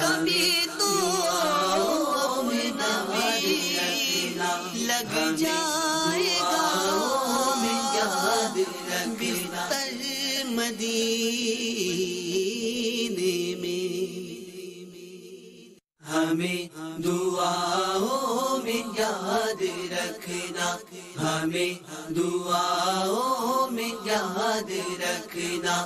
कभी तो लग जाएगा बिस्तर मदीने में हमें दुआओं में याद रखना, हमें दुआओं में याद रखना,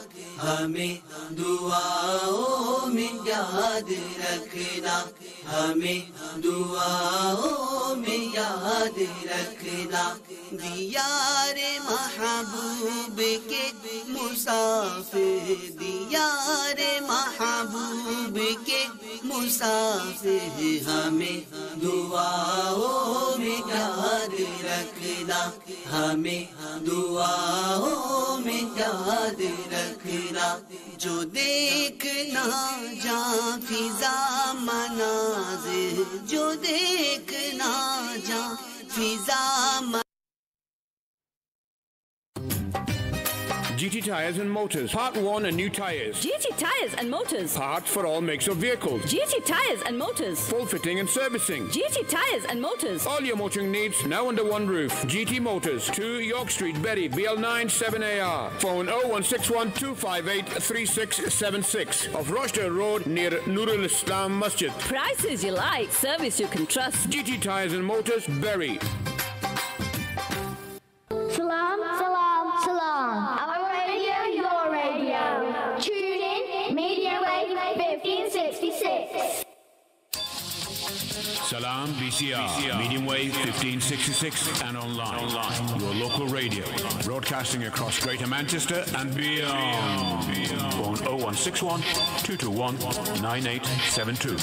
हमें दुआओं में याद रखना। हमें दुआओं में याद रखना। दियार महबूब के मुसाफिर, दियार महबूब के मुसाफिर। हमें दुआओं में याद रखना। हमें दुआओं में याद रखना। जो देखना जा फिजा मनाज जो देखना जा फिजा GT Tires and Motors. Part 1 and new tires. GT Tires and Motors. Parts for all makes of vehicles. GT Tires and Motors. Full fitting and servicing. GT Tires and Motors. All your motoring needs now under one roof. GT Motors, 2 York Street, Berry, BL9 7AR. Phone 0161 258 3676. Off Rochdale Road near Nurul Islam Masjid. Prices you like, service you can trust. GT Tires and Motors, Berry. Salam, salam, salam. 1566. Salam BCR, BCR. medium wave 1566 and online. online. Your local radio, broadcasting across Greater Manchester and beyond. beyond. On 0161 221 9872.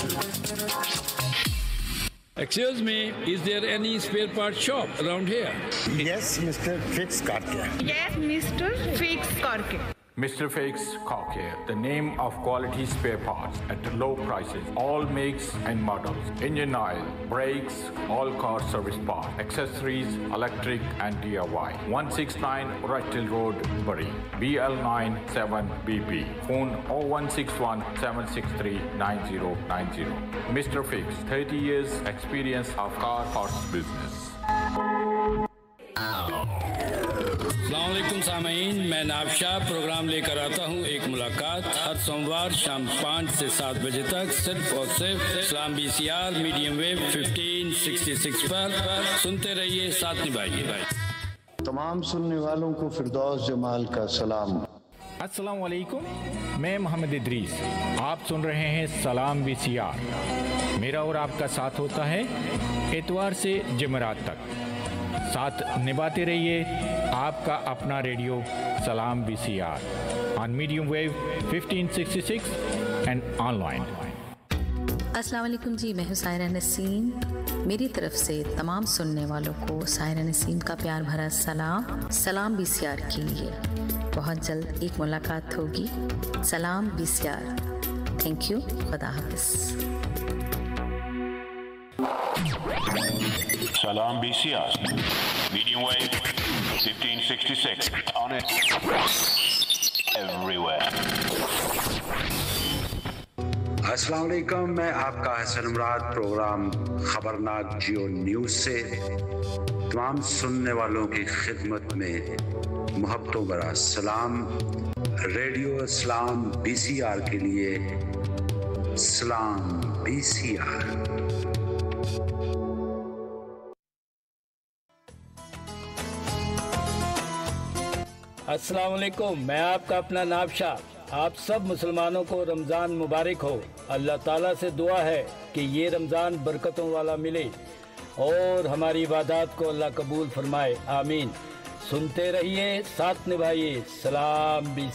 Excuse me, is there any spare part shop around here? Yes, Mr. Fix Karke. Yes, Mr. Fix Karke. Mr. Fakes Car Care, the name of quality spare parts at low prices, all makes and models, engine oil, brakes, all car service parts, accessories, electric and DIY. 169 Rachel Road, Bury, BL97BP. Phone 0161 763 9090. Mr. Fix, 30 years experience of car parts business. अलैक्म सामीन मैं Nabshah programme लेकर आता हूँ एक मुलाकात। हर सोमवार शाम पाँच से सात बजे तक सिर्फ़ और सिर्फ़ इस्लाम B C R medium wave fifteen sixty six पर सुनते रहिए साथ निभाइए। भाई तमाम सुनने वालों को फिरदौस जमाल का सलाम। अस्सलाम वालेकुम मैं मोहम्मद इदरीस। आप सुन रहे हैं सलाम बी सी आर मेरा और आपका साथ होता है एतवार से जमरात तक। साथ निभाते रहिए। आपका अपना रेडियो, सलाम B C R on medium wave 1566 and online अस्सलाम वालेकुम जी, मैं हूँ सायरा नसीम। मेरी तरफ़ से तमाम सुनने वालों को सायरा नसीम का प्यार भरा सलाम। सलाम बी सी आर के लिए। बहुत जल्द एक मुलाकात होगी। सलाम B C R thank you खुदा हाफिज़। Salam BCR, medium wave 1566. On it everywhere. अस्सलाम वालेकुम मैं आपका हसन मुराद प्रोग्राम खबरनाक जियो न्यूज़ से तमाम सुनने वालों की खिदमत में मोहब्बतों भरा सलाम रेडियो इस्लाम बीसीआर के लिए सलाम बीसीआर अस्सलाम वालेकुम मैं आपका अपना नाबशाह आप सब मुसलमानों को रमज़ान मुबारक हो। अल्लाह ताला से दुआ है कि ये रमज़ान बरकतों वाला मिले और हमारी इबादत को अल्लाह कबूल फरमाए, आमीन। सुनते रहिए, साथ निभाइए, सलाम बी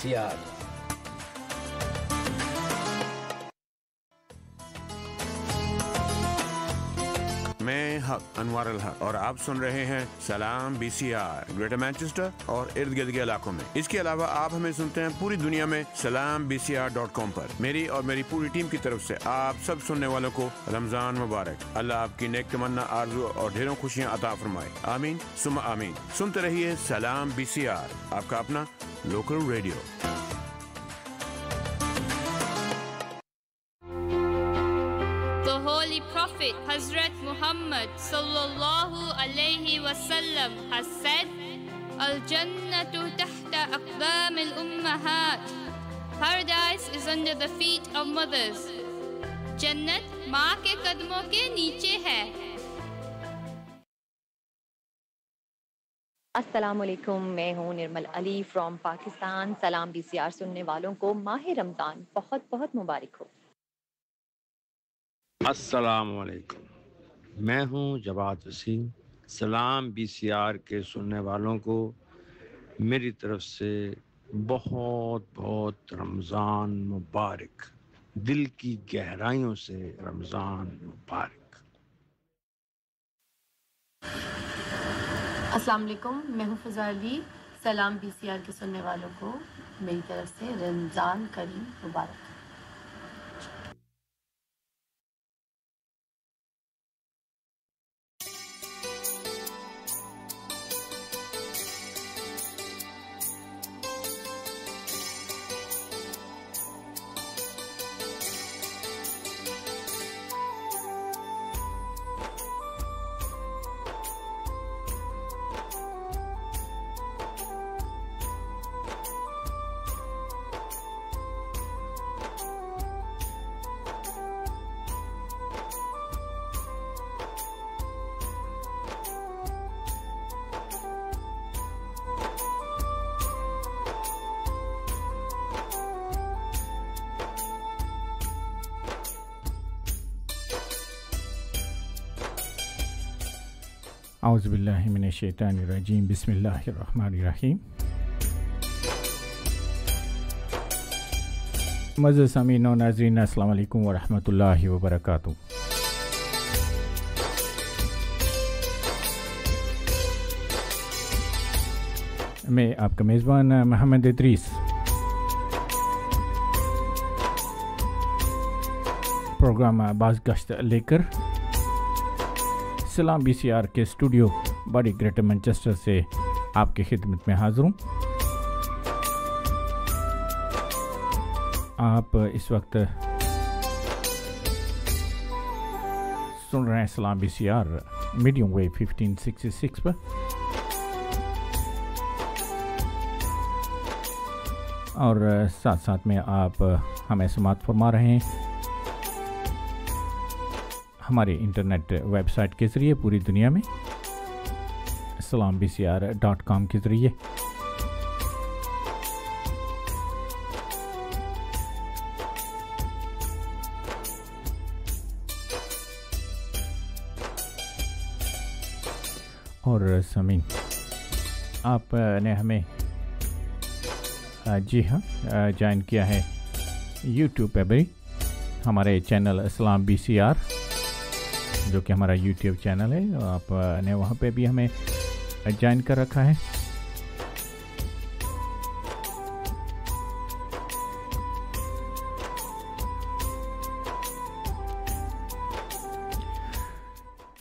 मैं हक अनवर हक, और आप सुन रहे हैं सलाम B C R Greater Manchester और इर्द गिर्द के इलाकों में। इसके अलावा आप हमें सुनते हैं पूरी दुनिया में सलाम B C R dot com आरोप मेरी और मेरी पूरी टीम की तरफ़ ऐसी आप सब सुनने वालों को रमज़ान मुबारक। अल्लाह आपकी नेक तमन्ना, आरज़ू और ढेरों खुशियाँ अता फरमाए। आमीन सुम आमीन। सुनते रहिए सलाम बी सी आर आपका अपना local radio Prophet Hazrat Muhammad sallallahu alaihi wasallam has said, Al Jannatu tahta aqdam al ummahat. Paradise is under the feet of mothers. जन्नत माँ के कदमों के नीचे है अस्सलाम वालेकुम मैं हूँ निर्मल अली फ्रॉम पाकिस्तान सलाम बीसीआर सुनने वालों को माह रमज़ान बहुत बहुत मुबारक हो अस्सलाम वालेकुम मैं हूँ जवाद वसीम सलाम बीसीआर के सुनने वालों को। मेरी तरफ़ से बहुत बहुत रमज़ान मुबारक। दिल की गहराइयों से रमज़ान मुबारक। अस्सलाम वालेकुम मैं हूँ फ़ज़ा अली। सलाम बीसीआर के सुनने वालों को। मेरी तरफ़ से रमज़ान करीम मुबारक। आउज़बिल्लिमिनशैतानिर्रजीम बिस्मिल्लाहिर्रहमानिर्रहीम मज़ समीन नाजरीन अस्सलाम वालेकुम वरहमतुल्लाहि वबरकातुहू मैं आपका मेज़बान मोहम्मद इदरीस प्रोग्राम बाज गश्त लेकर सलाम बी सी आर के स्टूडियो बड़ी ग्रेटर मैनचेस्टर से आपकी खिदमत में हाजिर हूँ। आप इस वक्त सुन रहे हैं सलाम B C R medium wave 1566 पर। और साथ साथ में आप हमें समात फरमा रहे हैं। हमारे इंटरनेट वेबसाइट के ज़रिए पूरी दुनिया में सलाम B C R dot com के ज़रिए। और समीन आपने हमें जी हाँ ज्वाइन किया है यूट्यूब पे भी। हमारे चैनल इस्लाम बी सी आर जो कि हमारा यूट्यूब चैनल है आपने वहाँ पे भी हमें ज्वाइन कर रखा है।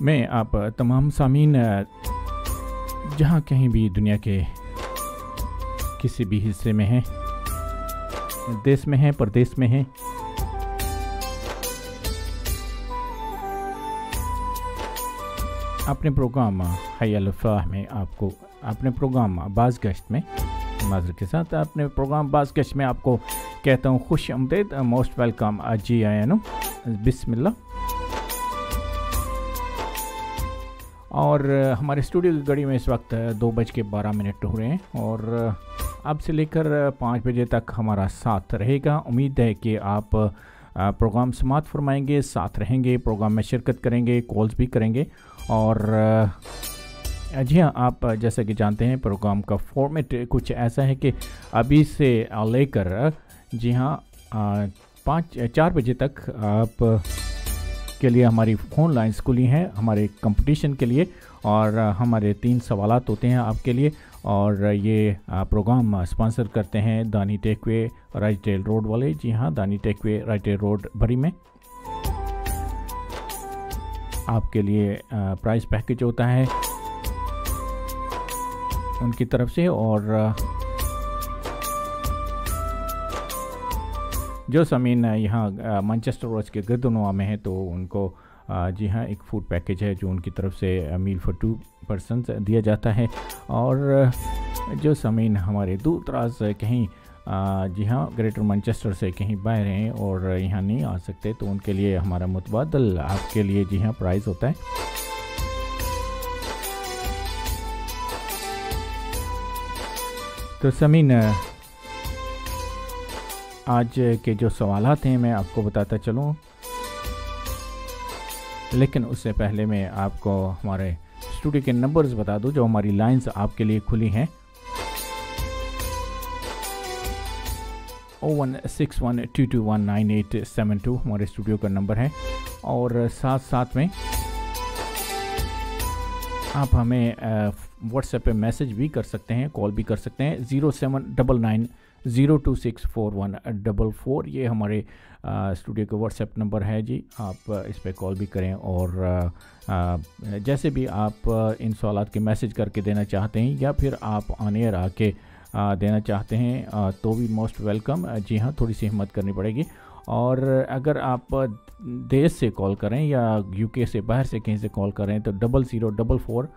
मैं, आप, तमाम सामीन जहाँ कहीं भी दुनिया के किसी भी हिस्से में हैं, देश में हैं, प्रदेश में हैं अपने प्रोग्राम हयालफाह में आपको, अपने प्रोग्राम, बाज गश्त में, माजर के साथ अपने प्रोग्राम, बाज गश्त में आपको कहता हूँ खुश आमदेद, मोस्ट वेलकम, जी आयानो बिस्मिल्लाह। और हमारे स्टूडियो की घड़ी में इस वक्त दो बज के बारह मिनट हो रहे हैं और अब से लेकर पाँच बजे तक हमारा साथ रहेगा। उम्मीद है कि आप प्रोग्राम समात फरमाएँगे, साथ रहेंगे, प्रोग्राम में शिरकत करेंगे, कॉल्स भी करेंगे और जी हाँ आप जैसा कि जानते हैं, प्रोग्राम का फॉर्मेट कुछ ऐसा है कि अभी से लेकर, जी हाँ पाँच, चार बजे तक आप के लिए हमारी फ़ोन लाइन्स खुली हैं, हमारे कंपटीशन के लिए और हमारे तीन सवाल होते हैं आपके लिए और ये प्रोग्राम स्पॉन्सर करते हैं दानी टेकवे राइटेल रोड वाले, जी हाँ दानी टेकवे राइटेल रोड भरी में। आपके लिए प्राइस पैकेज होता है। उनकी तरफ़ से और, जो समीन यहाँ मैनचेस्टर रोज के गर्दनुआ में है तो उनको जी हाँ एक फ़ूड पैकेज है, जो उनकी तरफ़ से मील फॉर टू पर्सन दिया जाता है। और, जो समीन हमारे दूर दराज कहीं जी हाँ ग्रेटर मैनचेस्टर से कहीं बाहर हैं और यहाँ नहीं आ सकते तो उनके लिए हमारा मुतबादल आपके लिए जी हाँ प्राइज़ होता है। तो समीन, आज के जो सवाल हैं मैं आपको बताता चलूँ, लेकिन उससे पहले मैं आपको हमारे स्टूडियो के नंबर्स बता दूँ जो हमारी लाइंस आपके लिए खुली हैं। O one six one two two one nine eight seven two हमारे स्टूडियो का नंबर है। और साथ साथ में आप हमें व्हाट्सएप पे मैसेज भी कर सकते हैं कॉल भी कर सकते हैं। Zero seven double nine zero two six four one double four ये हमारे स्टूडियो का व्हाट्सएप नंबर है जी। आप इस पर कॉल भी करें और आ, जैसे भी आप इन सवाल के मैसेज करके देना चाहते हैं या फिर आप ऑन एयर आके देना चाहते हैं तो भी मोस्ट वेलकम जी हाँ थोड़ी सी हिम्मत करनी पड़ेगी। और अगर आप देश से कॉल करें या यूके से, बाहर से कहीं से कॉल करें तो double zero double four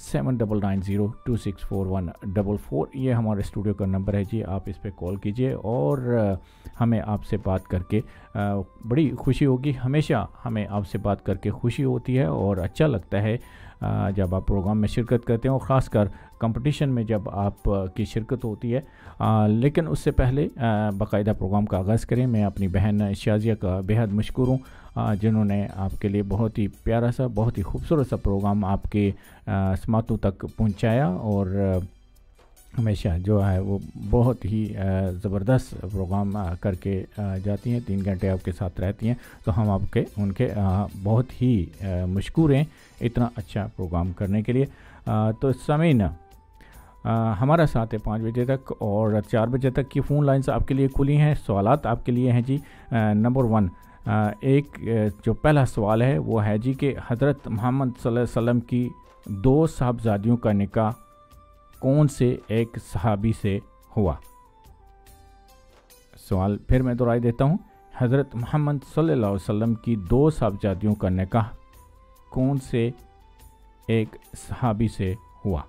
seven double nine zero two six four one double four ये हमारे स्टूडियो का नंबर है जी, आप इस पर कॉल कीजिए और हमें आपसे बात करके बड़ी खुशी होगी। हमेशा हमें आपसे बात करके खुशी होती है और अच्छा लगता है जब आप प्रोग्राम में शिरकत करते हैं और ख़ासकर कंपटीशन में जब आप की शिरकत होती है आ, लेकिन उससे पहले बाकायदा प्रोग्राम का आगाज़ करें। मैं अपनी बहन शाजिया का बेहद मशहूर हूँ जिन्होंने आपके लिए बहुत ही प्यारा सा बहुत ही खूबसूरत सा प्रोग्राम आपके समातों तक पहुँचाया और हमेशा जो है वो बहुत ही ज़बरदस्त प्रोग्राम करके जाती हैं। तीन घंटे आपके साथ रहती हैं तो हम आपके उनके बहुत ही मशहूर हैं इतना अच्छा प्रोग्राम करने के लिए। तो समय न हमारा साथ है पाँच बजे तक और चार बजे तक की फ़ोन लाइन्स आपके लिए खुली हैं। सवाल आपके लिए हैं जी नंबर वन एक जो पहला सवाल है वो है जी कि हज़रत मोहम्मद वसल्लम की दो साहबजादियों का निकाह कौन से एक सहाबी से हुआ? सवाल फिर मैं दोहराई देता हूँ। हज़रत मोहम्मद सल्लल्लाहु अलैहि वसल्लम की दो साहबजादियों का निकाह कौन से एक सहाबी से हुआ?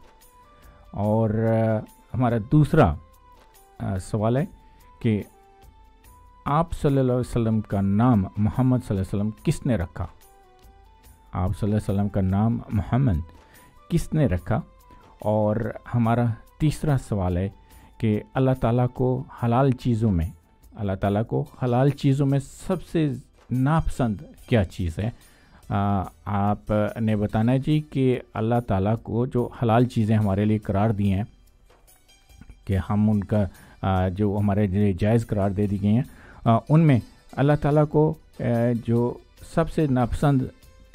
और हमारा दूसरा सवाल है कि आप सल्लल्लाहु अलैहि वसल्लम का नाम मोहम्मद वसल्लम किसने रखा? आप सल्लल्लाहु अलैहि वसल्लम का नाम मोहम्मद किसने रखा? और हमारा तीसरा सवाल है कि अल्लाह ताला को हलाल चीज़ों में, अल्लाह ताला को हलाल चीज़ों में सबसे नापसंद क्या चीज़ है? आपने बताना है जी कि अल्लाह ताला को जो हलाल चीज़ें हमारे लिए करार दी हैं, कि हम उनका जो हमारे लिए जायज़ करार दे दी गई हैं उनमें अल्लाह ताला को जो सबसे नापसंद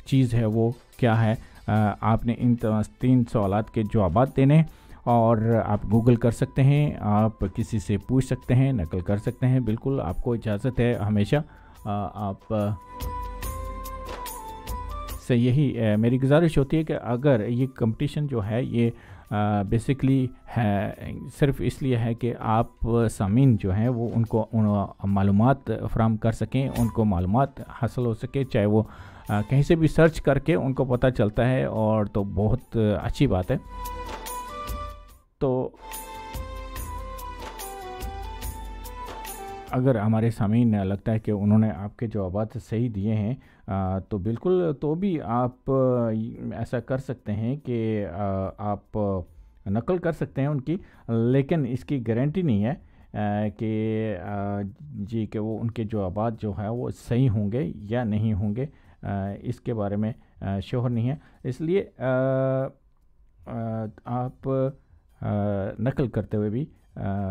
चीज़ है वो क्या है? आपने इन तीन सवाल के जवाब देने और आप गूगल कर सकते हैं, आप किसी से पूछ सकते हैं, नकल कर सकते हैं, बिल्कुल आपको इजाज़त है हमेशा। आप से यही मेरी गुजारिश होती है कि अगर ये कंपटीशन जो है, ये बेसिकली है, सिर्फ़ इसलिए है कि आप सामीन जो हैं, वो उनको, उन मालूम फ्राहम कर सकें, उनको मालूम हासिल हो सके, चाहे वो कहीं से भी सर्च करके उनको पता चलता है और तो बहुत अच्छी बात है। तो अगर हमारे सामीन, लगता है कि उन्होंने आपके जवाब सही दिए हैं तो बिल्कुल तो भी आप ऐसा कर सकते हैं कि आप नकल कर सकते हैं उनकी, लेकिन इसकी गारंटी नहीं है कि जी, कि वो उनके जो आबाद जो है वो सही होंगे या नहीं होंगे इसके बारे में शोहर नहीं है। इसलिए आप नकल करते हुए भी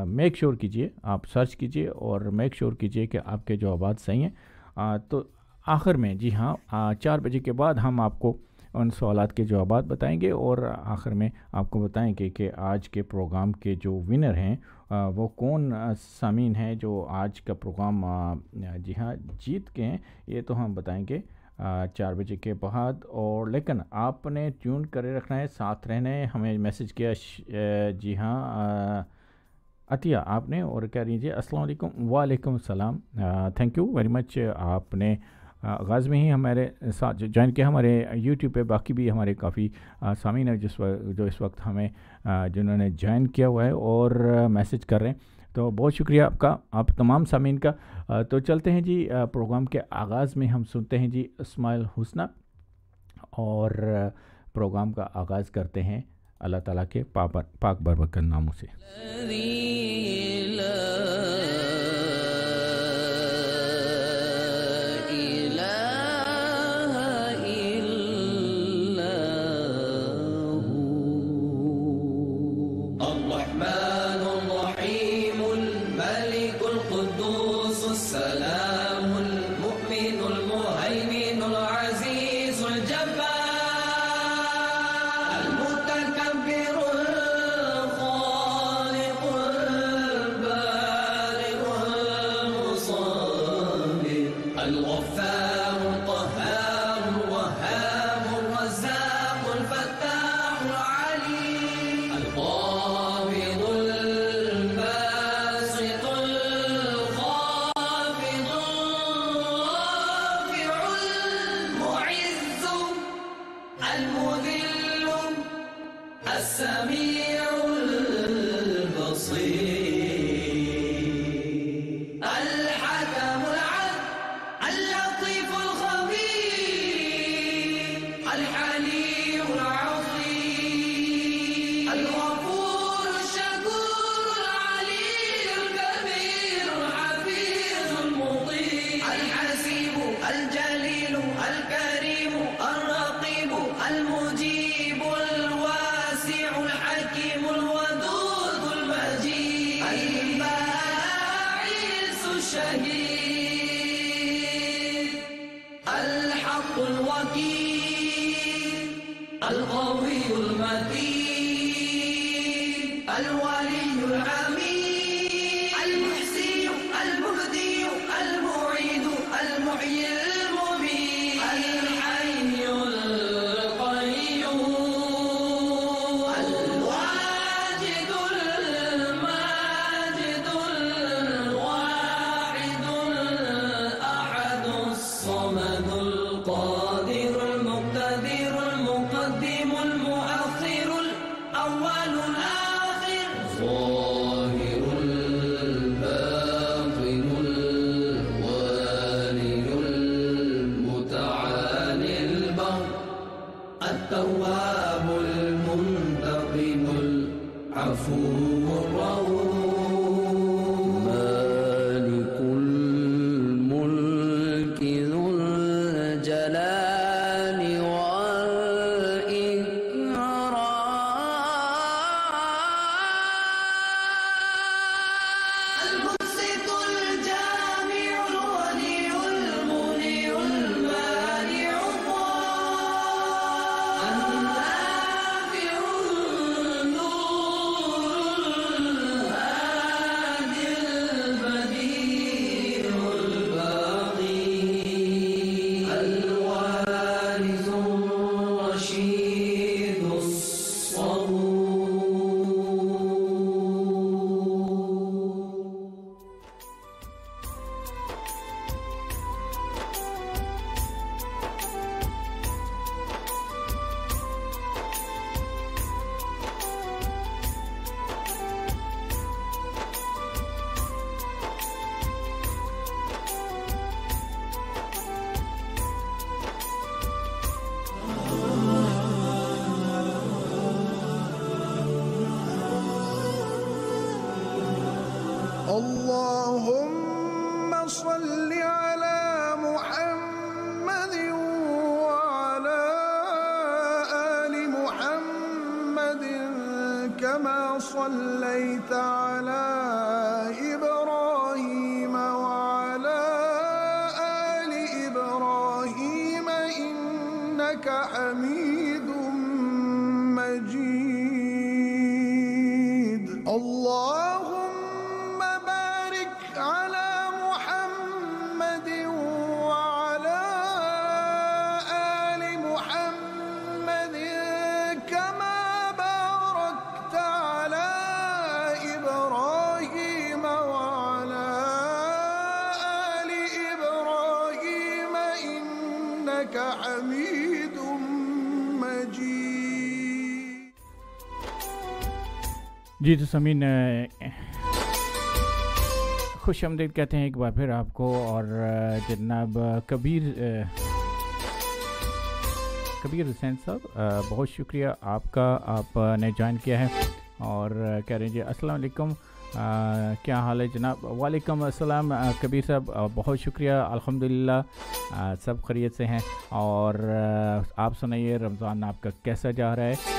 मेक श्योर कीजिए, आप सर्च कीजिए और मेक श्योर कीजिए कि आपके जो आबाद सही हैं। तो आखिर में, जी हाँ चार बजे के बाद हम आपको उन सवाल के जवाब बताएँगे और आखिर में आपको बताएँगे कि आज के प्रोग्राम के जो विनर हैं वो कौन सामीन हैं जो आज का प्रोग्राम जी हाँ जीत के हैं, ये तो हम बताएँगे चार बजे के बाद। और लेकिन आपने ट्यून करे रखना है, साथ रहना है, हमें मैसेज किया जी हाँ अतिया आपने और कह लीजिए अस्सलाम वालेकुम वालेकुम सलाम थैंक यू वेरी मच आपने आगाज़ में ही हमारे साथ ज्वाइन किया हमारे यूट्यूब पे, बाकी भी हमारे काफ़ी सामीन है जिस वक्त जो इस वक्त हमें जिन्होंने ज्वाइन किया हुआ है और मैसेज कर रहे हैं। तो बहुत शुक्रिया आपका, आप तमाम सामीन का। तो चलते हैं जी प्रोग्राम के आगाज़ में हम सुनते हैं जी इसमाइल हुसना और प्रोग्राम का आगाज़ करते हैं अल्लाह ताला के पाक बरबकर नामों से। जी तो समीन खुश आमदीद कहते हैं एक बार फिर आपको और जनाब कबीर कबीर हुसैन साहब बहुत शुक्रिया आपका आपने ज्वाइन किया है और कह रहे हैं जी, अस्सलाम वालेकुम क्या हाल है जनाब? वालेकुम अस्सलाम कबीर साहब बहुत शुक्रिया, अल्हम्दुलिल्लाह सब खैरियत से हैं और आप सुनाइए, रमज़ान आपका कैसा जा रहा है?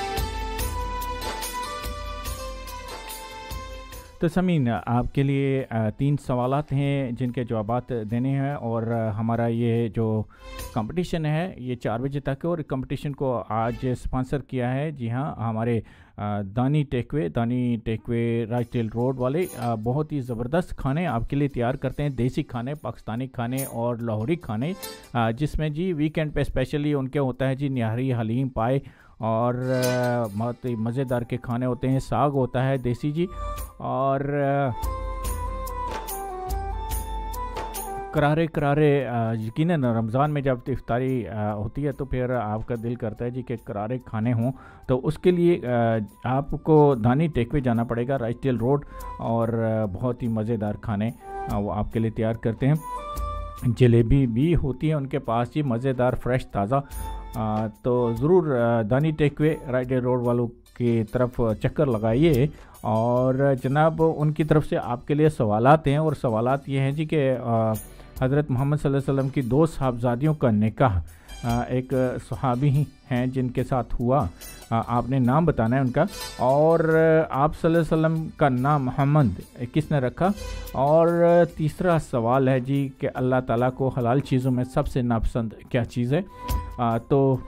तो समीन, आपके लिए तीन सवालात हैं जिनके जवाब देने हैं और हमारा ये जो कंपटीशन है, ये चार बजे तक है और कंपटीशन को आज स्पॉन्सर किया है। जी हाँ हमारे दानी टेकवे दानी टेकवे राजटेल रोड वाले बहुत ही ज़बरदस्त खाने आपके लिए तैयार करते हैं। देसी खाने, पाकिस्तानी खाने और लाहौरी खाने जिसमें जी वीकेंड पे स्पेशली उनके होता है जी निहारी हलीम पाए और बहुत ही मज़ेदार के खाने होते हैं। साग होता है, देसी जी। और करारे करारे यकीन रमज़ान में जब इफ्तारी होती है तो फिर आपका दिल करता है जी कि करारे खाने हों। तो उसके लिए आपको दानी टेकवे जाना पड़ेगा राइस्टेल रोड। और बहुत ही मज़ेदार खाने वो आपके लिए तैयार करते हैं। जलेबी भी होती है उनके पास जी, मज़ेदार, फ्रेश, ताज़ा। तो ज़रूर दानी टेकवे, राइट रोड वालों की तरफ़ चक्कर लगाइए। और जनाब, उनकी तरफ़ से आपके लिए सवालत हैं और सवालात ये हैं जी कि हज़रत मोहम्मद वसल्लम की दो साहबजादियों का निकाह एक सहाबी ही हैं जिनके साथ हुआ। आपने नाम बताना है उनका। और आप वसल्लम का नाम मोहम्मद किसने रखा? और तीसरा सवाल है जी कि अल्लाह ताला को हलाल चीज़ों में सबसे नापसंद क्या चीज़ है? तो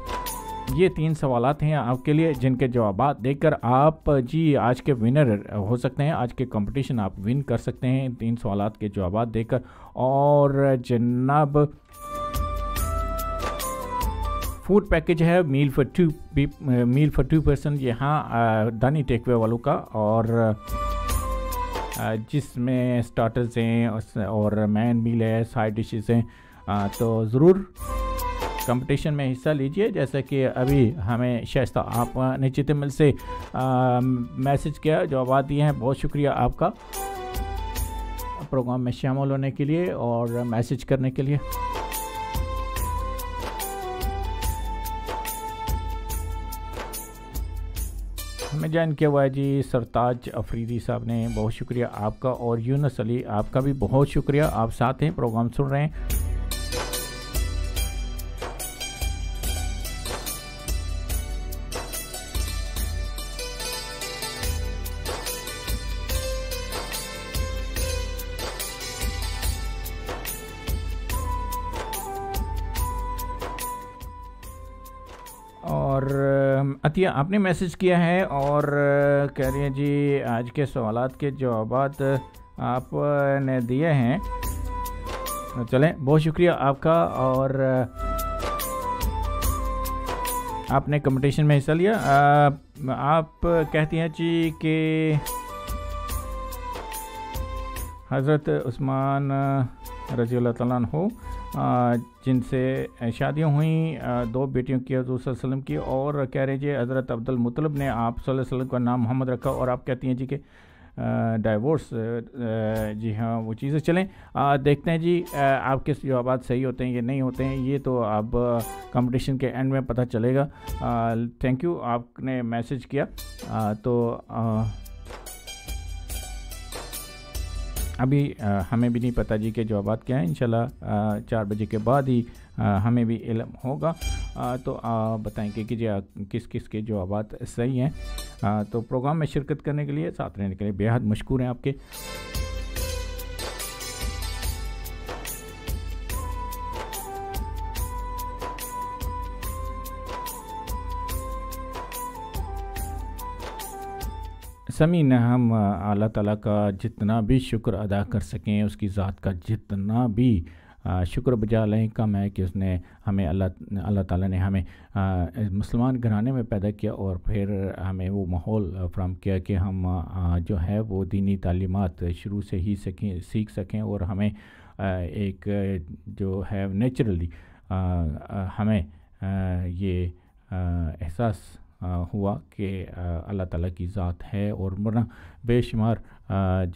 ये तीन सवालात हैं आपके लिए, जिनके जवाब देकर आप जी आज के विनर हो सकते हैं, आज के कंपटीशन आप विन कर सकते हैं इन तीन सवालात के जवाब देकर और जनाब फ़ूड पैकेज है meal for two meal for two person यहाँ दानी टेकवे वालों का और जिसमें स्टार्टर्स हैं और- मैन मील है साइड डिशेस हैं तो ज़रूर कंपटीशन में हिस्सा लीजिए। जैसे कि अभी हमें शायस्ता आपने चितमिल से मैसेज किया, जवाब दिए हैं, बहुत शुक्रिया आपका प्रोग्राम में शामिल होने के लिए और मैसेज करने के लिए। हमें ज्वाइन किया हुआ है जी, सरताज अफरीदी साहब ने। बहुत शुक्रिया आपका और यूनस अली, आपका भी बहुत शुक्रिया। आप साथ हैं, प्रोग्राम सुन रहे हैं। अतिया आपने मैसेज किया है और कह रही हैं जी, आज के सवाल के जवाब आपने दिए हैं। चलें, बहुत शुक्रिया आपका और आपने कंपटीशन में हिस्सा लिया। आप कहती हैं जी कि हज़रत उस्मान रज़ी हो जिनसे शादियाँ हुई दो बेटियों की हजूर वसल्लम की और कह रहे जी हज़रत अब्दुल मुतलब ने आप वसल्लम का नाम मोहम्मद रखा और आप कहती हैं जी कि डाइवोर्स जी हाँ वो चीज़ें चलें। अ, देखते हैं जी आपके जवाब सही होते हैं या नहीं होते हैं ये तो अब कंपटीशन के एंड में पता चलेगा। थैंक यू आपने मैसेज किया। अ, तो अभी आ, हमें भी नहीं पता जी के जवाब क्या हैं। इंशाल्लाह शाला चार बजे के बाद ही आ, हमें भी इलम होगा। आ, तो आप बताएँगे कि जी किस किस के जवाब सही हैं। तो प्रोग्राम में शिरकत करने के लिए साथ रहने के लिए बेहद मशहूर हैं आपके। समीन हम अल्लाह ताला का जितना भी शुक्र अदा कर सकें उसकी ज़ात का जितना भी शुक्र बजा लें कम है कि उसने हमें अल्लाह अल्लाह ताला ने हमें मुसलमान घराने में पैदा किया और फिर हमें वो माहौल फ्राहम किया कि हम अ, जो है वो दीनी तालीमात शुरू से ही सकें सीख सकें और हमें अ, एक जो है नेचुरली हमें आ, ये एहसास हुआ कि अल्लाह ताला की ज़ात है और मरना बेशुमार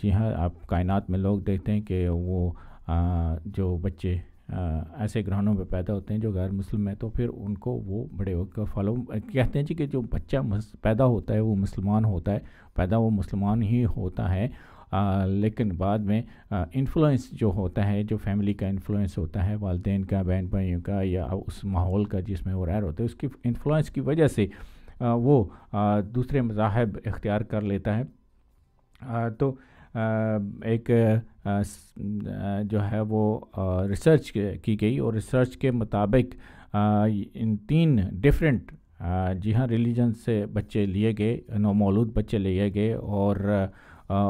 जी हाँ आप कायनात में लोग देखते हैं कि वो जो बच्चे ऐसे ग्रहणों में पैदा होते हैं जो गैर मुस्लिम है तो फिर उनको वो बड़े होकर फॉलो कहते हैं जी कि जो बच्चा पैदा होता है वो मुसलमान होता है पैदा वो मुसलमान ही होता है। आ, लेकिन बाद में इन्फ्लुएंस जो होता है जो फैमिली का इन्फ्लुएंस होता है वालदेन का बहन भाइयों का या उस माहौल का जिसमें वो रह रहे होते हैं उसकी इन्फ्लुएंस की वजह से वो दूसरे मजाहब इख्तियार कर लेता है। तो एक जो है वो रिसर्च की गई और रिसर्च के मुताबिक इन तीन डिफरेंट जी हाँ रिलीजन से बच्चे लिए गए नौमौलूद बच्चे लिए गए और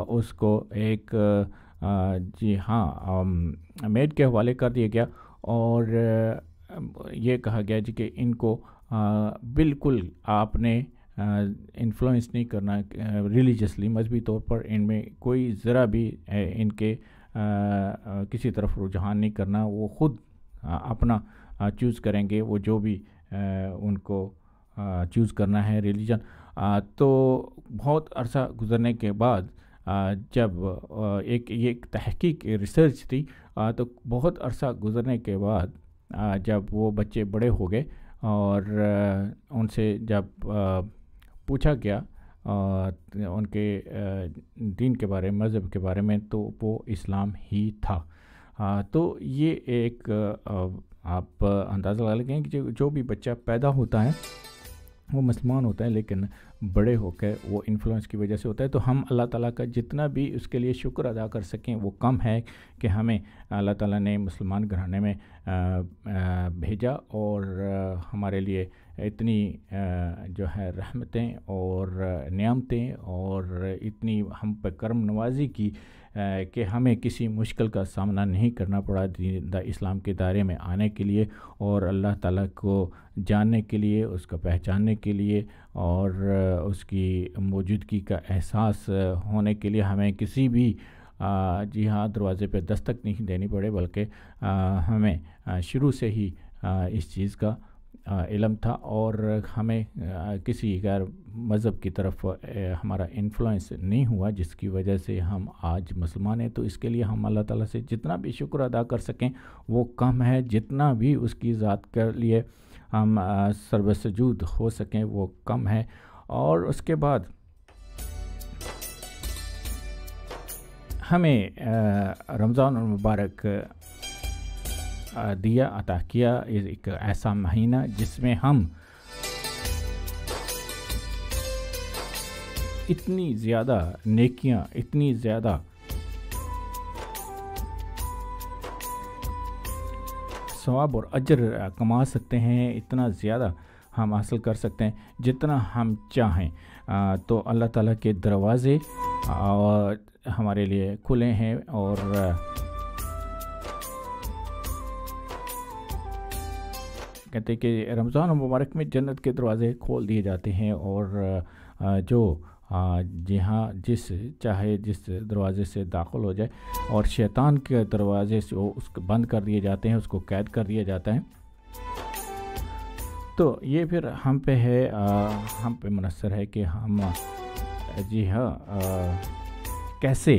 उसको एक जी हाँ मेड के हवाले कर दिया गया और ये कहा गया जी कि इनको बिल्कुल आपने इन्फ्लुएंस नहीं करना रिलीजसली मजहबी तौर पर इनमें कोई ज़रा भी इनके किसी तरफ़ रुझान नहीं करना, वो ख़ुद अपना चूज़ करेंगे, वो जो भी उनको चूज़ करना है रिलीजन तो बहुत अरसा गुजरने के बाद जब एक, ये एक तहकीक रिसर्च थी तो बहुत अरसा गुजरने के बाद जब वो बच्चे बड़े हो गए और उनसे जब पूछा गया उनके दीन के बारे में मज़हब के बारे में तो वो इस्लाम ही था। तो ये एक आप अंदाज़ा लगा लेंगे कि जो, जो भी बच्चा पैदा होता है वो मुसलमान होता है, लेकिन बड़े होकर वो इन्फ्लुएंस की वजह से होता है। तो हम अल्लाह ताला का जितना भी उसके लिए शुक्र अदा कर सकें, वो कम है कि हमें अल्लाह ताला ने मुसलमान घराने में भेजा और हमारे लिए इतनी जो है रहमतें और नियामतें और इतनी हम पर करम नवाजी की कि हमें किसी मुश्किल का सामना नहीं करना पड़ा द इस्लाम के दायरे में आने के लिए और अल्लाह ताला को जानने के लिए, उसका पहचानने के लिए और उसकी मौजूदगी का एहसास होने के लिए हमें किसी भी जी हाँ दरवाज़े पे दस्तक नहीं देनी पड़े, बल्कि हमें शुरू से ही इस चीज़ का इलम था और हमें किसी गैर मज़हब की तरफ़ हमारा इन्फ्लुएंस नहीं हुआ, जिसकी वजह से हम आज मुसलमान हैं। तो इसके लिए हम अल्लाह ताला से जितना भी शुक्र अदा कर सकें, वो कम है। जितना भी उसकी ज़ात के लिए हम सर्वसजूद हो सकें, वो कम है। और उसके बाद हमें रमज़ान मुबारक दिया अता किया एक ऐसा महीना जिसमें हम इतनी ज़्यादा नेकियाँ इतनी ज़्यादा सवाब और अजर कमा सकते हैं इतना ज़्यादा हम हासिल कर सकते हैं जितना हम चाहें। आ, तो अल्लाह ताला के दरवाज़े और हमारे लिए खुले हैं और कहते हैं कि रमज़ान मुबारक में जन्नत के दरवाज़े खोल दिए जाते हैं और जो जी हाँ जिस चाहे जिस दरवाज़े से दाखिल हो जाए और शैतान के दरवाज़े से वो उसको बंद कर दिए जाते हैं उसको कैद कर दिया जाता है। तो ये फिर हम पे है आ, हम पे मुनसर है कि हम जी हाँ कैसे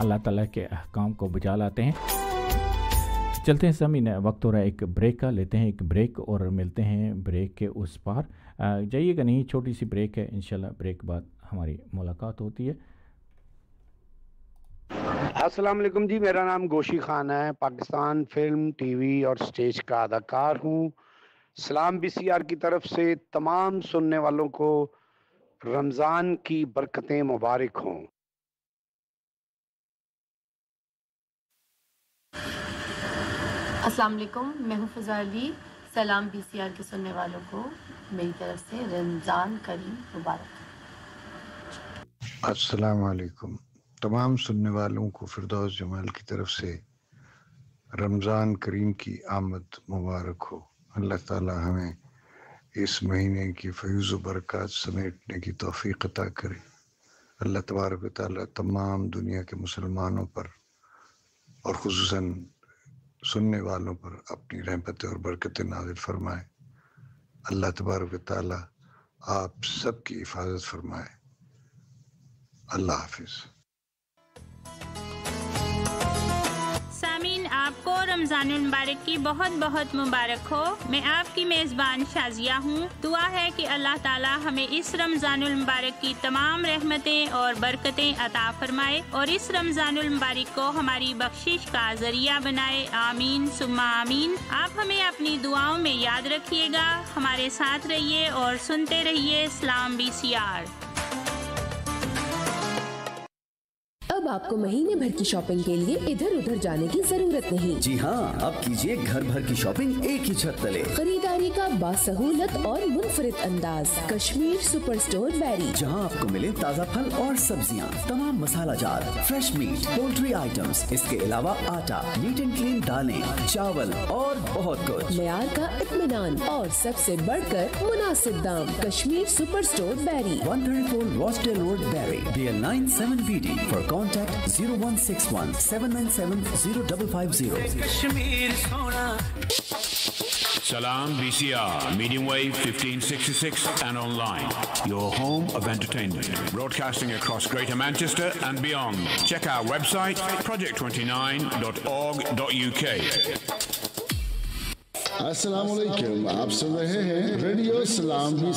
अल्लाह ताला के अहकाम को बजा लाते हैं। चलते हैं समीन, वक्त हो रहा है एक ब्रेक का, लेते हैं एक ब्रेक और मिलते हैं ब्रेक के उस पार। जाइएगा नहीं, छोटी सी ब्रेक है, इंशाल्लाह ब्रेक बाद हमारी मुलाकात होती है। अस्सलाम वालेकुम जी, मेरा नाम गोशी खान है, पाकिस्तान फ़िल्म, टीवी और स्टेज का अदाकार हूँ। सलाम बीसीआर की तरफ़ से तमाम सुनने वालों को रमज़ान की बरकतें मुबारक हों। अस्सलाम वालेकुम मैं हूँ फ़ज़ा अली। सलाम बीसीआर के सुनने वालों को। मेरी तरफ़ से रमज़ान करीम मुबारक। अस्सलाम वालेकुम तमाम सुनने वालों को फिरदौस जमाल की तरफ़ से रमज़ान करीम की आमद मुबारक हो। अल्लाह ताला हमें इस महीने की फयूज़ बरक़ात समेटने की तोफ़ी अता करे। अल्लाह तबारक ताली तमाम दुनिया के मुसलमानों पर और खसूस सुनने वालों पर अपनी रहमत और बरकत नाजिल फरमाए। अल्लाह तबारक ताला आप सबकी हिफाजत फरमाए। अल्लाह हाफिज़। आपको रमज़ान मुबारक की बहुत बहुत मुबारक हो। मैं आपकी मेज़बान शाजिया हूँ। दुआ है कि अल्लाह ताला हमें इस रमज़ान मुबारक की तमाम रहमतें और बरकतें अता फरमाए और इस रमज़ान मुबारक को हमारी बख्शिश का ज़रिया बनाए। आमीन, सुम्मा आमीन। आप हमें अपनी दुआओं में याद रखिएगा। हमारे साथ रहिए और सुनते रहिए इस्लाम बी सी आर। आपको महीने भर की शॉपिंग के लिए इधर उधर जाने की ज़रूरत नहीं। जी हाँ अब कीजिए घर भर की शॉपिंग एक ही छत तले। खरीदारी का बासहूलत और मुनफरद अंदाज। Kashmir super store Bury. जहाँ आपको मिले ताज़ा फल और सब्ज़ियाँ तमाम masala jar fresh meat poultry items इसके अलावा आटा नीट एंड क्लीन दालें चावल और बहुत कुछ। मैार का इतमान और सबसे बढ़कर मुनासिब दाम Kashmir super store Bury 134 Rochdale Road, Barry, BL97 BD. For contact 0161 797 0550. Salam BCR, medium wave 1566 and online. Your home of entertainment. Broadcasting across Greater Manchester and beyond. Check our website, project29.org.uk. Aslam आप सुन रहे हैं radio सलाम B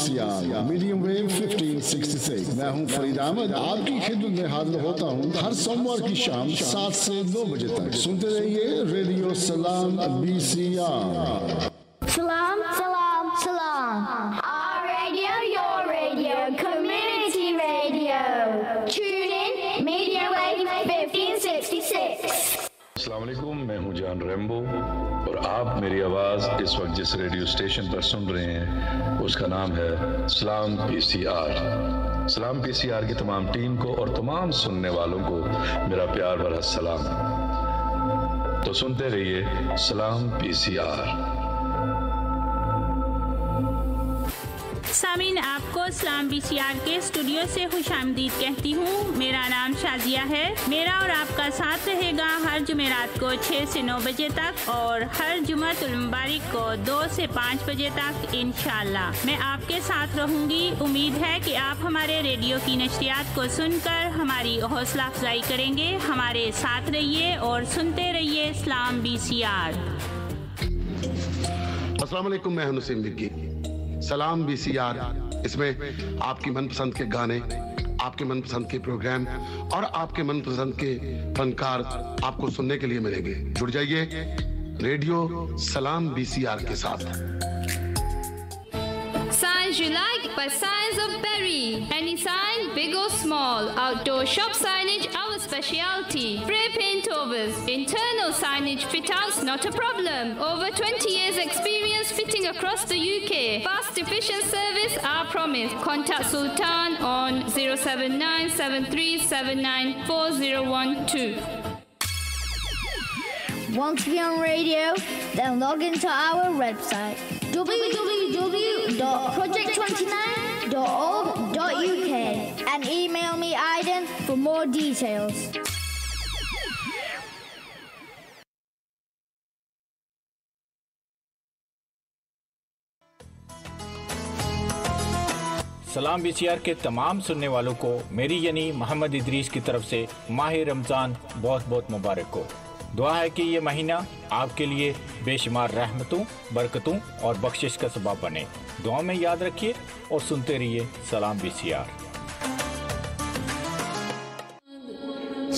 medium wave 1566 मैं हूँ फरीद अहमद। आपकी खिदमत में हाजिर होता हूँ हर सोमवार की शाम सात से नौ बजे तक। सुनते रहिए रेडियो सलाम B C R Salam, salam, salam. Our radio, your radio, community radio. Tune Aslam मैं हूँ जान रेम्बो। और आप मेरी आवाज़ इस वक्त जिस रेडियो स्टेशन पर सुन रहे हैं, उसका नाम है सलाम पीसीआर। सलाम पीसीआर की तमाम टीम को और तमाम सुनने वालों को मेरा प्यार भरा सलाम। तो सुनते रहिए सलाम पीसीआर। सामीन, आपको इस्लाम बी के स्टूडियो से खुश आमदीद कहती हूँ। मेरा नाम शाजिया है। मेरा और आपका साथ रहेगा हर जुमेरात को 6 से 9 बजे तक और हर जुमतुल मुबारक को 2 से 5 बजे तक इनशाला मैं आपके साथ रहूँगी। उम्मीद है कि आप हमारे रेडियो की नशरियात को सुनकर हमारी हौसला अफजाई करेंगे। हमारे साथ रहिए और सुनते रहिए इस्लाम बी सी आर वालेकुम मैं हूँ नसीम बिग्गी। सलाम बी सी आर इसमें आपकी मनपसंद के गाने, आपके मनपसंद के प्रोग्राम और आपके मनपसंद के फनकार आपको सुनने के लिए मिलेंगे। जुड़ जाइए रेडियो सलाम बी सी आर के साथ। Signs you like by Signs of Berry. Any sign, big or small. Outdoor shop signage, our specialty. Spray paint overs. Internal signage fit outs, not a problem. Over 20 years experience fitting across the UK. Fast, efficient service, our promise. Contact Sultan on 079 Want to be on radio? Then log into our website www.project29.org.uk and email me Iden for more details. सलाम BCR के तमाम सुनने वालों को, मेरी यानी मोहम्मद इदरीस की तरफ़ से माह रमज़ान बहुत बहुत मुबारक हो दुआ है कि ये महीना आपके लिए बेशुमार रहमतों बरकतों और बख्शिश का सबब बने दुआ में याद रखिए और सुनते रहिए सलाम बीसीआर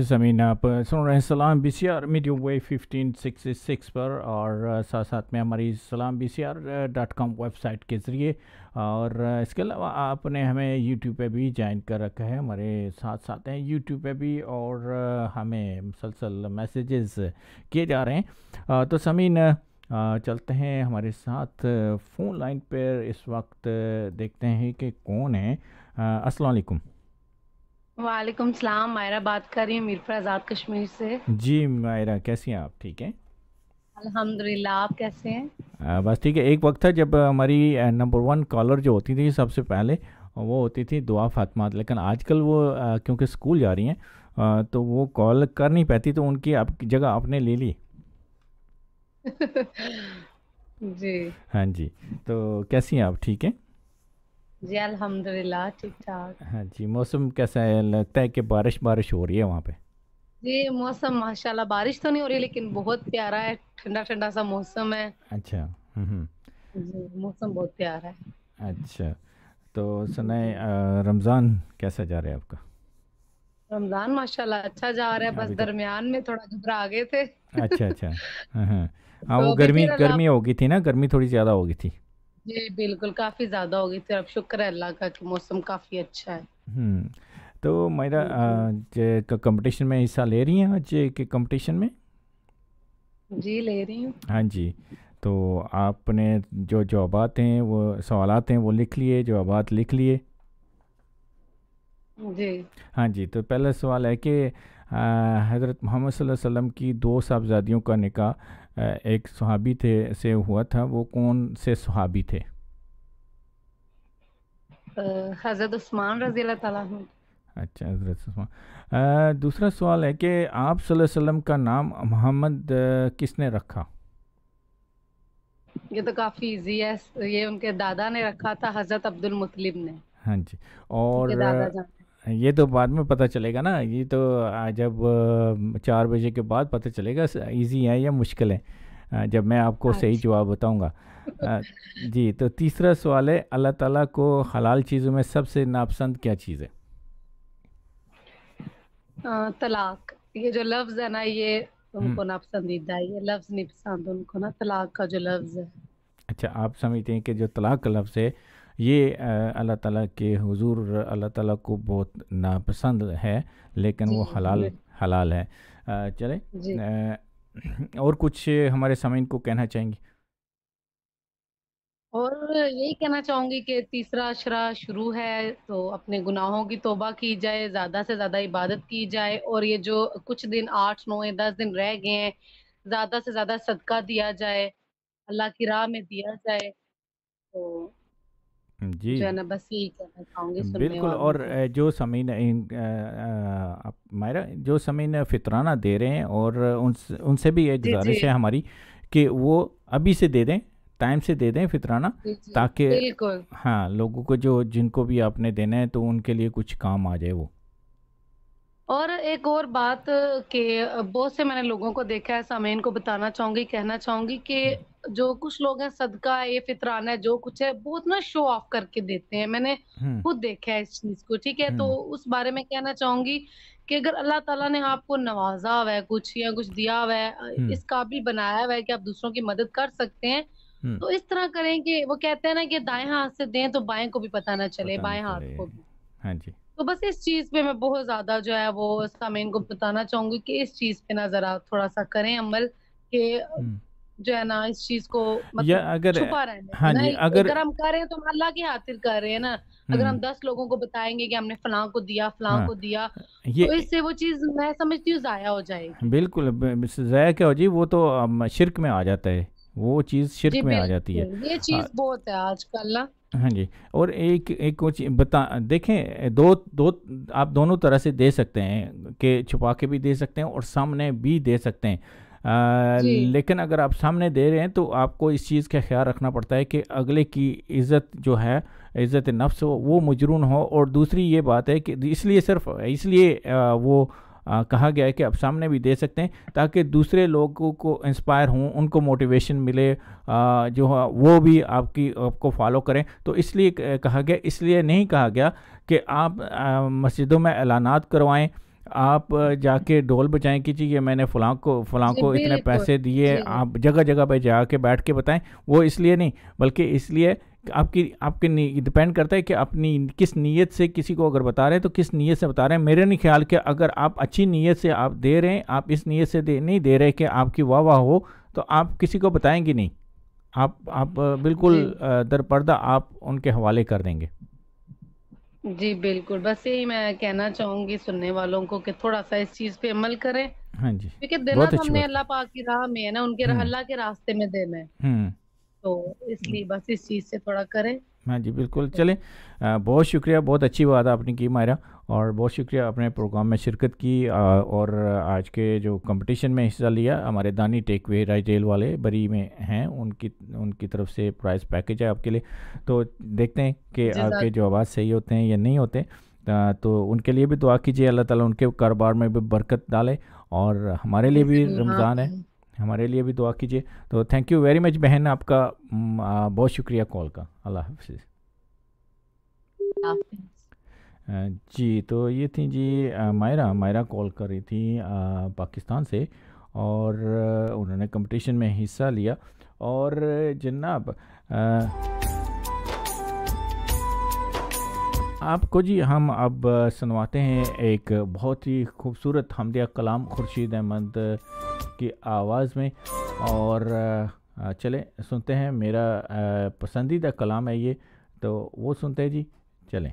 तो समीन आप सुन रहे हैं सलाम B C R medium wave fifteen six six पर और साथ साथ में हमारी सलाम B C R dot com website के ज़रिए और इसके अलावा आपने हमें यूट्यूब पे भी ज्वाइन कर रखा है हमारे साथ साथ हैं यूट्यूब पे भी और हमें मुसलसल मैसेजेस किए जा रहे हैं। तो समीन चलते हैं हमारे साथ फ़ोन लाइन पर इस वक्त देखते हैं कि कौन है। अ, अस्सलाम वालेकुम सलाम मायरा बात कर रही हूँ मीरपुर आज़ाद कश्मीर से। जी मायरा कैसी हैं आप? ठीक हैं? अल्हम्दुलिल्लाह आप कैसे हैं? बस ठीक है। एक वक्त था जब हमारी नंबर वन कॉलर जो होती थी सबसे पहले वो होती थी दुआ फातिमा लेकिन आजकल वो क्योंकि स्कूल जा रही हैं तो वो कॉल कर नहीं पाती तो उनकी आपकी जगह आपने ले ली। जी। हाँ जी। तो कैसी हैं आप? ठीक हैं? जी अल्हम्दुलिल्लाह ठीक ठाक हाँ जी मौसम कैसा है? लगता है कि बारिश बारिश हो रही है वहाँ पे। जी मौसम माशाल्लाह बारिश तो नहीं हो रही लेकिन बहुत प्यारा है ठंडा ठंडा सा मौसम है। अच्छा हम्म हम्म, जी मौसम बहुत प्यारा है। अच्छा तो सुनाए रमज़ान कैसा जा रहा है आपका? रमज़ान माशाल्लाह अच्छा जा रहा है बस तो- दरमियान में थोड़ा घबरा गए थे। अच्छा अच्छा हाँ हाँ। हाँ तो वो गर्मी गर्मी हो गई थी ना गर्मी थोड़ी ज़्यादा हो गई थी। जी बिल्कुल काफ़ी ज़्यादा हो गई थी अब शुक्र है अल्लाह का कि मौसम काफ़ी अच्छा है। हम्म तो मेरा कंपटीशन में हिस्सा ले रही हैं आज के कंपटीशन में? जी ले रही हूँ। हाँ जी तो आपने जो जवाबात हैं वो सवालात हैं वो लिख लिए जवाबात लिख लिए। जी। हाँ जी तो पहला सवाल है कि हज़रत मोहम्मद सल्लल्लाहु अलैहि वसल्लम की दो साहबजादियों का निकाह अ, एक सुहाबी थे से हुआ था वो कौन से सुहाबी थे? हज़रत उस्मान रज़ी अल्लाह अच्छा हज़रत उस्मान। दूसरा सवाल है कि आप सल्लल्लाहु अलैहि वसल्लम का नाम मोहम्मद किसने रखा? ये तो काफ़ी इजी है ये उनके दादा ने रखा था हज़रत अब्दुल मुतलिब ने। हाँ जी और ये तो बाद में पता चलेगा ना ये तो जब चार बजे के बाद पता चलेगा इजी है या मुश्किल है? जब मैं आपको सही जवाब बताऊँगा। जी तो तीसरा सवाल है अल्लाह ताला को हलाल चीज़ों में सबसे नापसंद क्या चीज़ है? तलाक। ये जो लफ्ज है ना ये उनको हम्म। नापसंदीदा है ये लफ्ज नहीं पसंद उनको ना तलाक का जो लफ्ज है। अच्छा आप समझते हैं कि जो तलाक का लफ्ज़ है ये अल्लाह ताला के हुजूर अल्लाह ताला को बहुत नापसंद है लेकिन वो हलाल हलाल है। चले। और कुछ हमारे सामीन को कहना चाहेंगे? और यही कहना चाहूँगी कि तीसरा अशरा शुरू है तो अपने गुनाहों की तोबा की जाए ज़्यादा से ज़्यादा इबादत की जाए और ये जो कुछ दिन आठ नौ या दस दिन रह गए हैं ज़्यादा से ज़्यादा सदका दिया जाए अल्लाह की राह में दिया जाए तो जी। जो है ना बस यही कहना चाहूँगी सुनने बिल्कुल वालों और को। अ, जो समीन इन अ, अ, आप मायरा जो समीन फितराना दे रहे हैं और उनसे उनसे भी ये जी गुजारिश है हमारी कि वो अभी से दे दें टाइम से दे दें फितराना जी जी। ताकि बिल्कुल। हाँ लोगों को जो जिनको भी आपने देना है तो उनके लिए कुछ काम आ जाए वो। और एक और बात कि बहुत से मैंने लोगों को देखा है सामीन को बताना चाहूँगी कहना चाहूँगी कि जो। कुछ लोग हैं सदका ये फितराना है जो कुछ है बहुत ना शो ऑफ़ करके देते हैं। मैंने हम्म। खुद देखा है इस चीज़ को ठीक है? तो हम्म। उस बारे में कहना चाहूँगी कि अगर अल्लाह ताला ने आपको नवाजा हुआ है कुछ या कुछ दिया हुआ है हम्म। इस काबिल बनाया हुआ है कि आप दूसरों की मदद कर सकते हैं तो इस तरह करें कि वो कहते हैं ना कि दाएँ हाथ से दें तो बाएँ को भी पता ना चले बाएँ हाथ को भी। हाँ जी। तो बस इस चीज़ पे मैं बहुत ज़्यादा जो है वो सामीन को बताना चाहूँगी कि इस चीज़ पे ना जरा थोड़ा सा करें अमल कि जो है ना इस चीज़ को मतलब अगर छुपा रहने से हाँ जी अगर अगर हम कर रहे हैं तो हम अल्लाह की खातिर कर रहे हैं ना। अगर हम हम्म। दस लोगों को बताएँगे कि हमने फलां को दिया फलां हाँ। को दिया ये तो इससे वो चीज़ मैं समझती हूँ जाया हो जाएगी। बिल्कुल ज़ाया क्या हो जी वो तो शिरक में आ जाता है। वो चीज़ शिरक में आ जाती है। ये हाँ। चीज़ बहुत है आजकल ना। हाँ जी और एक एक चीज़ बता देखें दो दो आप दोनों तरह से दे सकते हैं कि छुपा के भी दे सकते हैं और सामने भी दे सकते हैं। लेकिन अगर आप सामने दे रहे हैं तो आपको इस चीज़ का ख्याल रखना पड़ता है कि अगले की इज़्ज़त जो है इज़्ज़त नफ्स हो वो मजरून हो। और दूसरी ये बात है कि इसलिए सिर्फ़ इसलिए वो आ, कहा गया है कि आप सामने भी दे सकते हैं ताकि दूसरे लोगों को इंस्पायर हों उनको मोटिवेशन मिले आ, जो वो भी आपकी आपको फॉलो करें। तो इसलिए कहा गया इसलिए नहीं कहा गया कि आप आ, मस्जिदों में ऐलानात करवाएँ आप जाके ढोल बजाएँ कि जी ये मैंने फलां को फलां को इतने पैसे दिए आप जगह जगह पे जाके बैठ के बताएँ। वो इसलिए नहीं बल्कि इसलिए आपकी आपके डिपेंड करता है कि अपनी किस नीयत से किसी को अगर बता रहे हैं तो किस नीयत से बता रहे हैं। मेरे नहीं ख्याल कि अगर आप अच्छी नीयत से आप दे रहे हैं आप इस नीयत से दे नहीं दे रहे कि आपकी वाह वाह हो तो आप किसी को बताएँगे नहीं। आप आप बिल्कुल दरपर्दा आप उनके हवाले कर देंगे। जी बिल्कुल। बस यही मैं कहना चाहूँगी सुनने वालों को कि थोड़ा सा इस चीज़ पे अमल करें। हाँ जी। क्योंकि देना तो हमने अल्लाह पाक की राह में है ना उनके हम्म। अल्लाह के रास्ते में देना है। हम्म। तो इसलिए बस इस चीज़ से थोड़ा करें। हाँ जी बिल्कुल। चले बहुत शुक्रिया बहुत अच्छी बात आपने की मायरा और बहुत शुक्रिया अपने प्रोग्राम में शिरकत की और आज के जो कंपटीशन में हिस्सा लिया हमारे दानी टेक वे राइटेल वाले बरी में हैं उनकी उनकी तरफ़ से प्राइस पैकेज है आपके लिए। तो देखते हैं कि आपके जो आवाज़ सही होते हैं या नहीं होते तो उनके लिए भी दुआ कीजिए अल्लाह ताला उनके कारोबार में भी बरकत डाले और हमारे लिए भी हाँ रमज़ान है। हमारे लिए भी दुआ कीजिए। तो थैंक यू वेरी मच बहन आपका बहुत शुक्रिया कॉल का। अल्लाह हाफिज़। जी तो ये थी जी मायरा मायरा कॉल कर रही थी पाकिस्तान से और उन्होंने कंपटीशन में हिस्सा लिया। और जनाब आपको जी, हम अब सुनवाते हैं एक बहुत ही खूबसूरत हमदिया कलाम खुर्शीद अहमद की आवाज़ में। और चलें, सुनते हैं, मेरा पसंदीदा कलाम है ये तो वो सुनते हैं जी, चलें।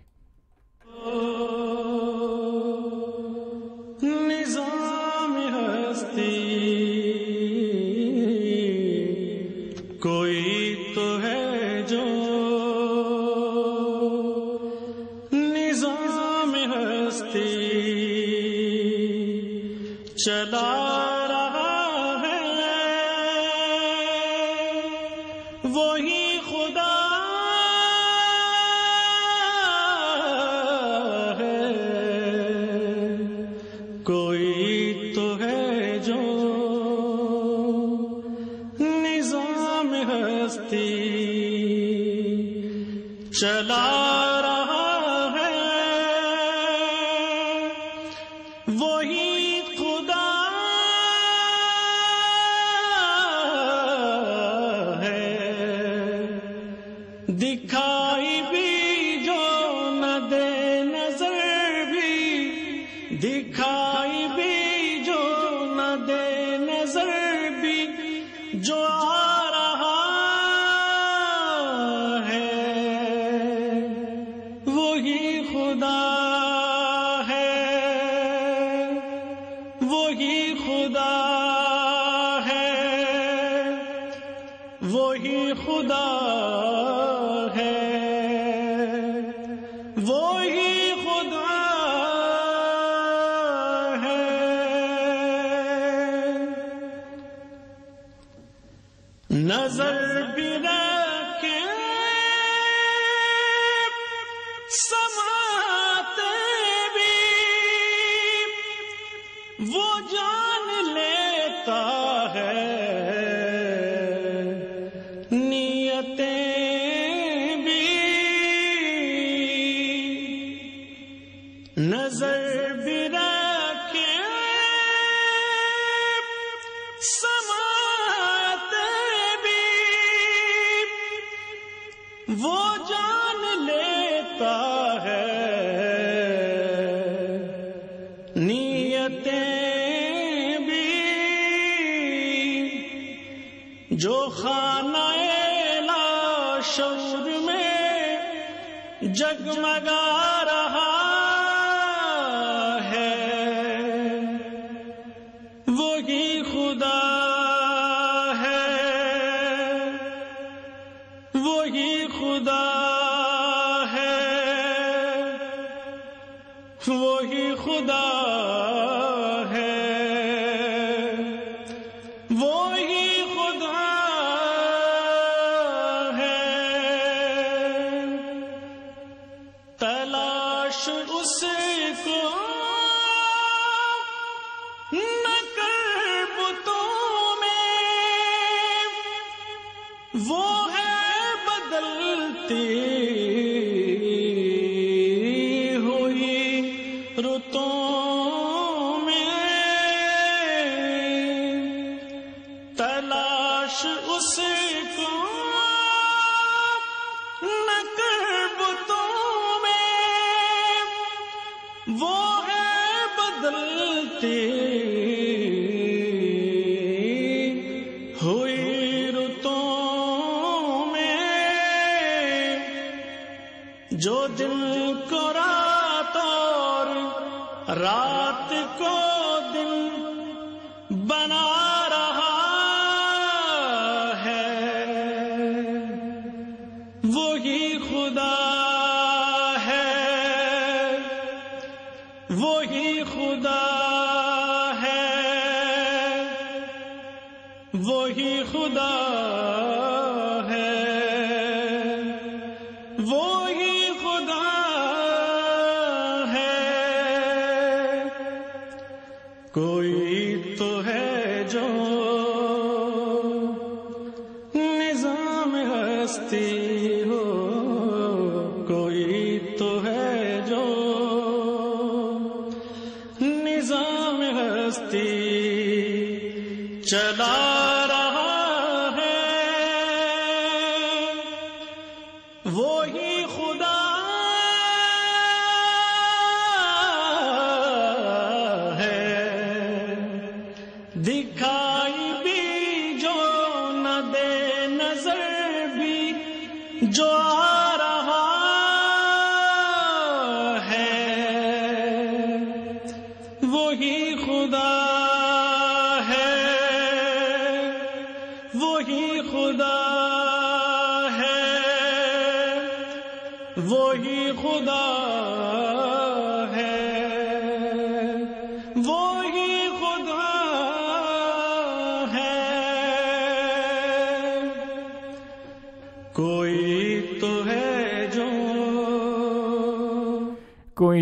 चला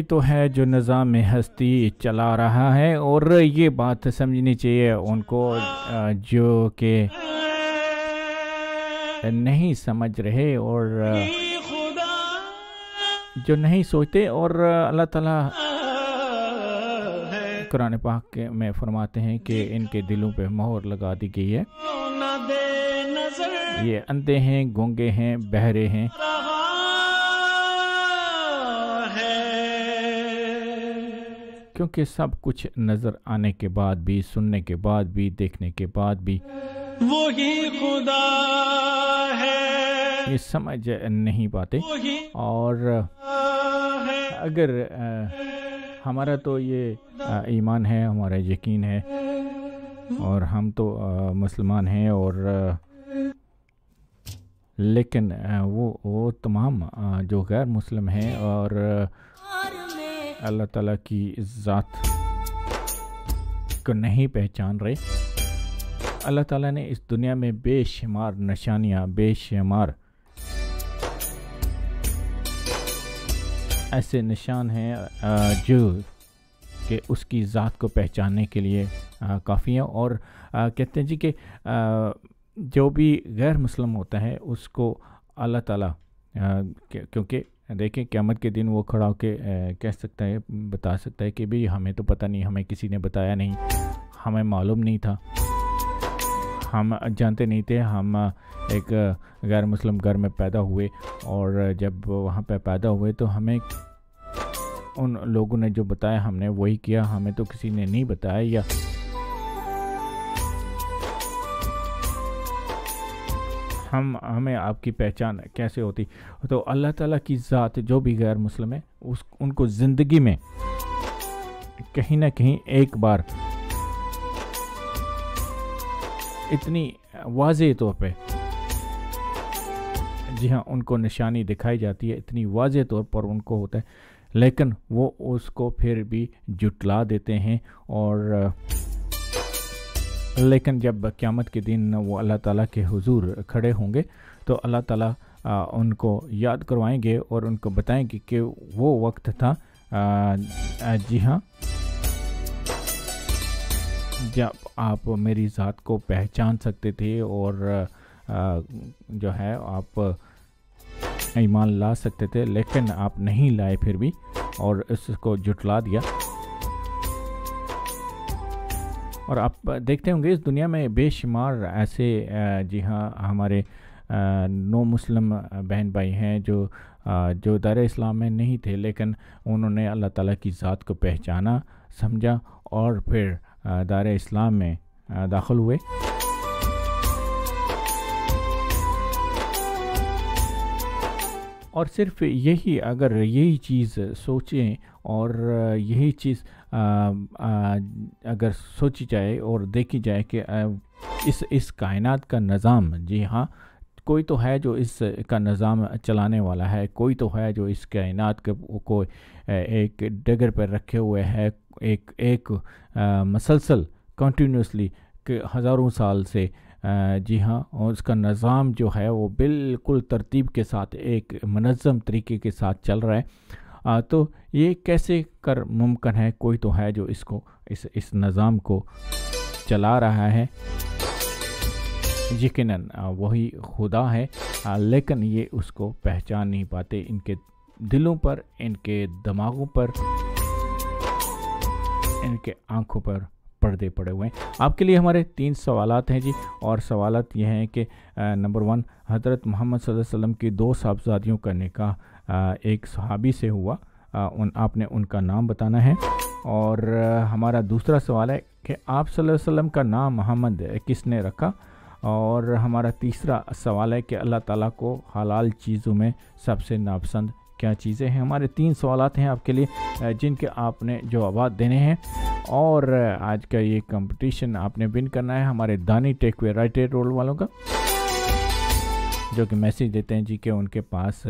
तो है जो निज़ाम में हस्ती चला रहा है और ये बात समझनी चाहिए उनको जो कि नहीं समझ रहे और जो नहीं सोचते और अल्लाह ताला कुरान पाक में फरमाते हैं कि इनके दिलों पे मोहर लगा दी गई है। ये अंधे हैं, गूँगे हैं, बहरे है। क्योंकि सब कुछ नज़र आने के बाद भी सुनने के बाद भी देखने के बाद भी। वही खुदा है। ये समझ नहीं पाते। और अगर अ, हमारा तो ये ईमान है हमारा यकीन है। और हम तो मुसलमान हैं और लेकिन वो वो तमाम जो गैर मुस्लिम हैं और अल्लाह ताला की ज़ात को नहीं पहचान रहे। अल्लाह ताला ने इस दुनिया में बेशुमार निशानियाँ, बेशुमार ऐसे निशान हैं जो कि उसकी ज़ात को पहचानने के लिए काफ़ी हैं और कहते हैं जी कि जो भी गैर मुस्लिम होता है, उसको अल्लाह ताला क्योंकि देखें, क़्यामत के दिन वो खड़ा होकर कह सकता है, बता सकता है कि भाई हमें तो पता नहीं, हमें किसी ने बताया नहीं। हमें मालूम नहीं था। हम जानते नहीं थे, हम एक गैर मुस्लिम घर में पैदा हुए और जब वहाँ पे पैदा हुए तो हमें उन लोगों ने जो बताया हमने, वही किया। हमें तो किसी ने नहीं बताया या हम, हमें आपकी पहचान कैसे होती? तो अल्लाह ताला की ज़ात जो भी गैर मुस्लिम है, उस, उनको ज़िंदगी में कहीं ना कहीं एक बार इतनी वाज तौर पे, जी हाँ उनको निशानी दिखाई जाती है, इतनी वाज तौर पर उनको होता है। लेकिन वो उसको फिर भी जुटला देते हैं और लेकिन जब क़्यामत के दिन वो अल्लाह ताला के हुजूर खड़े होंगे तो अल्लाह ताला आ, उनको याद करवाएँगे और उनको बताएँगे कि वो वक्त था आ, जी हाँ। जब आप मेरी ज़ात को पहचान सकते थे और आ, जो है आप ईमान ला सकते थे लेकिन आप नहीं लाए फिर भी और इसको जुटला दिया। और आप देखते होंगे इस दुनिया में बेशुमार ऐसे जी हाँ हमारे नो मुस्लिम बहन भाई हैं जो जो दर इस्लाम में नहीं थे, लेकिन उन्होंने अल्लाह ताला की ज़ात को पहचाना, समझा और फिर दार इस्लाम में दाखिल हुए। और सिर्फ़ यही, अगर यही चीज़ सोचें और यही चीज़ अगर सोची जाए और देखी जाए कि इस इस कायनात का निज़ाम, जी हाँ कोई तो है जो इस, का निज़ाम चलाने वाला है, कोई तो है जो इस कायनात के, को एक डगर पर रखे हुए है, एक एक मसलसल कंटिन्यूसली हज़ारों साल से जी हाँ और उसका निज़ाम जो है वो बिल्कुल तरतीब के साथ, एक मनज़म तरीके के साथ चल रहा है। आ, तो ये कैसे कर मुमकिन है? कोई तो है जो इसको इस इस निज़ाम को चला रहा है। यकीन वही खुदा है आ, लेकिन ये उसको पहचान नहीं पाते। इनके दिलों पर इनके दिमागों पर इनके आँखों पर पर्दे पड़े हुए हैं। आपके लिए हमारे तीन सवाल हैं जी और सवाल ये हैं कि नंबर वन हज़रत मोहम्मद वसल्लम की दो साहबजादियों का निकाह एक सहाबी से हुआ। उन, आपने उनका नाम बताना है। और हमारा दूसरा सवाल है कि आप वसल्लम का नाम मोहम्मद किसने रखा? और हमारा तीसरा सवाल है कि अल्लाह ताला को हलाल चीज़ों में सबसे नापसंद क्या चीज़ें हैं? हमारे तीन सवाल हैं आपके लिए जिनके आपने जवाब देने हैं। और आज का ये कंपटीशन आपने विन करना है हमारे दानी टेक वे राइटेड रोल वालों का, जो कि मैसेज देते हैं जी कि उनके पास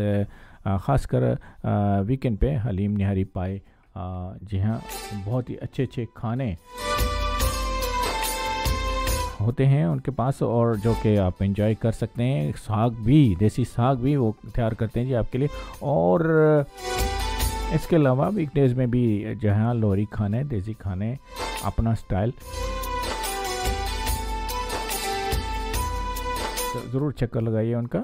ख़ासकर वीकेंड पे हलीम निहारी पाए जी हाँ बहुत ही अच्छे अच्छे खाने होते हैं उनके पास और जो कि आप एंजॉय कर सकते हैं। साग भी, देसी साग भी वो तैयार करते हैं जी आपके लिए। और इसके अलावा वीकडेज में भी जो है, लोहरी खाने, देसी खाने, अपना स्टाइल ज़रूर चक्कर लगाइए उनका।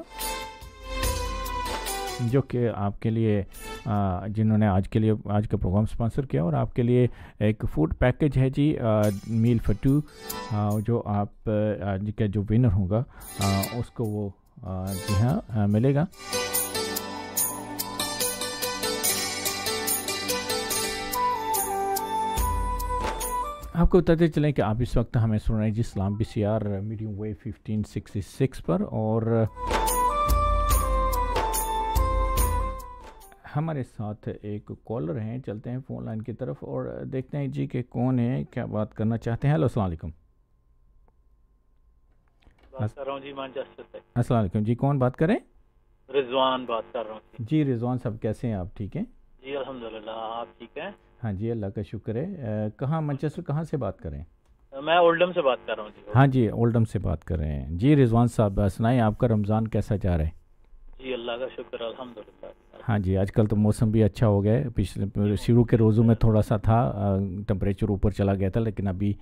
जो कि आपके लिए जिन्होंने आज के लिए, आज का प्रोग्राम स्पॉन्सर किया और आपके लिए एक फ़ूड पैकेज है जी मील फॉर टू जो आप, आज का जो विनर होगा उसको वो जी हाँ मिलेगा। आपको बताते चलें कि आप इस वक्त हमें सुन रहे हैं जी, इस्लाम B C R, medium wave fifteen sixty six पर और हमारे साथ एक कॉलर हैं चलते हैं फ़ोन लाइन की तरफ़ और देखते हैं जी के कौन है क्या बात करना चाहते हैं। हेलो अलैक्म बात कर रहा हूँ जी मैनचेस्टर से। अस्सलाम वालेकुम जी कौन बात करें? रिजवान बात कर रहा हूँ जी। रिजवान साहब कैसे हैं आप? ठीक हैं? जी अल्हम्दुलिल्लाह आप ठीक हैं? हाँ जी अल्लाह का शुक्र है। कहाँ मैनचेस्टर कहाँ से बात करें? मैं ओल्डम से बात कर रहा हूँ जी। हाँ जी ओल्डम से बात कर रहे हैं। जी रिजवान साहब सुनाएँ आपका रमज़ान कैसा जा रहा है? जी अल्लाह का शुक्र अल्हम्दुलिल्लाह। हाँ जी आजकल तो मौसम भी अच्छा हो गया है। पिछले शुरू के रोज़ों में थोड़ा सा था टेम्परेचर ऊपर चला गया था लेकिन अभी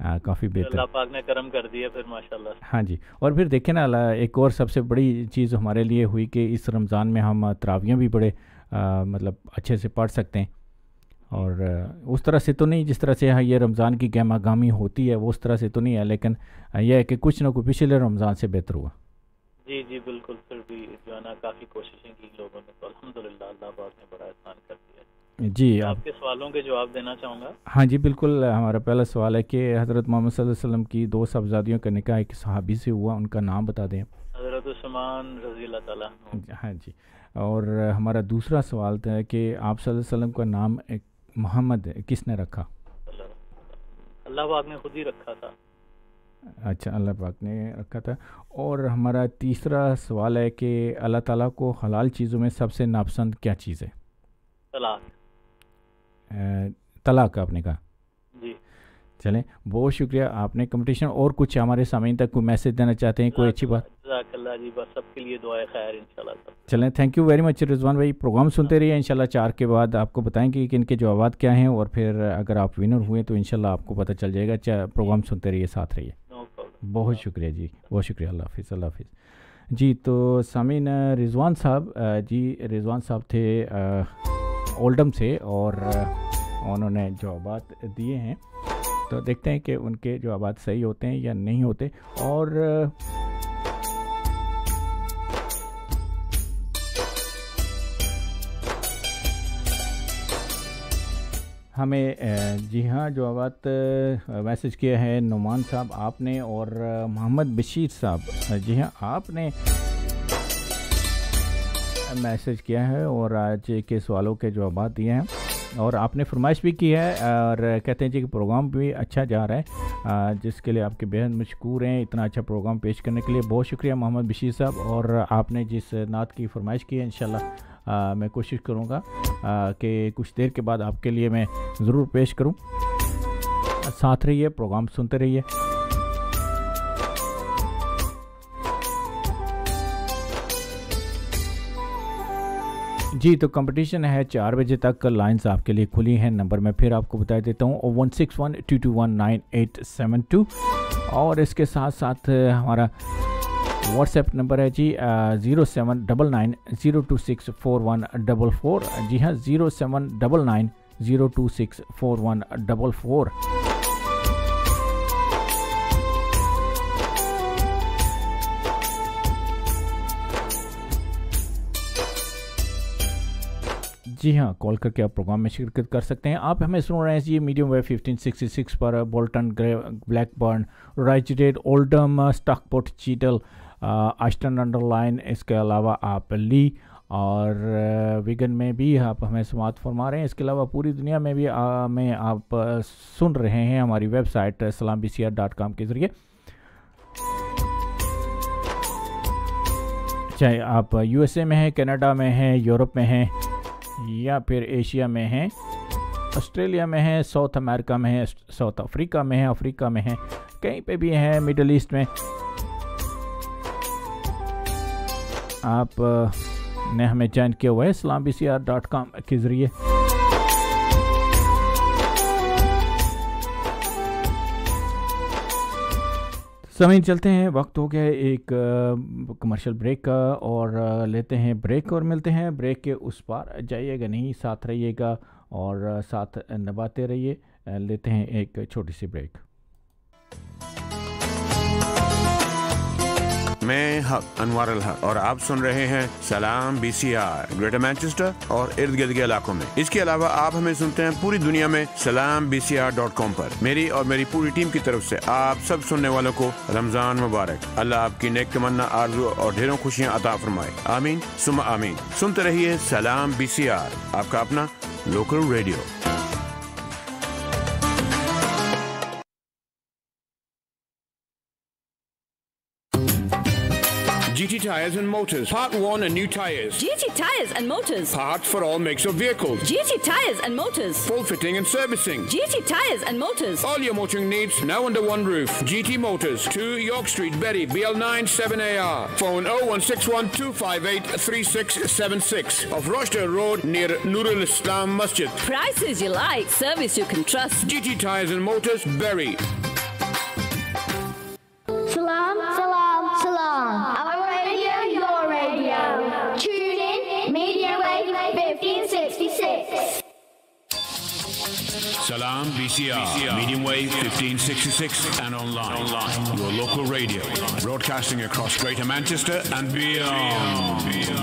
काफ़ी बेहतर। अल्लाह पाक ने करम कर दिया फिर माशाल्लाह। हाँ जी और फिर देखें ना अल्लाह, एक और सबसे बड़ी चीज़ हमारे लिए हुई कि इस रमज़ान में हम तरावियाँ भी बड़े आ, मतलब अच्छे से पढ़ सकते हैं। और उस तरह से तो नहीं जिस तरह से हाँ ये रमज़ान की गहमा गामी होती है वो उस तरह से तो नहीं है लेकिन यह है कि कुछ ना कुछ पिछले रमज़ान से बेहतर हुआ। जी जी बिल्कुल। फिर भी जो है ना काफ़ी कोशिशें की लोगों ने तो अल्हम्दुलिल्लाह अल्लाह पाक ने बड़ा आसान कर दिया जी आप आपके सवालों के जवाब देना चाहूँगा? हाँ जी बिल्कुल हमारा पहला सवाल है कि हज़रत मोहम्मद वसल्लम की दो साहबजादियों का निकाह एक सहाबी से हुआ उनका नाम बता दें। हज़रत उस्मान रज़ी अल्लाह। हाँ जी। और हमारा दूसरा सवाल था कि आप वसल्लम का नाम मोहम्मद किसने रखा? अल्लाह पाक ने खुद ही रखा था। अच्छा अल्लाह पाक ने रखा था। और हमारा तीसरा सवाल है कि अल्लाह ताला को हलाल चीज़ों में सबसे नापसंद क्या चीज़ है? तलाक। तलाक आपने कहा। जी। चलें बहुत शुक्रिया आपने कंपटीशन और कुछ हमारे सामीन तक कोई मैसेज देना चाहते हैं कोई अच्छी बात? जी बस सबके लिए दुआ खैर इंशाल्लाह। चलें thank you very much Rizwan भाई। प्रोग्राम सुनते रहिए इंशाल्लाह चार के बाद आपको बताएँगे कि इनके जवाब क्या हैं और फिर अगर आप विनर हुए तो इंशाल्लाह आपको पता चल जाएगा। प्रोग्राम सुनते रहिए साथ रहिए। बहुत शुक्रिया जी बहुत शुक्रिया अल्लाह हाफिज़ अल्लाह हाफिज़। जी तो सामिन रिजवान साहब जी रिजवान साहब थे ओल्डम से और उन्होंने जवाब दिए हैं। तो देखते हैं कि उनके जवाब सही होते हैं या नहीं होते और हमें जी हाँ जवाबात अ, मैसेज किया है नुमान साहब आपने और मोहम्मद बशीर साहब। जी हाँ आपने मैसेज किया है और आज के सवालों के जवाब दिए हैं और आपने फरमाइश भी की है और कहते हैं जी कि प्रोग्राम भी अच्छा जा रहा है जिसके लिए आपके बेहद मशकूर हैं इतना अच्छा प्रोग्राम पेश करने के लिए। बहुत शुक्रिया मोहम्मद बशीर साहब और आपने जिस नात की फरमाइश की है इंशाल्लाह। अ, मैं कोशिश करूँगा कि कुछ देर के बाद आपके लिए मैं ज़रूर पेश करूँ। साथ रहिए प्रोग्राम सुनते रहिए। जी तो कंपटीशन है चार बजे तक लाइंस आपके लिए खुली हैं। नंबर मैं फिर आपको बता देता हूँ one six one two two one nine eight seven two. और इसके साथ साथ हमारा व्हाट्सएप नंबर है जी zero seven double nine zero two six four one double four जी हाँ zero seven double nine zero two six four one double four जी हाँ call करके आप प्रोग्राम में शिरकत कर सकते हैं। आप हमें सुन रहे हैं जी मीडियम वेव 1566 पर Bolton grey, Blackburn Rochdale Oldham Stockport Cheetham Ashton under Lyne इसके अलावा आप ली और विगन में भी आप हमें समात फरमा रहे हैं। इसके अलावा पूरी दुनिया में भी आ, में आप सुन रहे हैं हमारी वेबसाइट सलाम बी डॉट के ज़रिए। चाहे आप यूएसए में हैं कनाडा में हैं यूरोप में हैं या फिर एशिया में हैं ऑस्ट्रेलिया में हैं साउथ अमेरिका में हैं साउथ अफ्रीका में हैं अफ्रीका में हैं कहीं पे भी हैं मिडल ईस्ट में आप ने हमें ज्वाइन किया हुआ है, इस्लाम B C R dot com के ज़रिए। समय चलते हैं, वक्त हो गया एक कमर्शियल ब्रेक का और लेते हैं ब्रेक और मिलते हैं ब्रेक के उस पार। जाइएगा नहीं, साथ रहिएगा और, साथ नबाते रहिए। लेते हैं एक छोटी सी ब्रेक मैं हक अनवर हक, और आप सुन रहे हैं सलाम बीसीआर ग्रेटर मैनचेस्टर और इर्द गिर्द के इलाकों में। इसके अलावा आप हमें सुनते हैं पूरी दुनिया में सलाम B C R dot com आरोप मेरी और मेरी पूरी टीम की तरफ़ ऐसी आप सब सुनने वालों को रमज़ान मुबारक। अल्लाह आपकी नेक तमन्ना, आरज़ू और ढेरों खुशियाँ अता फरमाए। आमीन सुम आमीन। सुनते रहिए सलाम बी सी आर आपका अपना local radio GT Tires and Motors. Part 1 and new tires. GT Tires and Motors. Part for all makes of vehicles. GT Tires and Motors. Full fitting and servicing. GT Tires and Motors. All your motoring needs now under one roof. GT Motors, 2 York Street, Berry, BL9 7AR. Phone 0161 258 3676. Of Rochdale Road near Nurul Islam Masjid. Prices you like, service you can trust. GT Tires and Motors, Berry. Salam, salam, salam. Salam BCR, medium wave 1566 and online. online. Your local radio, broadcasting across Greater Manchester and beyond.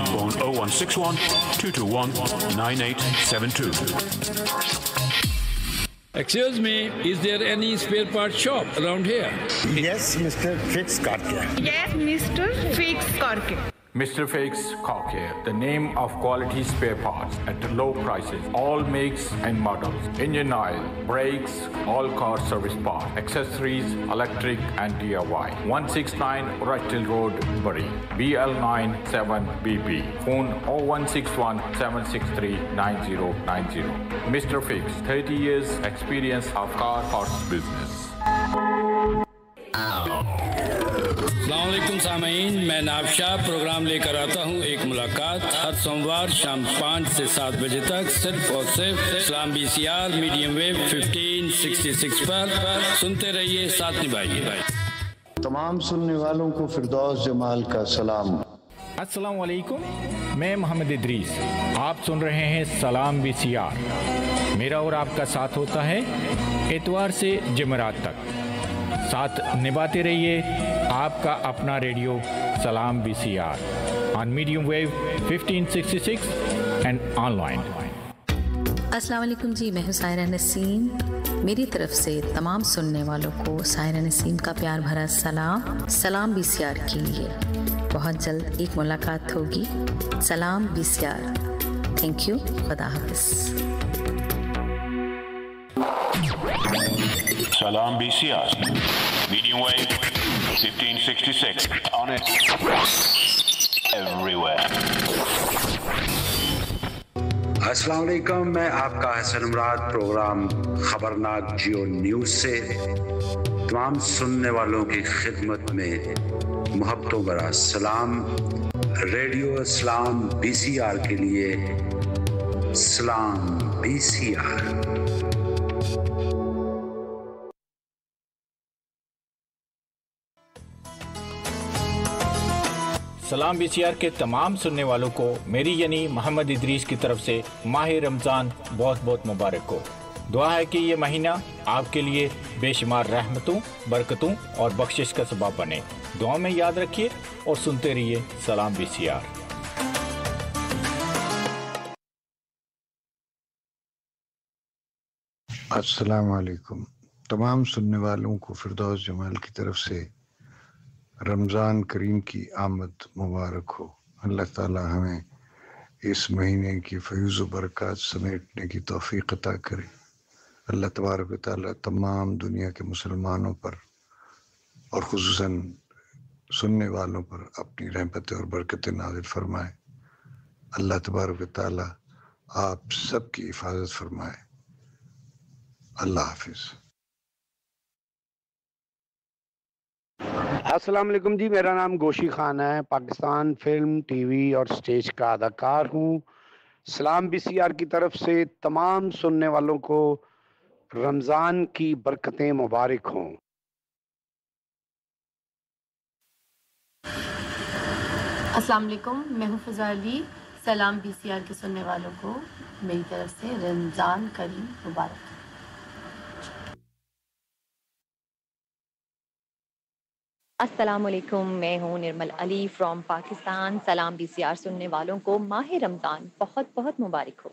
Phone 0161 221 9872. Excuse me, is there any spare part shop around here? Yes, Mr. Fix Karke. Yes, Mr. Fix Karke. Mr. Fix Car Care, the name of quality spare parts at low prices, all makes and models, engine oil, brakes, all car service parts, accessories, electric and DIY. 169 Rochdale Road, Bury, BL97BP. Phone 0161 763 9090. Mr. Fix, 30 years experience of car parts business. अलैक्म सामीन मैं Nabshah programme लेकर आता हूँ एक मुलाकात। हर सोमवार शाम पाँच से सात बजे तक सिर्फ़ और सिर्फ़ इस्लाम B C R medium wave fifteen sixty six पर सुनते रहिए साथ निभाइए। तमाम सुनने वालों को फिरदौस जमाल का सलाम। अस्सलाम वालेकुम मैं मोहम्मद इदरीस। आप सुन रहे हैं सलाम बी सी आर मेरा और आपका साथ होता है एतवार से जमरात तक। साथ निभाते रहिए। आपका अपना रेडियो, सलाम B C on medium wave 1566 and online अस्सलाम वालेकुम जी, मैं हूँ सायरा नसीम। मेरी तरफ़ से तमाम सुनने वालों को सायरा नसीम का प्यार भरा सलाम सलाम बी सी आर के लिए। बहुत जल्द एक मुलाकात होगी। सलाम B C R thank you खुदा हाफिज़। Salam BCR, medium wave 1566. On it everywhere. अस्सलाम मैं आपका हसन मुराद प्रोग्राम खबरनाक जियो न्यूज़ से तमाम सुनने वालों की खिदमत में मोहब्बतों भरा सलाम रेडियो इस्लाम बीसीआर के लिए सलाम बीसीआर सलाम बी के तमाम सुनने वालों को मेरी यानी मोहम्मद इदरीस की तरफ़ से माह रमज़ान बहुत बहुत मुबारक हो। दुआ है कि ये महीना आपके लिए बेशुमार रहमतों, बरकतों और बख्शिश का सबब बने। दुआ में याद रखिए और सुनते रहिए सलाम बी अस्सलाम वालेकुम। तमाम सुनने वालों को फिरदौस जमाल की तरफ़ से रमज़ान करीम की आमद मुबारक हो। अल्लाह ताला हमें इस महीने की फयूज़ बरक़ात समेटने की तोफ़ी अता करे। अल्लाह तबारक ताला तमाम दुनिया के मुसलमानों पर और खसूस सुनने वालों पर अपनी रहमत और बरकत नाजिल फरमाए। अल्लाह तबारक ताला आप सबकी हिफाजत फरमाए। अल्लाह हाफिज़। अस्सलाम जी, मेरा नाम गोशी खान है। पाकिस्तान फ़िल्म, टीवी और स्टेज का अदाकार हूँ। सलाम बीसीआर की तरफ़ से तमाम सुनने वालों को रमज़ान की बरकतें मुबारक हों। अस्सलाम मैं हूँ फ़ज़ा अली। सलाम बीसीआर के सुनने वालों को मेरी तरफ़ से रमज़ान करीम मुबारक। अस्सलाम वालेकुम मैं हूँ निर्मल अली फ्रॉम पाकिस्तान सलाम बीसीआर सुनने वालों को माह रमज़ान बहुत बहुत मुबारक हो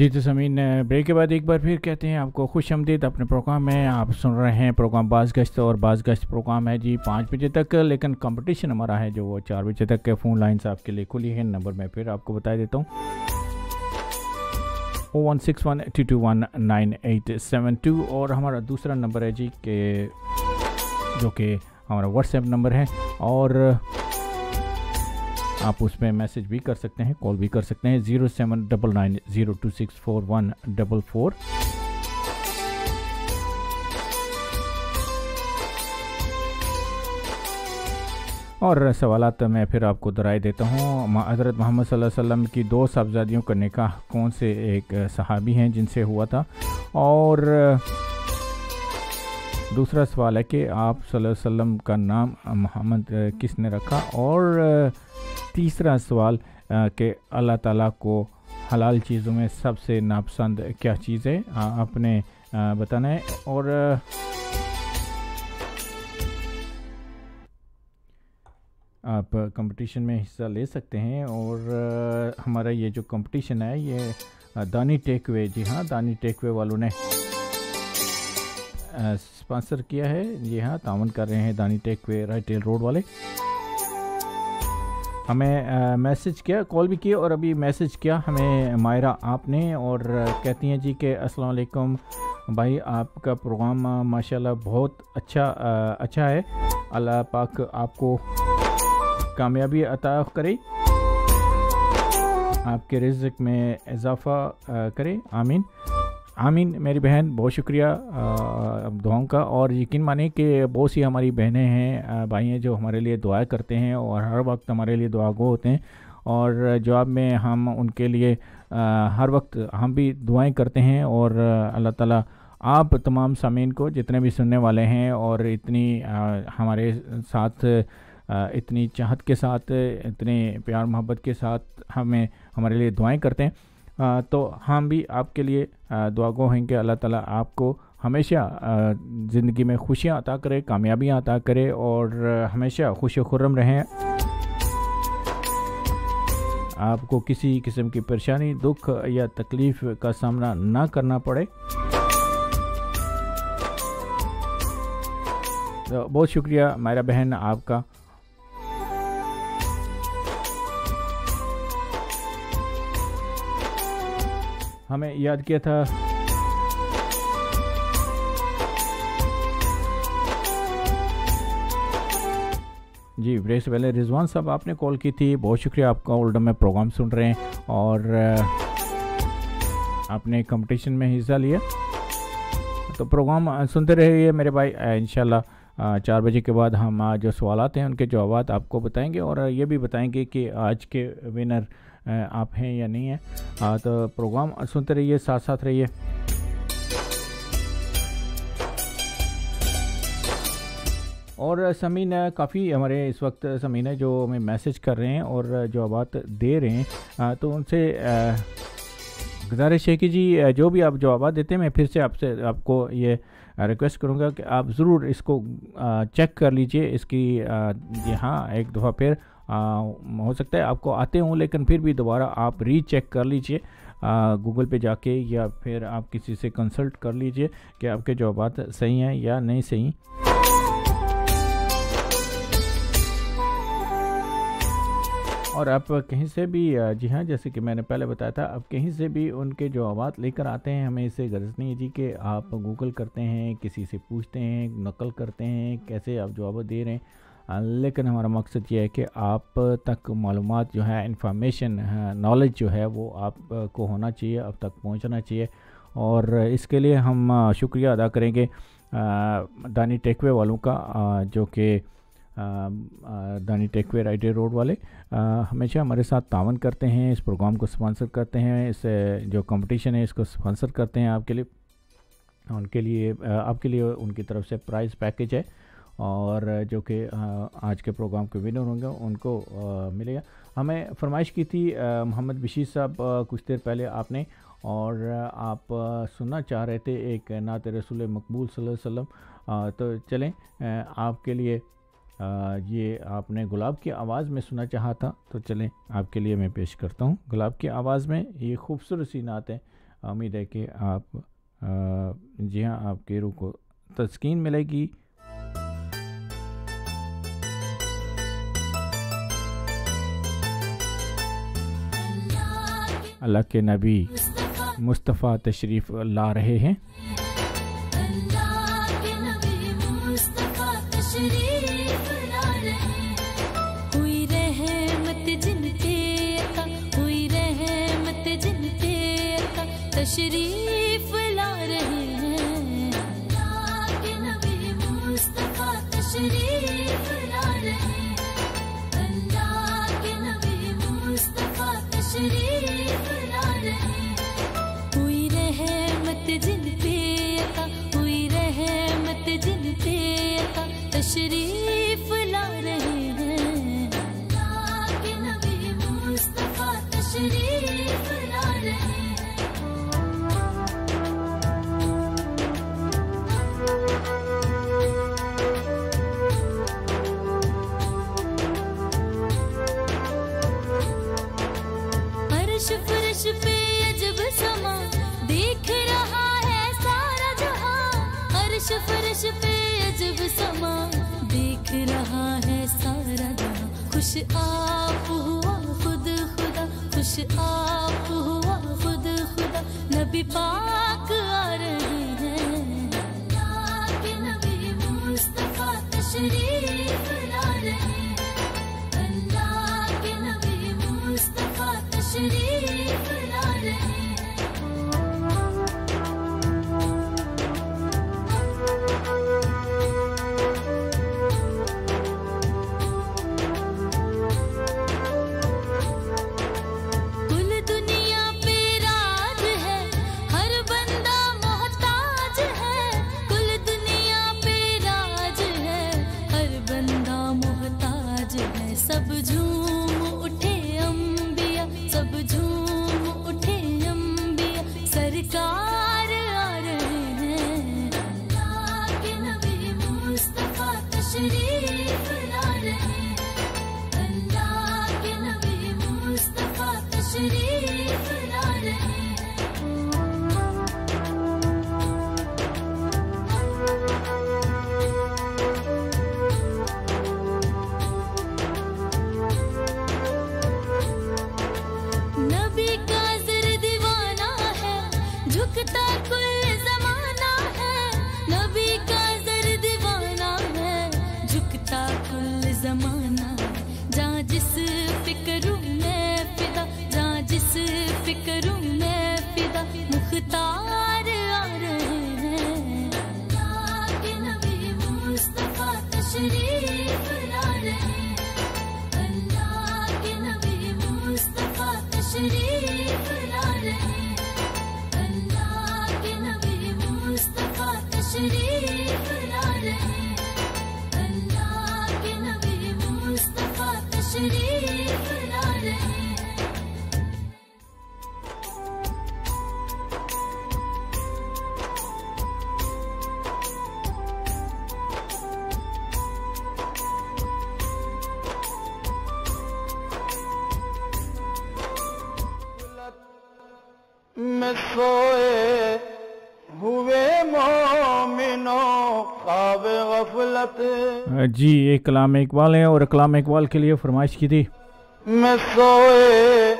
जी तो समीन, ब्रेक के बाद एक बार फिर कहते हैं आपको खुश आमदीद। अपने प्रोग्राम में आप सुन रहे हैं प्रोग्राम बाज गश्त और बाज गश्त प्रोग्राम है जी पाँच बजे तक, लेकिन कंपटीशन हमारा है जो वो चार बजे तक के फ़ोन लाइन्स आपके लिए खुली है। नंबर मैं फिर आपको बता देता हूँ। O one six one, two two one, nine eight seven two और हमारा दूसरा नंबर है जी के, जो कि हमारा व्हाट्सएप नंबर है। और आप उसमें मैसेज भी कर सकते हैं, कॉल भी कर सकते हैं, zero seven double nine zero two six four one double four. और सवालत मैं फिर आपको दोहराई देता हूँ। हज़रत मोहम्मद वसल्लम की दो साहबजादियों का निकाह कौन से एक सहाबी हैं जिनसे हुआ था? और दूसरा सवाल है कि आप वसल्लम का नाम मोहम्मद किसने रखा? और तीसरा सवाल कि अल्लाह ताला को हलाल चीज़ों में सबसे नापसंद क्या चीज़? है आपने बताना है। और आप कंपटीशन में हिस्सा ले सकते हैं। और हमारा ये जो कंपटीशन है, ये दानी टेकवे, जी हाँ दानी टेक वे वालों ने स्पॉन्सर किया है। जी हाँ तावन कर रहे हैं दानी टेक वे राइटेल रोड वाले। हमें मैसेज किया कॉल भी किया और अभी मैसेज किया हमें मायरा आपने और कहती हैं जी कि अस्सलाम वालेकुम। भाई आपका प्रोग्राम माशाल्लाह बहुत अच्छा आ, अच्छा है। अल्लाह पाक आपको कामयाबी अता करे। आपके रिज्क में इजाफ़ा करे। आमीन। आमीन, मेरी बहन, बहुत शुक्रिया दुआओं का। और यकीन माने कि बहुत सी हमारी बहनें हैं भाई हैं जो हमारे लिए दुआ करते हैं और हर वक्त हमारे लिए दुआ गो होते हैं। और जवाब में हम, उनके लिए हर वक्त हम भी दुआएँ करते हैं। और अल्लाह ताला आप तमाम सामीन को जितने भी सुनने वाले हैं और इतनी हमारे साथ इतनी चाहत के साथ, इतने प्यार मोहब्बत के साथ हमें, हमारे लिए दुआएँ करते हैं। तो हम भी आपके लिए दुआ गो हैं कि अल्लाह ताला आपको हमेशा ज़िंदगी में खुशियाँ अता करे, कामयाबियाँ अता करे और हमेशा खुश खुर्रम रहें। आपको किसी किस्म की परेशानी, दुख या तकलीफ़ का सामना ना करना पड़े। तो बहुत शुक्रिया मेरा बहन, आपका। हमें याद किया था। जी ब्रेक से पहले रिजवान साहब आपने कॉल की थी। बहुत शुक्रिया आपका ओल्डर में प्रोग्राम सुन रहे हैं और आपने कंपटीशन में हिस्सा लिया। तो प्रोग्राम सुनते रहिए मेरे भाई आ, चार बजे के बाद हम जो सवाल हैं उनके जवाब आपको बताएँगे और ये भी बताएँगे कि आज के विनर आप हैं या नहीं हैं। तो प्रोग्राम सुनते रहिए साथ साथ रहिए। और समीन, काफ़ी हमारे इस वक्त समीन है जो हमें मैसेज कर रहे हैं और जो बात दे रहे हैं। तो उनसे गुजारिश है कि जी जो भी आप जवाब देते हैं, मैं फिर से आपसे, आपको ये रिक्वेस्ट करूँगा कि आप ज़रूर इसको चेक कर लीजिए, इसकी जी हाँ एक दफ़ा फिर हो सकता है आपको आते हों, लेकिन फिर भी दोबारा आप रीचेक कर लीजिए। गूगल पे जाके या फिर आप किसी से कंसल्ट कर लीजिए कि आपके जवाब सही हैं या नहीं सही। और आप कहीं से भी जी हाँ जैसे कि मैंने पहले बताया था, आप कहीं से भी उनके जो आवाज़ लेकर आते हैं, हमें इससे गरज नहीं है जी कि आप गूगल करते हैं, किसी से पूछते हैं, नकल करते हैं, कैसे आप जवाब दे रहे हैं। लेकिन हमारा मकसद ये है कि आप तक मालूम जो है इंफॉर्मेशन नॉलेज जो है, वो आपको होना चाहिए, अब तक पहुँचना चाहिए। और इसके लिए हम शुक्रिया अदा करेंगे दानी टेकवे वालों का जो कि दानी टेकवे राइडे रोड वाले। हमेशा हमारे साथ तावन करते हैं, इस प्रोग्राम को स्पॉन्सर करते हैं, इस, जो कंपटीशन है, इसको स्पॉन्सर करते हैं आपके लिए। उनके लिए आपके लिए उनकी तरफ़ से प्राइज़ पैकेज है। और जो कि आज के प्रोग्राम के विनर होंगे, उनको मिलेगा। हमें फरमाइश की थी मोहम्मद बशीर साहब कुछ देर पहले आपने, और आप सुनना चाह रहे थे एक नात रसूल मकबूल वसल्लम। तो चलें आपके लिए ये आपने गुलाब की आवाज़ में सुना चाहा था तो चलें, आपके लिए मैं पेश करता हूँ। गुलाब की आवाज़ में ये खूबसूरत सी नात, उम्मीद है कि आप जी हाँ आपके रूह को तस्कीन मिलेगी। अल्लाह के नबी मुस्तफ़ा तशरीफ़ ला रहे हैं। तशरीफ़ का खुश आप हुआ खुद खुदा, खुश आप हुआ खुद खुदा। नबी पाक आ रहे हैं। के नबी मुस्तफ़ा तशरीफ़ ला रहे अल्लाह के नबी मुस्तफ़ा तशरीफ़ कलाम इकबाल हैं और कलाम इकबाल के लिए फरमाइश की थी। मैं सोए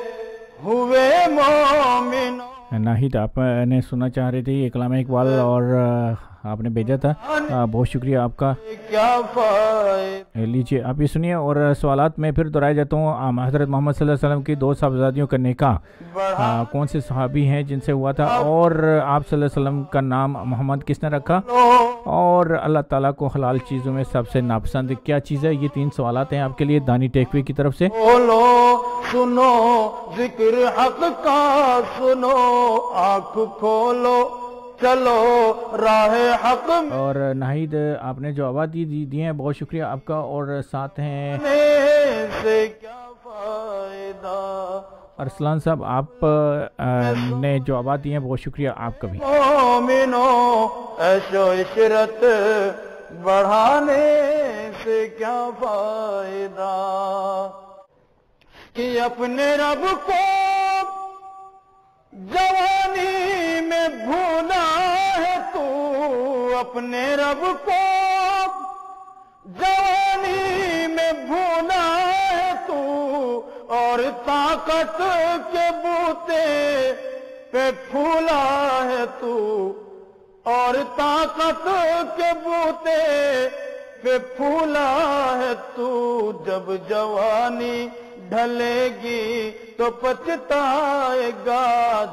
हुए नाहिद नाहिद आपने सुनना चाह रहे थे ये कलाम इकबाल और आपने भेजा था। अ, बहुत शुक्रिया आपका। लीजिए आप ये सुनिए और सवालात में फिर दोहराया जाता हूँ। हज़रत मोहम्मद वसल्लम की दो साहबजादियों का निकाह। आ, कौन से सहाबी हैं जिनसे हुआ था? और आप वसल्लम का नाम मोहम्मद किसने रखा? और अल्लाह ताला को हलाल चीज़ों में सबसे नापसंद क्या चीज़ है? ये तीन सवालात हैं आपके लिए दानी टेकवी की तरफ़ से। सुनो ज़िक्र हक का सुनो आँख खोलो। चलो राह हक और नाहिद आपने जो आवाज़ दी दी, है बहुत शुक्रिया आपका और साथ हैं। से क्या फ़ायदा? अरसलान साहब आप अ, ने जो आवाज़ दी है बहुत शुक्रिया आपका भी। मोमिनो ऐशो इशरत बढ़ाने से क्या फ़ायदा? कि अपने रब को जवानी में भूला है तू अपने रब को। जवानी में भूला है तू और ताकत के बूते पे फूला है तू और ताकत के बूते पे फूला है तू। जब जवानी ढलेगी तो पछताएगा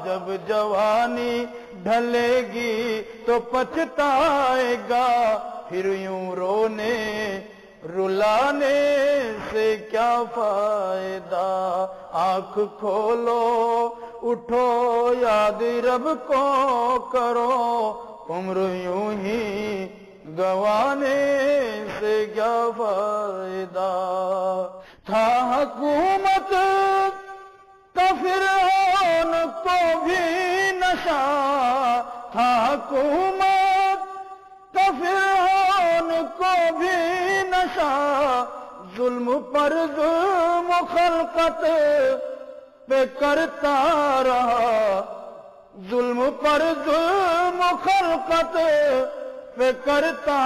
जब जवानी ढलेगी तो पछताएगा, फिर यूँ रोने रुलाने से क्या फ़ायदा? आँख खोलो, उठो, याद रब को करो, उम्र यूँ ही गवाने को भी नशा। था हुकूमत का फिर को भी नशा। जुल्म पर जुल्म खलकत पे रहा। जुल्म पर जुल्म खलकत पे करता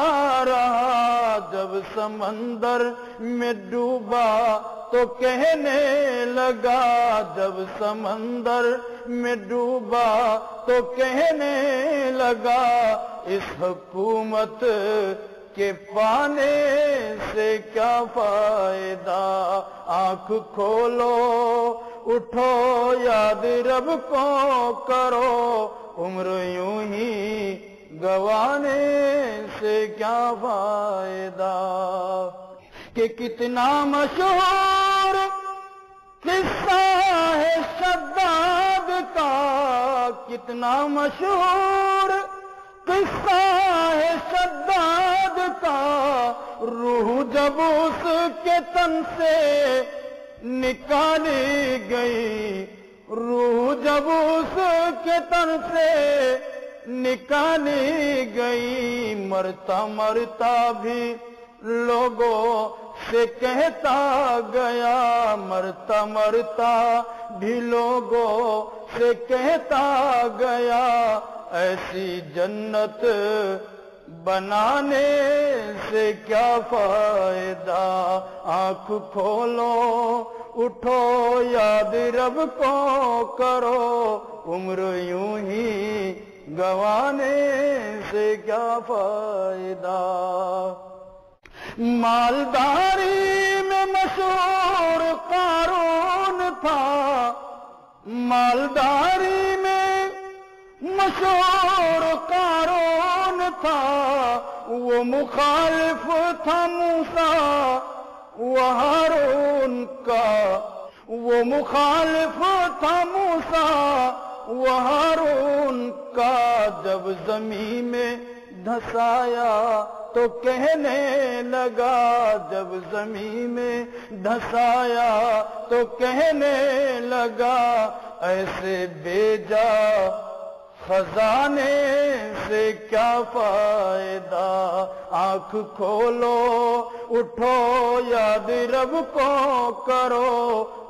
रहा। जब समंदर में डूबा तो कहने लगा, जब समंदर में डूबा तो कहने लगा, इस हुकूमत के पाने से क्या फ़ायदा? आँख खोलो, उठो, याद रब को करो, उम्र यूँ ही गवाने से क्या फ़ायदा? कि कितना मशहूर किस्सा है शद्दाद का, कितना मशहूर किस्सा है शद्दाद का। रूह जब उसके तन से निकाली गई, रूह जब उसके तन से निकाली गई। मरता मरता भी लोगों से कहता गया। मरता मरता भी लोगों से कहता गया। ऐसी जन्नत बनाने से क्या फ़ायदा? आँख खोलो, उठो, याद रब को करो। उम्र यूँ ही गवाने से क्या फ़ायदा? मालदारी में मशहूर कारून था। मालदारी में मशहूर कारून था। वो मुखालिफ था मूसा, वो हारून का। वो मुखालिफ था मूसा वो हारून का जब जमी में धसाया तो कहने लगा, जब ज़मीन में धसाया तो कहने लगा, ऐसे बेजा खजाने से क्या फ़ायदा? आँख खोलो, उठो, याद रब को करो,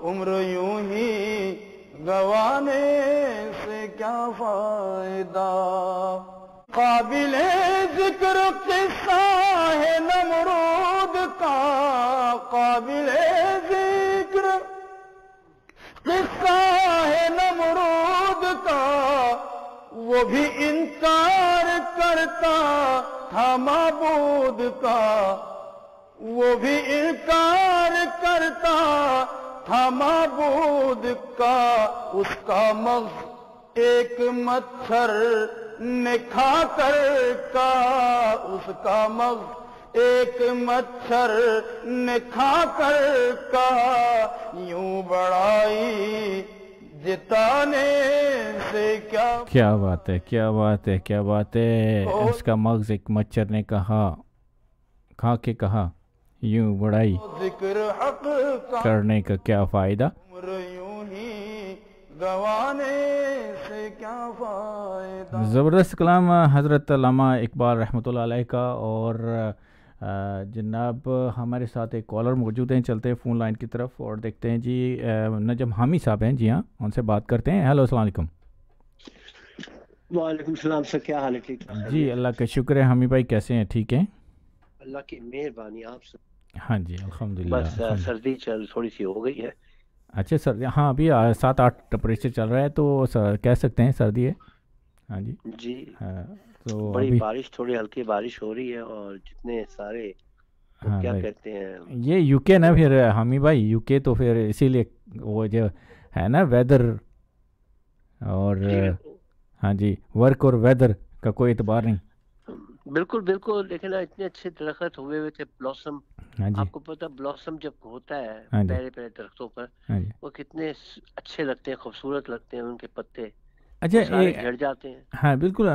उम्र यूँ ही गवाने से क्या फ़ायदा? काबिल ज़िक्र किस्सा है नमरूद का। काबिल ज़िक्र किस्सा है नमरूद का। वो भी इनकार करता था माबूद का। वो भी इनकार करता था माबूद का उसका मग एक मच्छर ने खा कर का उसका मग एक मच्छर ने खा कर का यूँ बड़ाई जिताने से क्या क्या बात है क्या बात है क्या बात है। उसका मगज एक मच्छर ने कहा खा के कहा। यूँ बड़ाई करने का क्या फ़ायदा? ज़बरदस्त कलाम हज़रत लामा इकबाल रहमतुल्लाह अलैह का। और जनाब हमारे साथ एक कॉलर मौजूद हैं चलते हैं फ़ोन लाइन की तरफ़ और देखते हैं जी नजम हामी साहब हैं। जी हाँ उनसे बात करते हैं। हेलो अस्सलाम वालेकुम। वालेकुम सलाम सर क्या हाल है? ठीक ठाक जी अल्लाह का शुक्र है। हामी भाई कैसे हैं? ठीक हैं? अल्लाह की मेहरबानी आप सब हाँ जी अल्हम्दुलिल्लाह बस सर्दी चल थोड़ी सी हो गई है। अच्छा सर हाँ अभी सात आठ टेम्परेचर चल रहा है तो सर, कह सकते हैं सर्दी है? हाँ जी। जी। हाँ तो बड़ी अभी बारिश थोड़ी हल्की बारिश हो रही है और जितने सारे वो हाँ क्या कहते हैं? ये यूके ना फिर हामी भाई यूके तो फिर इसीलिए वो जो है ना वेदर और हाँ जी वर्क और वेदर का कोई एतबार नहीं। बिल्कुल बिल्कुल। लेकिन इतने अच्छे दरख्त हुए हुए थे ब्लॉसम हाँ आपको पता ब्लॉसम जब होता है हाँ पहले पहले दरख्तों पर हाँ वो कितने अच्छे लगते हैं खूबसूरत लगते हैं उनके पत्ते। अच्छा, झड़ जाते हैं। हाँ बिल्कुल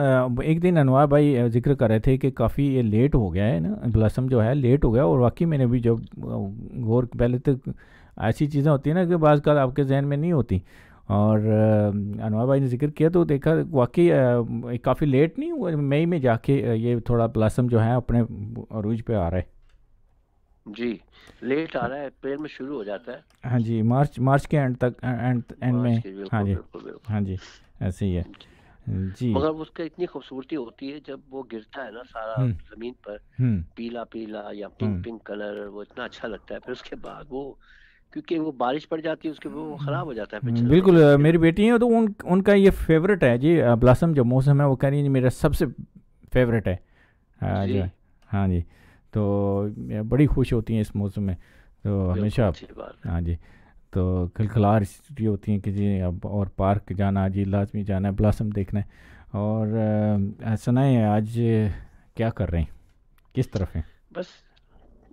एक दिन अनवार भाई ज़िक्र कर रहे थे कि काफ़ी ये लेट हो गया है ना ब्लॉसम जो है लेट हो गया और वाकई मैंने भी जब गौर पहले तो ऐसी चीज़ें होती हैं ना कि बाज़ आपके जहन में नहीं होती। और अ, भाई ने ज़िक्र किया तो देखा वाकई काफ़ी लेट नहीं हुआ मई में जाके ये थोड़ा ब्लॉसम जो है अपने अरूज पे आ रहा है जी लेट आ रहा है अप्रैल में शुरू हो जाता है हाँ जी मार्च मार्च के एंड तक एंड एंड में हाँ जी। हाँ जी ऐसे ही है जी मगर उसका इतनी खूबसूरती होती है जब वो गिरता है ना सारा हम्म। ज़मीन पर हम्म। पीला पीला या। पिंक पिंक कलर वो इतना अच्छा लगता है फिर उसके बाद वो क्योंकि वो बारिश पड़ जाती है उसके वो खराब हो जाता है बिल्कुल मेरी बेटी है तो उन उनका ये फेवरेट है जी ब्लॉसम जो मौसम है वो कह रही है मेरा सबसे फेवरेट है। जी। है हाँ जी तो बड़ी खुश होती हैं इस मौसम में तो हमेशा हाँ। जी तो खिलखिलाहट सी होती हैं कि जी अब और पार्क जाना जी लाजमी जाना है ब्लॉसम देखना है और सुनाएँ आज क्या कर रहे हैं किस तरफ़ हैं? बस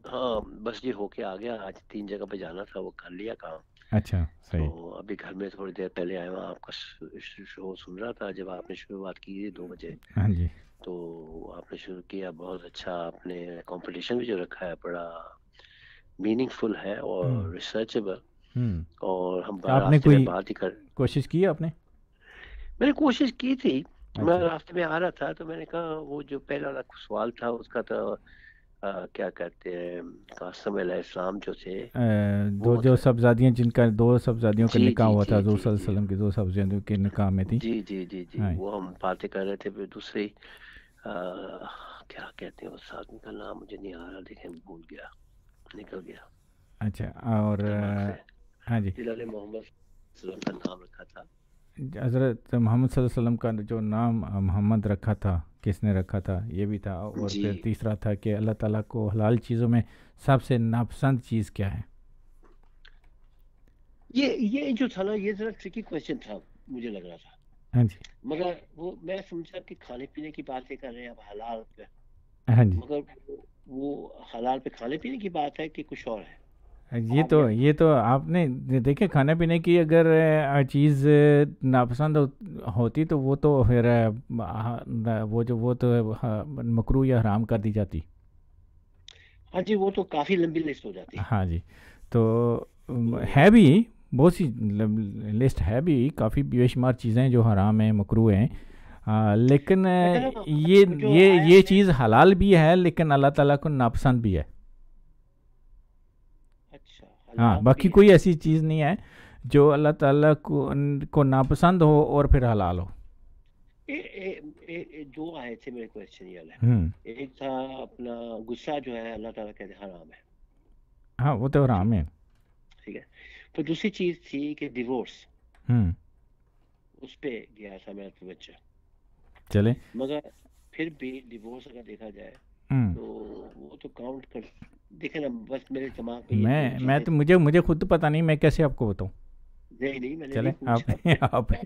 हाँ बस ये होके आ गया। आज तीन जगह पे जाना था वो कर लिया काम। अच्छा सही। तो अभी घर में थोड़ी देर पहले आया हुआ आपका श- सुन रहा था जब आपने शुरुआत की थी दो बजे। हाँ जी। तो आपने शुरू किया बहुत अच्छा आपने कंपटीशन भी जो रखा है बड़ा मीनिंगफुल है और हम्म। रिसर्चेबल हम्म। और हम आपने रास्ते कोई बात ही कर कोशिश की आपने? मैंने कोशिश की थी। मैं अच्छा। रास्ते में आ रहा था तो मैंने कहा वो जो पहला सवाल था उसका तो क्या कहते हैं कासम इस्लाम जो थे दो जो सबजादियाँ जिनका दो सबजादियों का निकाह हुआ था हजूर वसल्लम की दो सबजादियों के निकाह में थी। जी जी जी जी हाँ। वो हम बातें कर रहे थे फिर दूसरी क्या कहते हैं उस आदमी का नाम मुझे नहीं आ रहा देखें भूल गया निकल गया। अच्छा और हाँ जी। जिलाल मोहम्मद का नाम रखा था। हज़रत मोहम्मद वसल्लम का जो नाम मोहम्मद रखा था किसने रखा था? ये भी था। और फिर तीसरा था कि अल्लाह ताला को हलाल चीज़ों में सबसे नापसंद चीज़ क्या है? ये ये जो था ना ये जरा ट्रिकी क्वेश्चन था मुझे लग रहा था। हाँ जी। मगर वो मैं समझा कि खाने पीने की बातें कर रहे हैं अब हलाल पे। हाँ जी। मगर वो- वो हलाल पे खाने पीने की बात है कि कुछ और है? ये तो ये तो आपने देखे खाने पीने की अगर चीज़ नापसंद होती तो वो तो फिर न- वो जो वो तो मकरू या हराम कर दी जाती। हाँ जी वो तो काफ़ी लंबी लिस्ट हो जाती। है हाँ जी तो है भी बहुत सी लिस्ट है भी काफ़ी बेशुमार चीज़ें जो हराम हैं मकरू हैं आ, लेकिन ये ये ये चीज़ हलाल भी है लेकिन अल्लाह ताला को नापसंद भी है। हाँ बाकी कोई ऐसी चीज़ नहीं है जो अल्लाह ताला को को नापसंद हो और फिर हलाल हो। ए, ए, ए, ए, दो आए थे मेरे क्वेश्चन ये वाला हम्म। एक था अपना गुस्सा जो है अल्लाह ताला कहते हराम है। हाँ वो तो हराम है। ठीक है। तो दूसरी चीज़ थी कि डिवोर्स हम्म। उस पे गया था मेरा बच्चा। चले। मगर फिर भी डिवोर्स अगर देखा जाए। तो वो तो काउंट कर देखे ना बस मेरे दिमाग में मैं मैं तो मुझे मुझे खुद तो पता नहीं मैं कैसे आपको बताऊँ? नहीं नहीं मैंने चले आपने आपने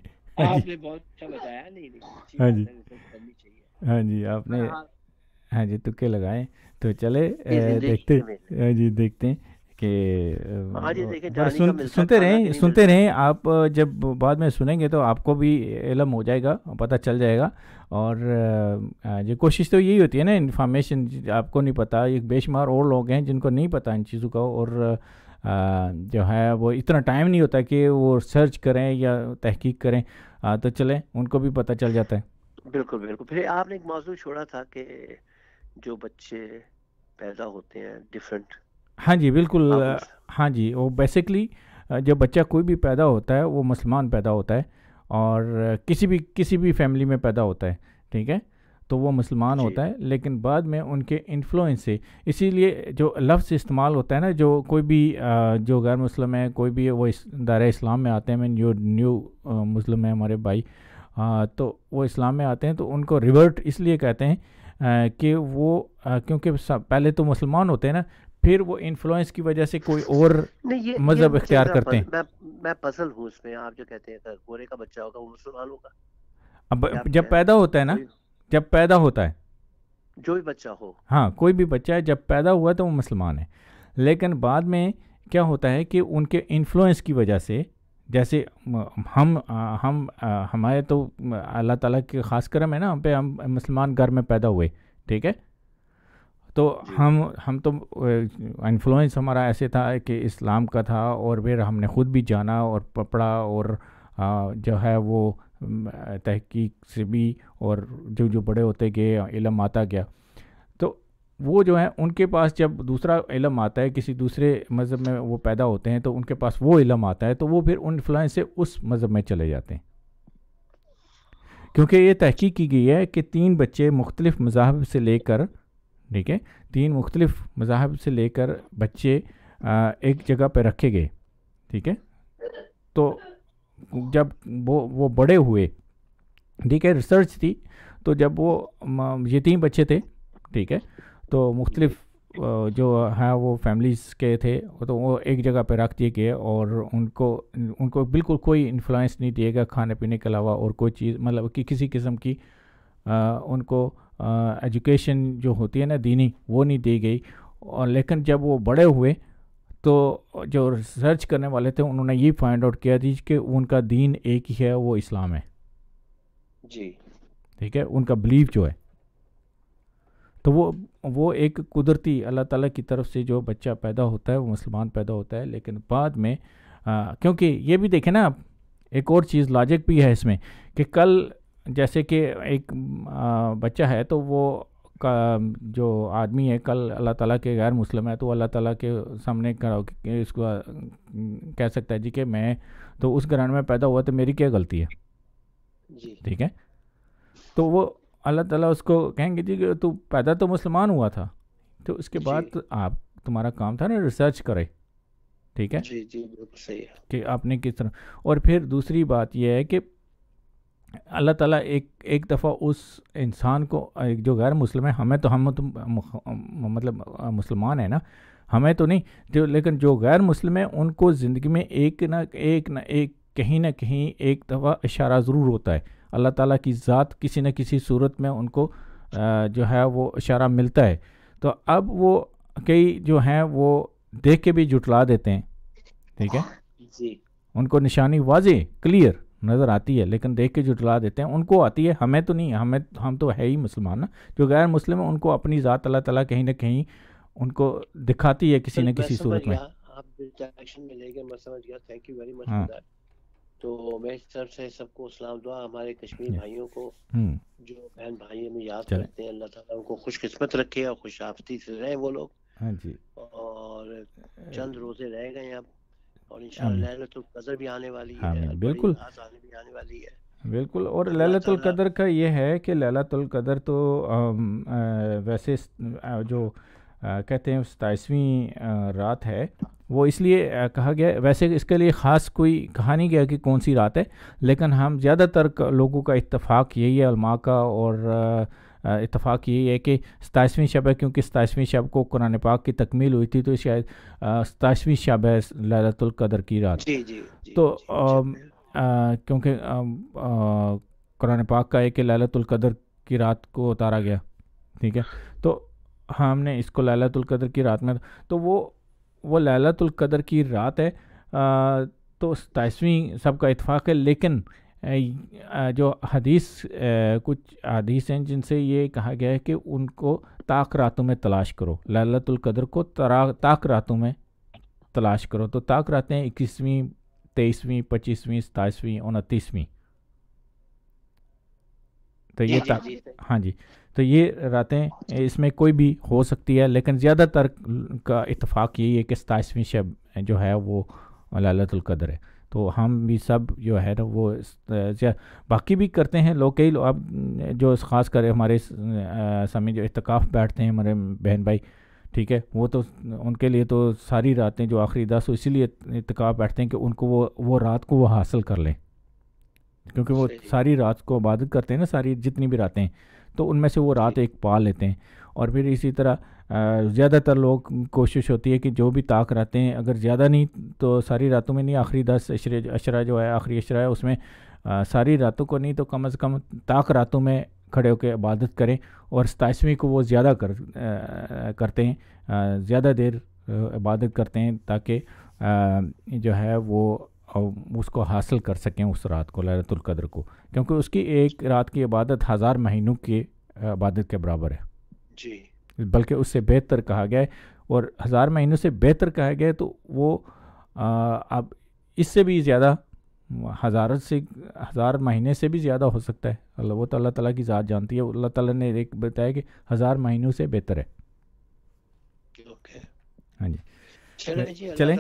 हाँ आपने बहुत अच्छा बताया। नहीं नहीं हाँ जी। है हाँ जी आपने हाँ। हाँ। जी तुक्के लगाए। तो चले देखते हाँ जी देखते हैं। कि हाँ पर सुन सुनते रहें सुनते रहें आप जब बाद में सुनेंगे तो आपको भी इलम हो जाएगा पता चल जाएगा। और अ, कोशिश तो यही होती है ना इन्फॉर्मेशन आपको नहीं पता एक बेशुमार और लोग हैं जिनको नहीं पता इन चीज़ों का और जो है वो इतना टाइम नहीं होता कि वो सर्च करें या तहकीक करें तो चलें उनको भी पता चल जाता है। बिल्कुल बिल्कुल। फिर आपने एक मौजूद छोड़ा था कि जो बच्चे पैदा होते हैं डिफरेंट हाँ जी बिल्कुल हाँ। हाँ जी वो बेसिकली जब बच्चा कोई भी पैदा होता है वो मुसलमान पैदा होता है और किसी भी किसी भी फैमिली में पैदा होता है ठीक है तो वो मुसलमान होता है लेकिन बाद में उनके इन्फ्लुएंस से इसीलिए जो लफ्ज़ इस्तेमाल होता है ना जो कोई भी जो गैर मुस्लिम है कोई भी वो इस दायरा इस्लाम में आते हैं मैं जो न्यू मुस्लिम है हमारे भाई अ, तो वो इस्लाम में आते हैं तो उनको रिवर्ट इसलिए कहते हैं कि वो क्योंकि पहले तो मुसलमान होते हैं ना फिर वो इन्फ्लुएंस की वजह से कोई और मज़हब इख्तियार करते हैं। मैं मैं पजल हूँ इसमें आप जो कहते हैं गोरे का बच्चा होगा वो मुसलमान होगा अब जब पैदा होता है ना जब पैदा होता है। जो भी बच्चा हो। हाँ कोई भी बच्चा है जब पैदा हुआ तो वो मुसलमान है। लेकिन बाद में क्या होता है कि उनके इन्फ्लुएंस की वजह से जैसे हम हम हमारे तो अल्लाह ताला के ख़ास करम है ना हम पे हम मुसलमान घर में पैदा हुए ठीक है? तो हम हम तो इन्फ्लुएंस हमारा ऐसे था कि इस्लाम का था और फिर हमने ख़ुद भी जाना और पढ़ा और आ, जो है वो तहकीक से भी और जो जो बड़े होते गए इलम आता गया। तो वो जो है उनके पास जब दूसरा इलम आता है किसी दूसरे मज़हब में वो पैदा होते हैं तो उनके पास वो इलम आता है तो वो फिर उन इन्फ्लुएंस से उस मज़हब में चले जाते हैं। क्योंकि ये तहकीक की गई है कि तीन बच्चे मुख्तलिफ़ मज़ाहब से लेकर ठीक है? तीन मुख्तलिफ़ मज़ाहब से लेकर बच्चे एक जगह पर रखे गए ठीक है? तो जब वो वो बड़े हुए ठीक है? रिसर्च थी तो जब वो म, ये तीन बच्चे थे ठीक है? तो मुख्तलिफ़ जो है वो फैमिलीज़ के थे तो वो एक जगह पर रख दिए गए और उनको उनको बिल्कुल कोई इन्फ्लुएंस नहीं दिएगा खाने पीने के अलावा और कोई चीज़ मतलब कि किसी किस्म की अ, उनको एजुकेशन जो होती है ना दीनी वो नहीं दी गई। और लेकिन जब वो बड़े हुए तो जो रिसर्च करने वाले थे उन्होंने ये फाइंड आउट किया थी कि उनका दीन एक ही है वो इस्लाम है। जी। ठीक है? उनका बिलीव जो है। तो वो वो एक कुदरती अल्लाह ताला की तरफ़ से जो बच्चा पैदा होता है वो मुसलमान पैदा होता है लेकिन बाद में आ, क्योंकि ये भी देखें ना आप एक और चीज़ लॉजिक भी है इसमें कि कल जैसे कि एक बच्चा है तो वो का जो आदमी है कल अल्लाह ताला के गैर मुस्लिम है तो अल्लाह ताला के सामने करो कि इसको कह सकता है जी कि मैं तो उस घराने में पैदा हुआ तो मेरी क्या गलती है? ठीक है? तो वो अल्लाह ताला उसको कहेंगे जी कि तू पैदा तो मुसलमान हुआ था तो उसके बाद तो आप तुम्हारा काम था ना रिसर्च करे ठीक है? जी जी बिल्कुल सही है। कि आपने किस तरह और फिर दूसरी बात यह है कि अल्लाह ताला एक एक दफ़ा उस इंसान को एक जो गैर मुस्लिम है हमें तो हम तो मतलब मुसलमान है ना हमें तो नहीं जो लेकिन जो गैर मुस्लिम है उनको ज़िंदगी में एक ना एक ना एक कहीं ना कहीं एक दफ़ा इशारा ज़रूर होता है। अल्लाह ताला की ज़ात किसी न किसी सूरत में उनको जो है वो इशारा मिलता है। तो अब वो कई जो हैं वो देख के भी जुटला देते हैं। ठीक है? जी। उनको निशानी वाजे क्लियर? नज़र आती है लेकिन देख के जुटला देते हैं। उनको आती है हमें तो नहीं हमें हम तो है ही मुसलमान ना। जो गैर मुस्लिम है उनको अपनी ज़ात अल्लाह ताला कहीं ना कहीं उनको दिखाती है किसी न किसी सूरत में। हाँ। तो मैं इस तरफ़ से सबको सलाम दुआ हमारे कश्मीर भाइयों को हम्म। जो बहन भाई हमें याद करते हैं अल्लाह ताला उनको खुशकिस्मत रखे और खुशाफती से रहे वो लोग। हाँ जी। और चंद रोज़े रह गए अब। और इंशाल्लाह कदर भी आने वाली है बिल्कुल। भी आने वाली है बिल्कुल और लैलतुल कदर का ये है कि लैलतुल कदर तो वैसे जो कहते हैं सताईसवीं रात है वो इसलिए कहा गया। वैसे इसके लिए ख़ास कोई कहा नहीं गया कि कौन सी रात है लेकिन हम ज़्यादातर लोगों का इत्तेफाक यही है उलमा का और अ, इत्तेफाक यही है कि सताईसवीं शब है क्योंकि सताईसवीं शब को कुरान पाक की तकमील हुई थी तो शायद सताईसवीं शब है लैलतुल कदर की रात। जी जी जी तो क्योंकि कुरान पाक का है कि लैलतुल कदर की रात को उतारा गया ठीक है? तो हमने इसको लैलतुल कदर की रात में तो वो वो लैलतुल कदर की रात है। अ, तो सताईसवीं सबका इतफ़ाक़ है लेकिन जो हदीस कुछ हदीस हैं जिनसे ये कहा गया है कि उनको ताक रातों में तलाश करो लैलतुल कदर को तरा ताक रातों में तलाश करो। तो ताक रातें इक्कीसवीं तेईसवीं पच्चीसवीं सताईसवीं उनतीसवीं। तो ये ता जी हाँ जी तो ये रातें इसमें कोई भी हो सकती है लेकिन ज़्यादातर का इतफाक़ यही है कि सताईसवीं शब जो है वो लैलतुल कदर है। तो हम भी सब जो है ना वो बाकी भी करते हैं लोग कई लोग अब जो ख़ास कर हमारे समय जो इतकाफ़ बैठते हैं हमारे बहन भाई ठीक है वो तो उनके लिए तो सारी रातें जो आखिरी दस हो इसीलिए इतकाफ़ बैठते हैं कि उनको वो वो रात को वो हासिल कर लें। क्योंकि वो सारी रात को इबादत करते हैं ना सारी जितनी भी रातें तो उनमें से वो रात एक पा लेते हैं। और फिर इसी तरह ज़्यादातर लोग कोशिश होती है कि जो भी ताक रहते हैं अगर ज़्यादा नहीं तो सारी रातों में नहीं आखिरी दस अशरे अशरा जो है आखिरी अशरा है उसमें अ, सारी रातों को नहीं तो कम अज़ कम ताक रातों में खड़े होकर इबादत करें और सताईसवीं को वो ज़्यादा कर अ, करते हैं ज़्यादा देर इबादत करते हैं ताकि जो है वो उसको हासिल कर सकें उस रात को लैलतुल कद्र को। क्योंकि उसकी एक रात की इबादत हज़ार महीनों की इबादत के बराबर है। जी। बल्कि उससे बेहतर कहा गया है। और हज़ार महीनों से बेहतर कहा गया है तो वो अब इससे भी ज़्यादा हज़ार से हज़ार महीने से भी ज़्यादा हो सकता है। अल्लाह वो तो अल्लाह ताला की ज़ात जानती है। अल्लाह ताला ने एक बताया कि हज़ार महीनों से बेहतर है। हाँ जी। चले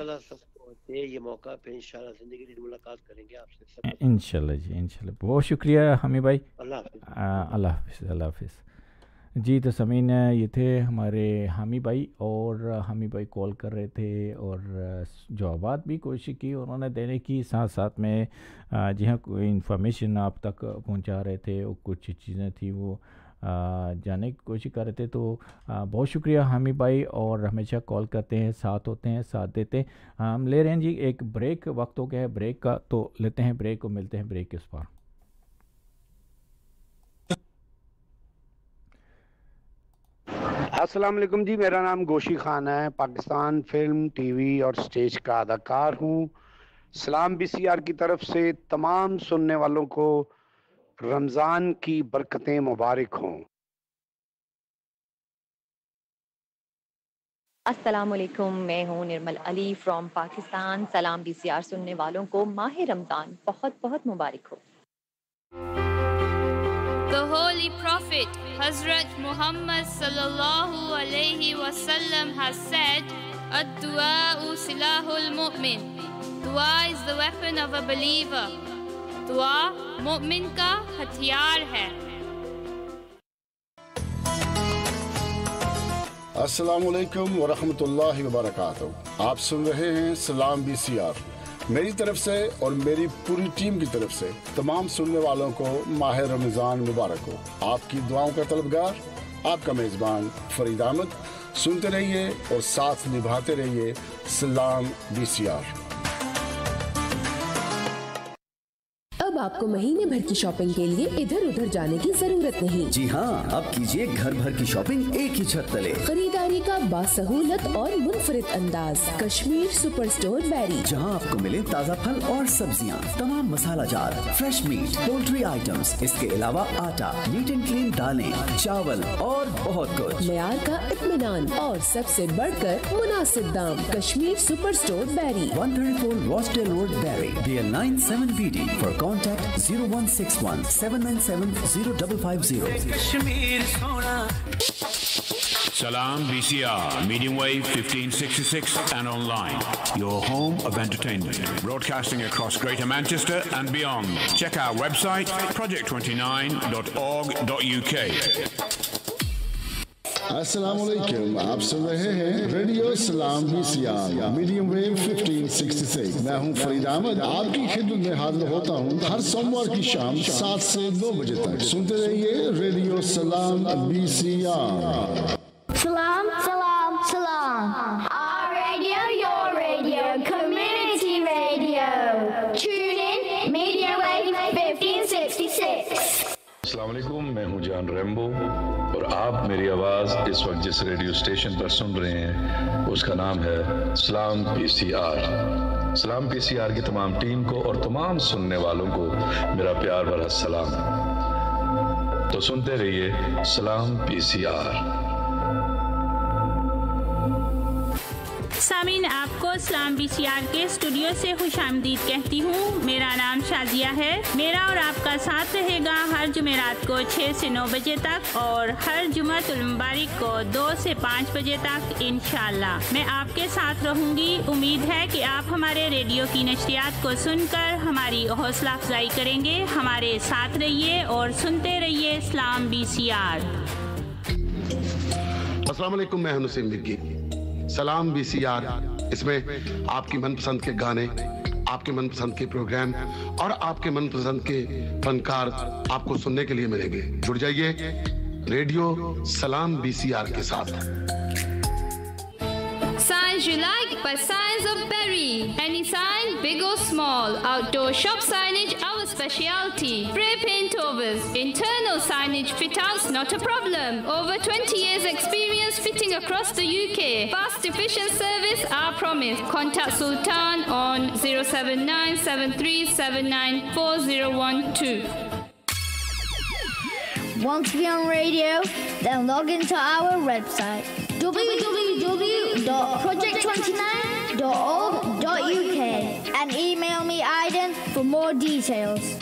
ये मौका फिर इंशाल्लाह ज़िंदगी की मुलाकात करेंगे आपसे। इंशाल्लाह जी इंशाल्लाह। बहुत शुक्रिया हमी भाई। अल्लाह हाफिज़ अल्लाह हाफिज़। जी तो समीन, ये थे हमारे हामी भाई और हामी भाई कॉल कर रहे थे और जवाब भी कोशिश की उन्होंने देने की। साथ साथ में जी हाँ कोई इन्फॉर्मेशन आप तक पहुँचा रहे थे और कुछ चीज़ें थी वो जाने की कोशिश कर रहे थे। तो बहुत शुक्रिया हामी भाई और हमेशा कॉल करते हैं, साथ होते हैं, साथ देते हैं। हम ले रहे हैं जी, एक ब्रेक, वक्त हो गया है ब्रेक का तो लेते हैं ब्रेक और मिलते हैं ब्रेक के पर। अस्सलाम वालेकुम जी, मेरा नाम गोशी खान है, पाकिस्तान फ़िल्म, टीवी और स्टेज का अदाकार हूँ। सलाम बीसीआर की तरफ़ से तमाम सुनने वालों को रमज़ान की बरकतें मुबारक हों। अस्सलाम वालेकुम, मैं हूँ निर्मल अली फ्रॉम पाकिस्तान। सलाम बीसीआर सुनने वालों को माह रमज़ान बहुत बहुत मुबारक हो। The Holy Prophet Hazrat Muhammad sallallahu alaihi wasallam has said, "Ad-du'a silahul mu'min." Dua is the weapon of a believer. Dua Mumin का हथियार है अस्सलाम वालेकुम वरहमतुल्लाहि वबरकातुहू आप सुन रहे हैं सलाम बीसीआर मेरी तरफ़ से और मेरी पूरी टीम की तरफ़ से तमाम सुनने वालों को माह रमज़ान मुबारक हो। आपकी दुआओं का तलबगार, आपका मेज़बान फरीद आमद। सुनते रहिए और साथ निभाते रहिए सलाम बीसीआर आपको महीने भर की शॉपिंग के लिए इधर उधर जाने की ज़रूरत नहीं। जी हाँ अब कीजिए घर भर की शॉपिंग एक ही छत तले। खरीदारी का बासहूलत और मुनफरद अंदाज कश्मीर सुपर स्टोर बैरी। जहाँ आपको मिले ताज़ा फल और सब्ज़ियाँ तमाम masala jar fresh meat poultry items इसके अलावा आटा नीट एंड क्लीन दालें चावल और बहुत कुछ। मैार का इतमान और सबसे बढ़कर मुनासिब दाम Kashmir super store Bury 134 Rochdale Road, Barry, BL97BD. For contact 0161 797 0550. Kashmir सोना Salam BCR, medium wave 1566 and online. Your home of entertainment. Broadcasting across Greater Manchester and beyond. Check our website, project29.org.uk. Aslam आप सुन रहे हैं radio सलाम BCR medium wave 1566 मैं हूँ फरीद अहमद। आपकी खिदमत में हाजिर होता हूँ हर सोमवार की शाम सात से दो बजे तक। सुनते रहिए रेडियो सलाम बीसीआर सलाम सलाम salam. असलम मैं हूँ जान रेम्बो। और आप मेरी आवाज़ इस वक्त जिस रेडियो स्टेशन पर सुन रहे हैं, उसका नाम है सलाम पीसीआर। सलाम पीसीआर की तमाम टीम को और तमाम सुनने वालों को मेरा प्यार भरा सलाम। तो सुनते रहिए सलाम पीसीआर। सामीन, आपको इस्लाम बी के स्टूडियो से खुश आमदीद कहती हूँ। मेरा नाम शाजिया है। मेरा और आपका साथ रहेगा हर जुमेरात को 6 से 9 बजे तक और हर जुमतुलमबारिक को 2 से 5 बजे तक इन मैं आपके साथ रहूँगी। उम्मीद है कि आप हमारे रेडियो की नशरियात को सुनकर हमारी हौसला अफजाई करेंगे। हमारे साथ रहिए और सुनते रहिए इस्लाम बी सी आर वालेकुम मैं हूँ नसीम बी सी आर इसमें आपकी मनपसंद के गाने, आपके मनपसंद के प्रोग्राम और आपके मनपसंद के फनकार आपको सुनने के लिए मिलेंगे। जुड़ जाइए रेडियो सलाम बीसीआर के साथ। Signs you like, but signs of Berry. Any sign, big or small. Outdoor shop signage, our specialty. Spray paint overs. Internal signage fit outs, not a problem. Over 20 years experience fitting across the UK. Fast, efficient service, our promise. Contact Sultan on 079 Want to be on radio? Then log into our website www.project29.org.uk and email me Iden for more details.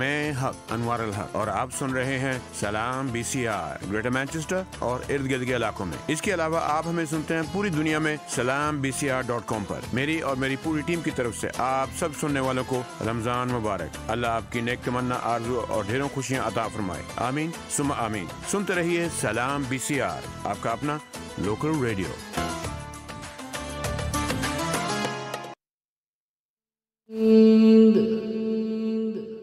मैं हक अनवर हक, और आप सुन रहे हैं सलाम BCR greater Manchester और इर्द गिर्द के इलाकों में। इसके अलावा आप हमें सुनते हैं पूरी दुनिया में Salam B C R dot com आरोप मेरी और मेरी पूरी टीम की तरफ़ ऐसी आप सब सुनने वालों को रमज़ान मुबारक। अल्लाह आपकी नेक तमन्ना, आरज़ू और ढेरों खुशियाँ अता फरमाए। आमीन सुम आमीन। सुनते रहिए सलाम बी सी आर आपका अपना लोकल रेडियो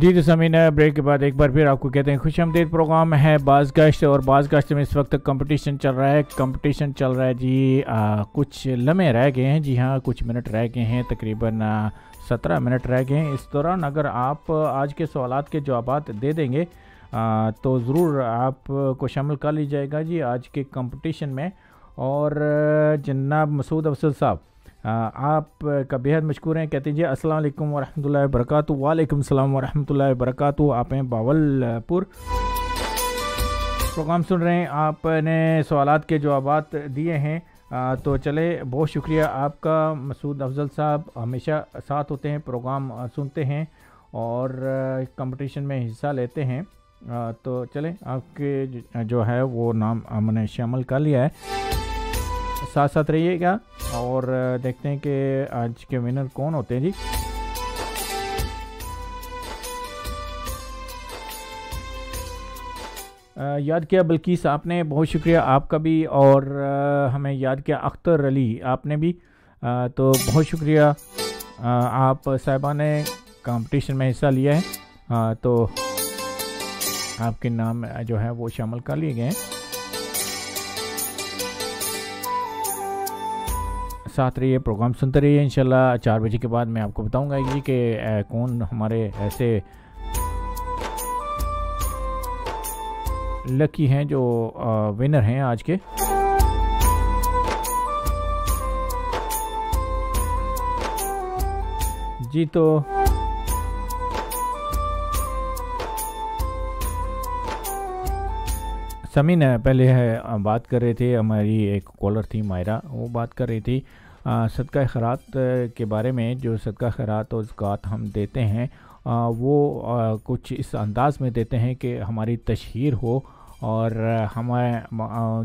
जी तो समीन ब्रेक के बाद एक बार फिर आपको कहते हैं खुश आमदेद प्रोग्राम है बाज गश्त और बाज गश्त में इस वक्त कंपटीशन चल रहा है। कंपटीशन चल रहा है जी आ, कुछ लम्हे रह गए हैं। जी हाँ कुछ मिनट रह गए हैं तकरीबन सत्रह मिनट रह गए हैं। इस दौरान अगर आप आज के सवाल के जवाब दे देंगे आ, तो ज़रूर आपको शामिल कर ली जाएगा जी आज के कंपटीशन में। और जनाब मसूद अफसल साहब आप का बेहद मशहूर हैं कहते हैं जी वालेकुम वरहमतुल्लाहि वबरकातुहू। वालेकुम सलाम वरहमतुल्लाहि वबरकातुहू। आप हैं बावलपुर। प्रोग्राम सुन रहे हैं आपने सवालत के जवाब दिए हैं। आ, तो चले बहुत शुक्रिया आपका। मसूद अफजल साहब हमेशा साथ होते हैं प्रोग्राम सुनते हैं और कंपटीशन में हिस्सा लेते हैं। आ, तो चले आपके जो है वो नाम हमने शामिल कर लिया है। साथ साथ रहिएगा और देखते हैं कि आज के विनर कौन होते हैं, जी। याद किया बल्किस आपने, बहुत शुक्रिया आपका भी और हमें याद किया अख्तर अली आपने भी। तो बहुत शुक्रिया। आप साहिबा ने कंपटीशन में हिस्सा लिया है। तो आपके नाम जो है वो शामिल कर लिए गए हैं। साथ रहिए, प्रोग्राम सुनते रहिए, इंशाल्लाह चार बजे के बाद मैं आपको बताऊँगा जी कि कौन हमारे ऐसे लकी हैं जो विनर हैं आज के। जी तो समीन, पहले है, बात कर रहे थे, हमारी एक कॉलर थी मायरा, वो बात कर रही थी सदका खरात के बारे में जो सदका खैरात और ज़क़़त हम देते हैं आ, वो आ, कुछ इस अंदाज में देते हैं कि हमारी तशहर हो और हमें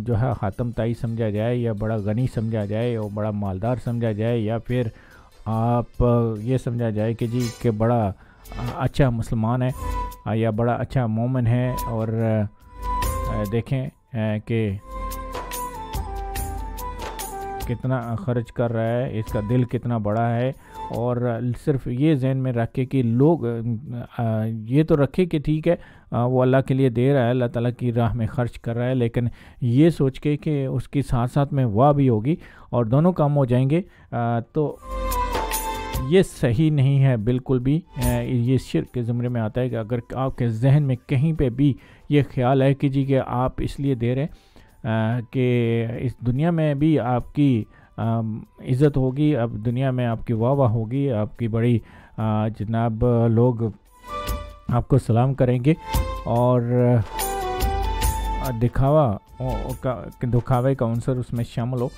जो है ख़ातम ताई समझा जाए या बड़ा गनी समझा जाए या बड़ा मालदार समझा जाए या फिर आप ये समझा जाए कि जी के बड़ा अच्छा मुसलमान है या बड़ा अच्छा मोमन है और देखें कि कितना खर्च कर रहा है, इसका दिल कितना बड़ा है और सिर्फ़ ये जहन में रखे कि लोग ये तो रखे कि ठीक है वो अल्लाह के लिए दे रहा है, अल्लाह ताला की राह में ख़र्च कर रहा है, लेकिन ये सोच के कि उसके साथ साथ में वाह भी होगी और दोनों काम हो जाएँगे तो ये सही नहीं है बिल्कुल भी। ये शिर के ज़मरे में आता है कि अगर आपके जहन में कहीं पे भी ये ख्याल है कि जी कि आप इसलिए दे रहे हैं कि इस दुनिया में भी आपकी इज़्ज़त होगी, अब दुनिया में आपकी वाह वाह होगी, आपकी बड़ी जनाब लोग आपको सलाम करेंगे। और दिखावा का, दिखावे का अंसर उसमें शामिल हो।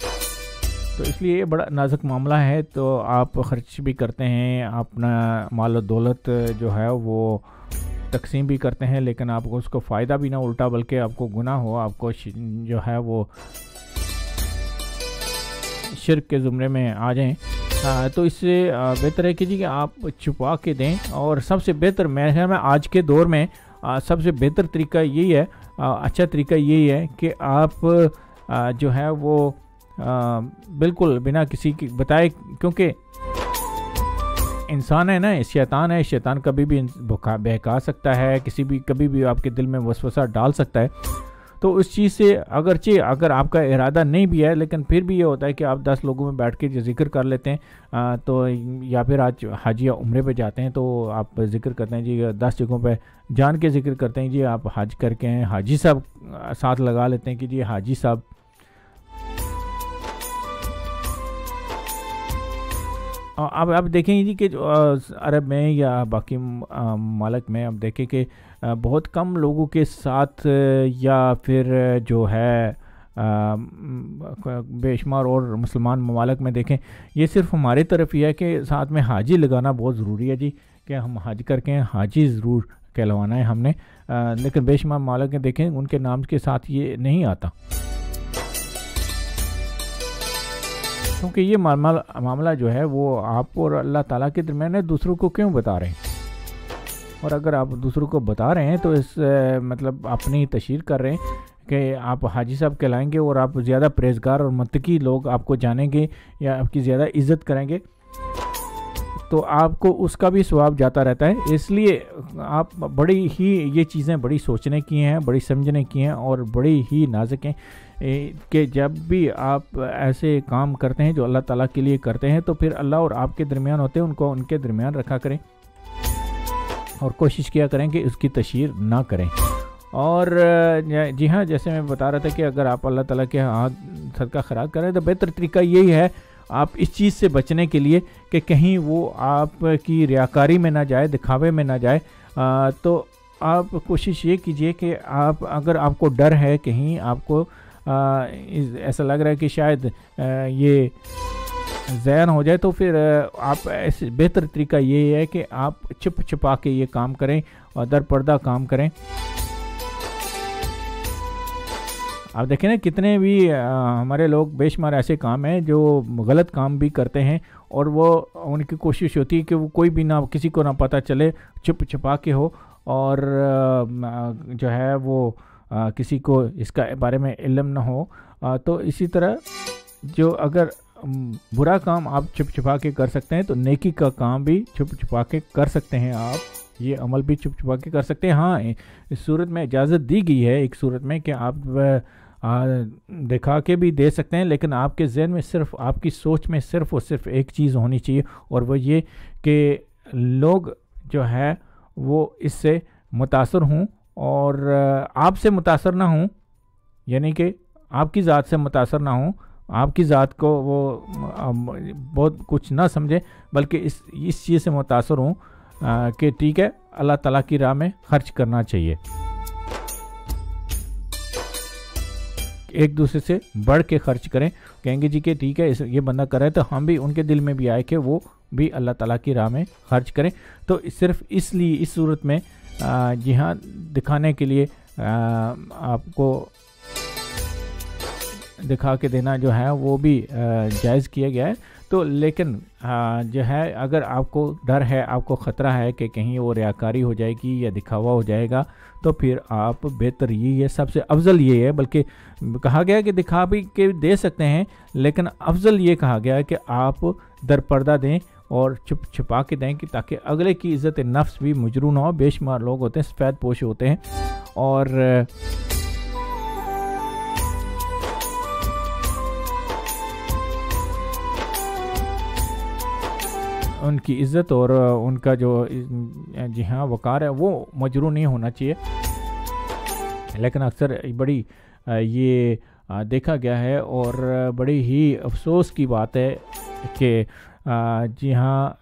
तो इसलिए ये बड़ा नाजुक मामला है तो आप ख़र्च भी करते हैं, अपना माल दौलत जो है वो तकसीम भी करते हैं, लेकिन आपको उसको फ़ायदा भी ना उल्टा, बल्कि आपको गुना हो, आपको जो है वो शिरक के ज़ुमरे में आ जाएँ। तो इससे बेहतर है कि जी कि आप छुपा के दें, और सबसे बेहतर मेरे ख्याल में आज के दौर में सबसे बेहतर तरीका यही है अच्छा तरीका यही है कि आप जो है वो बिल्कुल बिना किसी की बताए, क्योंकि इंसान है ना शैतान है शैतान कभी भी बहका सकता है किसी भी कभी भी आपके दिल में वसवसा डाल सकता है। तो उस चीज़ से अगरचे अगर आपका इरादा नहीं भी है लेकिन फिर भी ये होता है कि आप दस लोगों में बैठ के ज़िक्र कर लेते हैं आ, तो या फिर आज हाजी या उम्र पे जाते हैं तो आप ज़िक्र करते हैं जी दस जगहों पे जान के ज़िक्र करते हैं जी आप हज करके हैं हाजी साहब साथ लगा लेते हैं कि जी हाजी साहब अब अब देखें जी कि अरब में या बाकी मालक में अब देखें कि बहुत कम लोगों के साथ, या फिर जो है बेशुमार और मुसलमान ममालक में देखें, ये सिर्फ़ हमारे तरफ़ ही है कि साथ में हाजी लगाना बहुत ज़रूरी है जी, कि हम हाज करके हाजी ज़रूर कहलवाना है हमने। लेकिन बेशुमार ममालक में देखें, उनके नाम के साथ ये नहीं आता। क्योंकि ये मामला मामला जो है वो आप और अल्लाह ताला के दरमियान है, दूसरों को क्यों बता रहे हैं? और अगर आप दूसरों को बता रहे हैं तो इस मतलब अपनी तशहर कर रहे हैं कि आप हाजी साहब कहलाएँगे और आप ज़्यादा परहेजगार और मतकी लोग आपको जानेंगे या आपकी ज़्यादा इज़्ज़त करेंगे तो आपको उसका भी स्वाब जाता रहता है। इसलिए आप बड़ी ही ये चीज़ें बड़ी सोचने की हैं, बड़ी समझने की हैं और बड़ी ही नाजुक हैं। कि जब भी आप ऐसे काम करते हैं जो अल्लाह ताला के लिए करते हैं तो फिर अल्लाह और आपके दरमियान होते हैं उनको उनके दरमियान रखा करें। और कोशिश किया करें कि उसकी तशहर ना करें। और जी हाँ जैसे मैं बता रहा था कि अगर आप अल्लाह ताला के हाथ सदका खराब करें तो बेहतर तरीका यही है आप इस चीज़ से बचने के लिए कि कहीं वो आपकी रियाकारी में ना जाए दिखावे में ना जाए। आ, तो आप कोशिश ये कीजिए कि आप अगर आपको डर है कहीं आपको ऐसा लग रहा है कि शायद ये जैन हो जाए तो फिर आप ऐसे बेहतर तरीका ये है कि आप छुप छुपा के ये काम करें और दर पर्दा काम करें। आप देखें ना, कितने भी हमारे लोग बेशुमार ऐसे काम हैं जो गलत काम भी करते हैं और वो, उनकी कोशिश होती है कि वो कोई भी ना, किसी को ना पता चले, छुप छुपा के हो और जो है वो आ, किसी को इसका बारे में इलम ना हो। आ, तो इसी तरह जो अगर बुरा काम आप छुप छुपा के कर सकते हैं तो नेकी का काम भी छुप छुपा के कर सकते हैं आप। ये अमल भी छुप छुपा के कर सकते हैं। हाँ इस सूरत में इजाज़त दी गई है एक सूरत में कि आप दिखा के भी दे सकते हैं लेकिन आपके जहन में सिर्फ़ आपकी सोच में सिर्फ़ और सिर्फ़ एक चीज़ होनी चाहिए और वो ये कि लोग जो है वो इससे मुतासर हों। और आपसे मुतासर ना हूँ, यानी कि आपकी ज़ात से मुतासर ना हूँ, आपकी ज़ात को वो बहुत कुछ ना समझे, बल्कि इस इस चीज़ से मुतासर हूँ कि ठीक है, अल्लाह ताला की राह में खर्च करना चाहिए। एक दूसरे से बढ़ के खर्च करें, कहेंगे जी कि ठीक है, इस, ये बंदा कर तो हम भी उनके दिल में भी आए कि वो भी अल्लाह ताला की राह में खर्च करें। तो सिर्फ़ इसलिए, इस सूरत में जी हाँ दिखाने के लिए आपको दिखा के देना जो है, वो भी जायज़ किया गया है। तो लेकिन जो है, अगर आपको डर है, आपको ख़तरा है कि कहीं वो रियाकारी हो जाएगी या दिखावा हो जाएगा तो फिर आप बेहतर ये है सबसे अफजल ये है, बल्कि कहा गया कि दिखा भी के दे सकते हैं, लेकिन अफजल ये कहा गया है कि आप दरपर्दा दें और छुप छुपा के दें कि ताकि अगले की इज़्ज़त नफ्स भी मजरू ना हो। बेशुमार लोग होते हैं, सफ़ेद पोश होते हैं। और, उनकी इज़्ज़त और उनका जो जी हाँ वकार है, वो मजरू नहीं होना चाहिए। लेकिन अक्सर बड़ी, ये देखा गया है और बड़ी ही अफसोस की बात है कि जी हाँ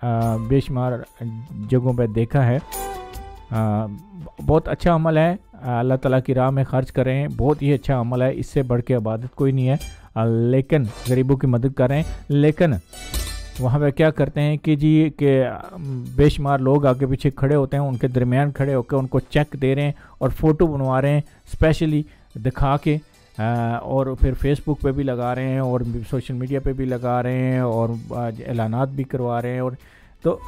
बेशुमार जगहों पर देखा है। आ, बहुत अच्छा अमल है। अल्लाह ताला की राह में ख़र्च करें बहुत ही अच्छा अमल है। इससे बढ़ के इबादत कोई नहीं है। लेकिन गरीबों की मदद करें लेकिन वहाँ पे क्या करते हैं कि जी के बेशुमार लोग आगे पीछे खड़े होते हैं। उनके दरमियान खड़े होकर उनको चेक दे रहे हैं और फ़ोटो बनवा रहे हैं स्पेशली दिखा के। और फिर फेसबुक पे भी लगा रहे हैं, और सोशल मीडिया पे भी लगा रहे हैं, और ऐलानात भी करवा रहे हैं, और तो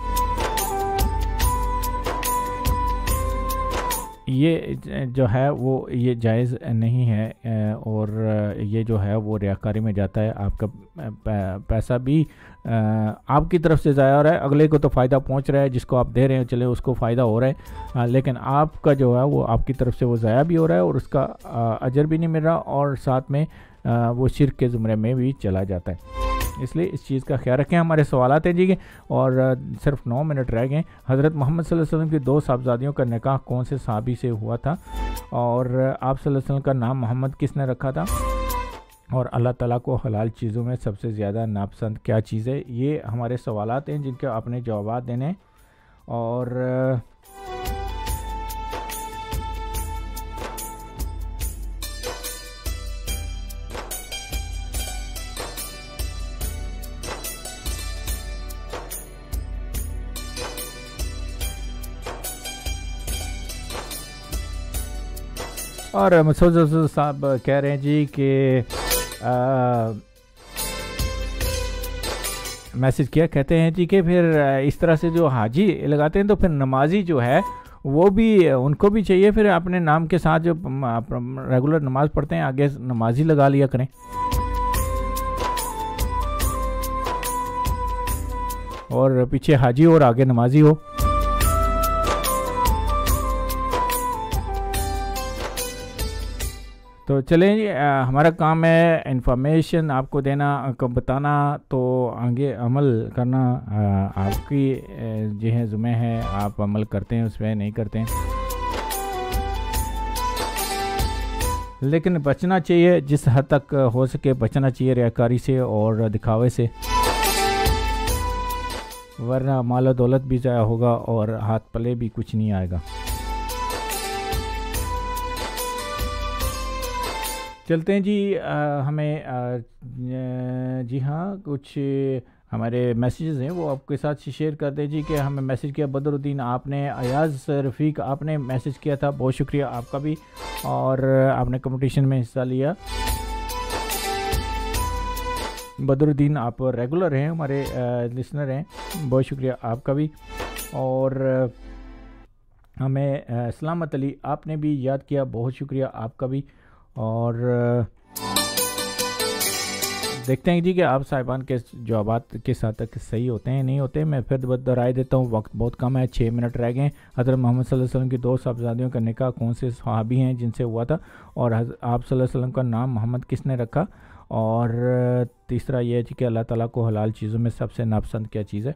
ये जो है वो, ये जायज़ नहीं है और ये जो है वो रियाकारी में जाता है, आपका पैसा भी आपकी तरफ़ से ज़ाया हो रहा है अगले को तो फ़ायदा पहुँच रहा है जिसको आप दे रहे हैं चले उसको फ़ायदा हो रहा है। आ, लेकिन आपका जो है वो आपकी तरफ़ से वो ज़ाया भी हो रहा है और उसका अजर भी नहीं मिल रहा और साथ में आ, वो शिरक के ज़ुमरे में भी चला जाता है। इसलिए इस चीज़ का ख्याल रखें हमारे सवाल हैं जी के और सिर्फ़ नौ मिनट रह गए। हज़रत मोहम्मद वसल्लम की दो साहबजादियों का निकाह कौन से साहबी से हुआ था? और आप वसल्लम का नाम मोहम्मद किसने रखा था? और अल्लाह ताला को हलाल चीज़ों में सबसे ज़्यादा नापसंद क्या चीज़? है ये हमारे सवाल हैं जिनके अपने जवाब देने। और और मसूद साहब कह रहे हैं जी कि मैसेज किया, कहते हैं जी कि फिर इस तरह से जो हाजी लगाते हैं तो फिर नमाजी जो है, वो भी, उनको भी चाहिए, फिर अपने नाम के साथ जो रेगुलर नमाज़ पढ़ते हैं, आगे नमाजी लगा लिया करें। और पीछे हाजी और आगे नमाजी हो। तो चलें जी आ, हमारा काम है इंफॉर्मेशन आपको देना को बताना तो आगे अमल करना आ, आपकी जो है ज़ुम्मे है आप अमल करते हैं उस पर नहीं करते हैं। लेकिन बचना चाहिए जिस हद तक हो सके बचना चाहिए रियाकारी से और दिखावे से। वरना माल दौलत भी ज़ाया होगा और हाथ पले भी कुछ नहीं आएगा। चलते हैं जी आ, हमें आ, जी हाँ कुछ हमारे मैसेजेस हैं वो आपके साथ शेयर कर दें जी कि हमें मैसेज किया बदरुद्दीन आपने अयाज रफ़ीक आपने मैसेज किया था बहुत शुक्रिया आपका भी और आपने कंपटीशन में हिस्सा लिया। बदरुद्दीन आप रेगुलर हैं हमारे लिसनर हैं बहुत शुक्रिया आपका भी और हमें सलामत अली आपने भी याद किया बहुत शुक्रिया आपका भी। और देखते हैं जी कि आप साहिबान के जवाब के साथ तक सही होते हैं नहीं होते मैं फिर दोहराई देता हूँ, वक्त बहुत कम है छः मिनट रह गए हज़रत मोहम्मद वसल्लम की दो साहबजादियों का निकाह कौन से सहाबी हैं जिनसे हुआ था और आप वसल्लम का नाम मोहम्मद किसने रखा? और, तीसरा यह है कि अल्लाह ताला को हलाल चीज़ों में सबसे नापसंद क्या चीज़ है?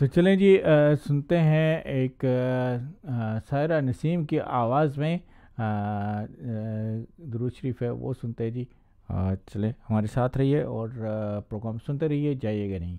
तो चलें जी आ, सुनते हैं एक सायरा नसीम की आवाज़ में दरूद शरीफ है वो सुनते हैं जी। चलें हमारे साथ रहिए और प्रोग्राम सुनते रहिए जाइएगा नहीं।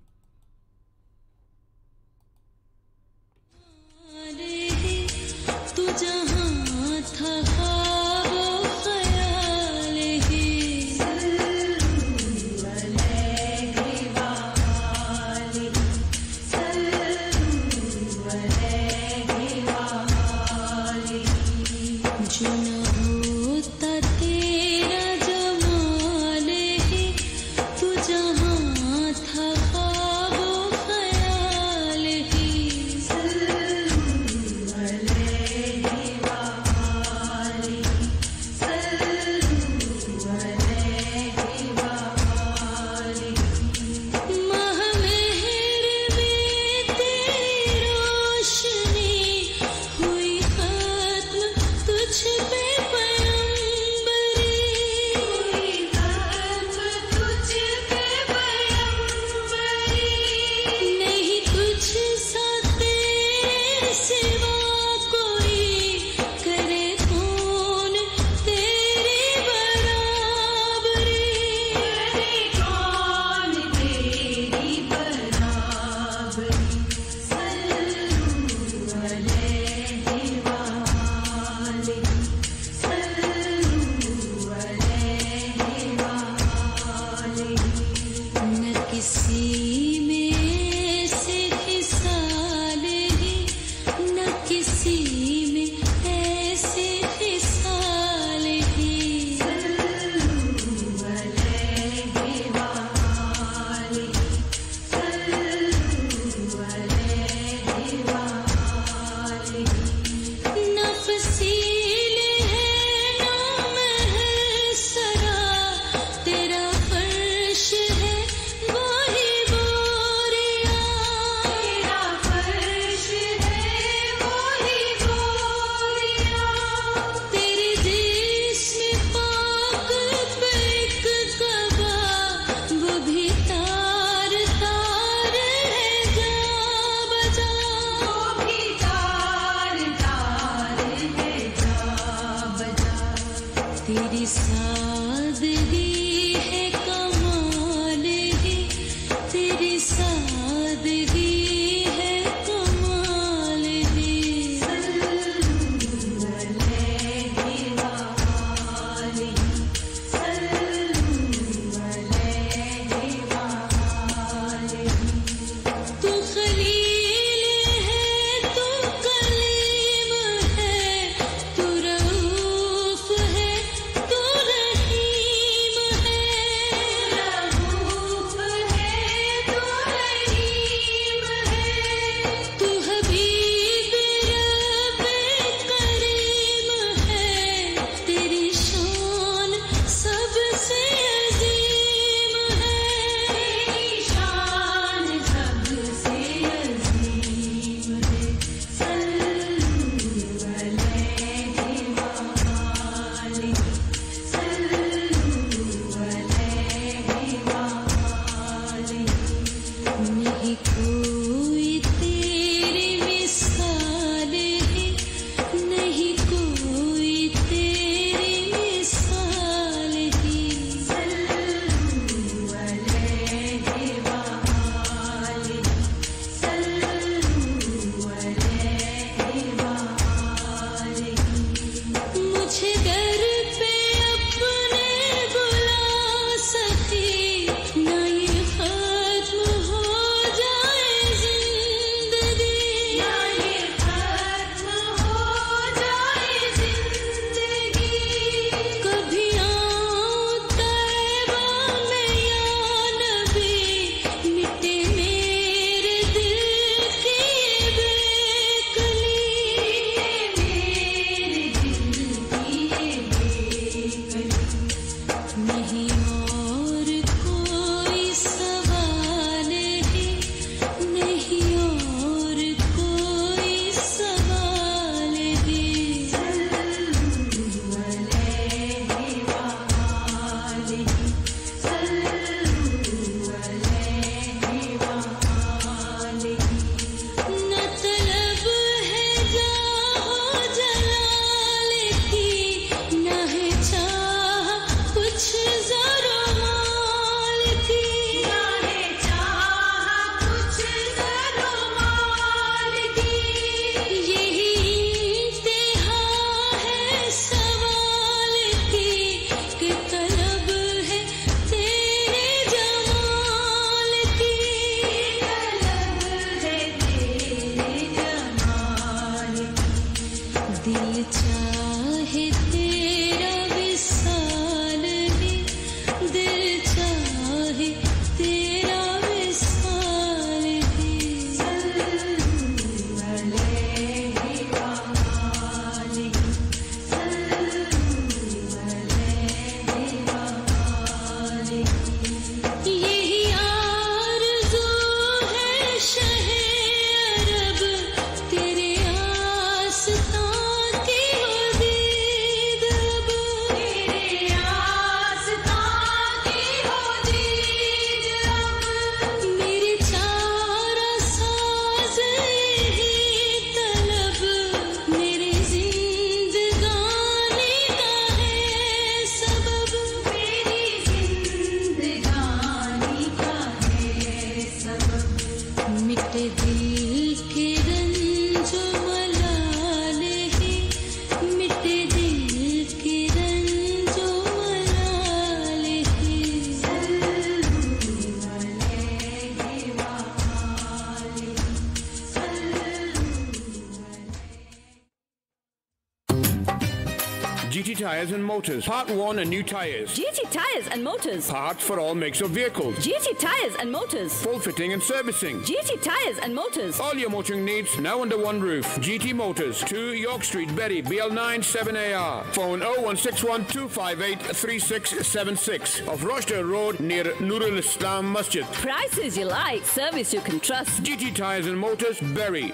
Motors. Part 1 and new tires. GT Tires and Motors. Parts for all makes of vehicles. GT Tires and Motors. Full fitting and servicing. GT Tires and Motors. All your motoring needs now under one roof. GT Motors, 2 York Street, Berry, BL9 7AR. Phone 0161 258 3676. Of Rochdale Road near Nurul Islam Masjid. Prices you like, service you can trust. GT Tires and Motors, Berry.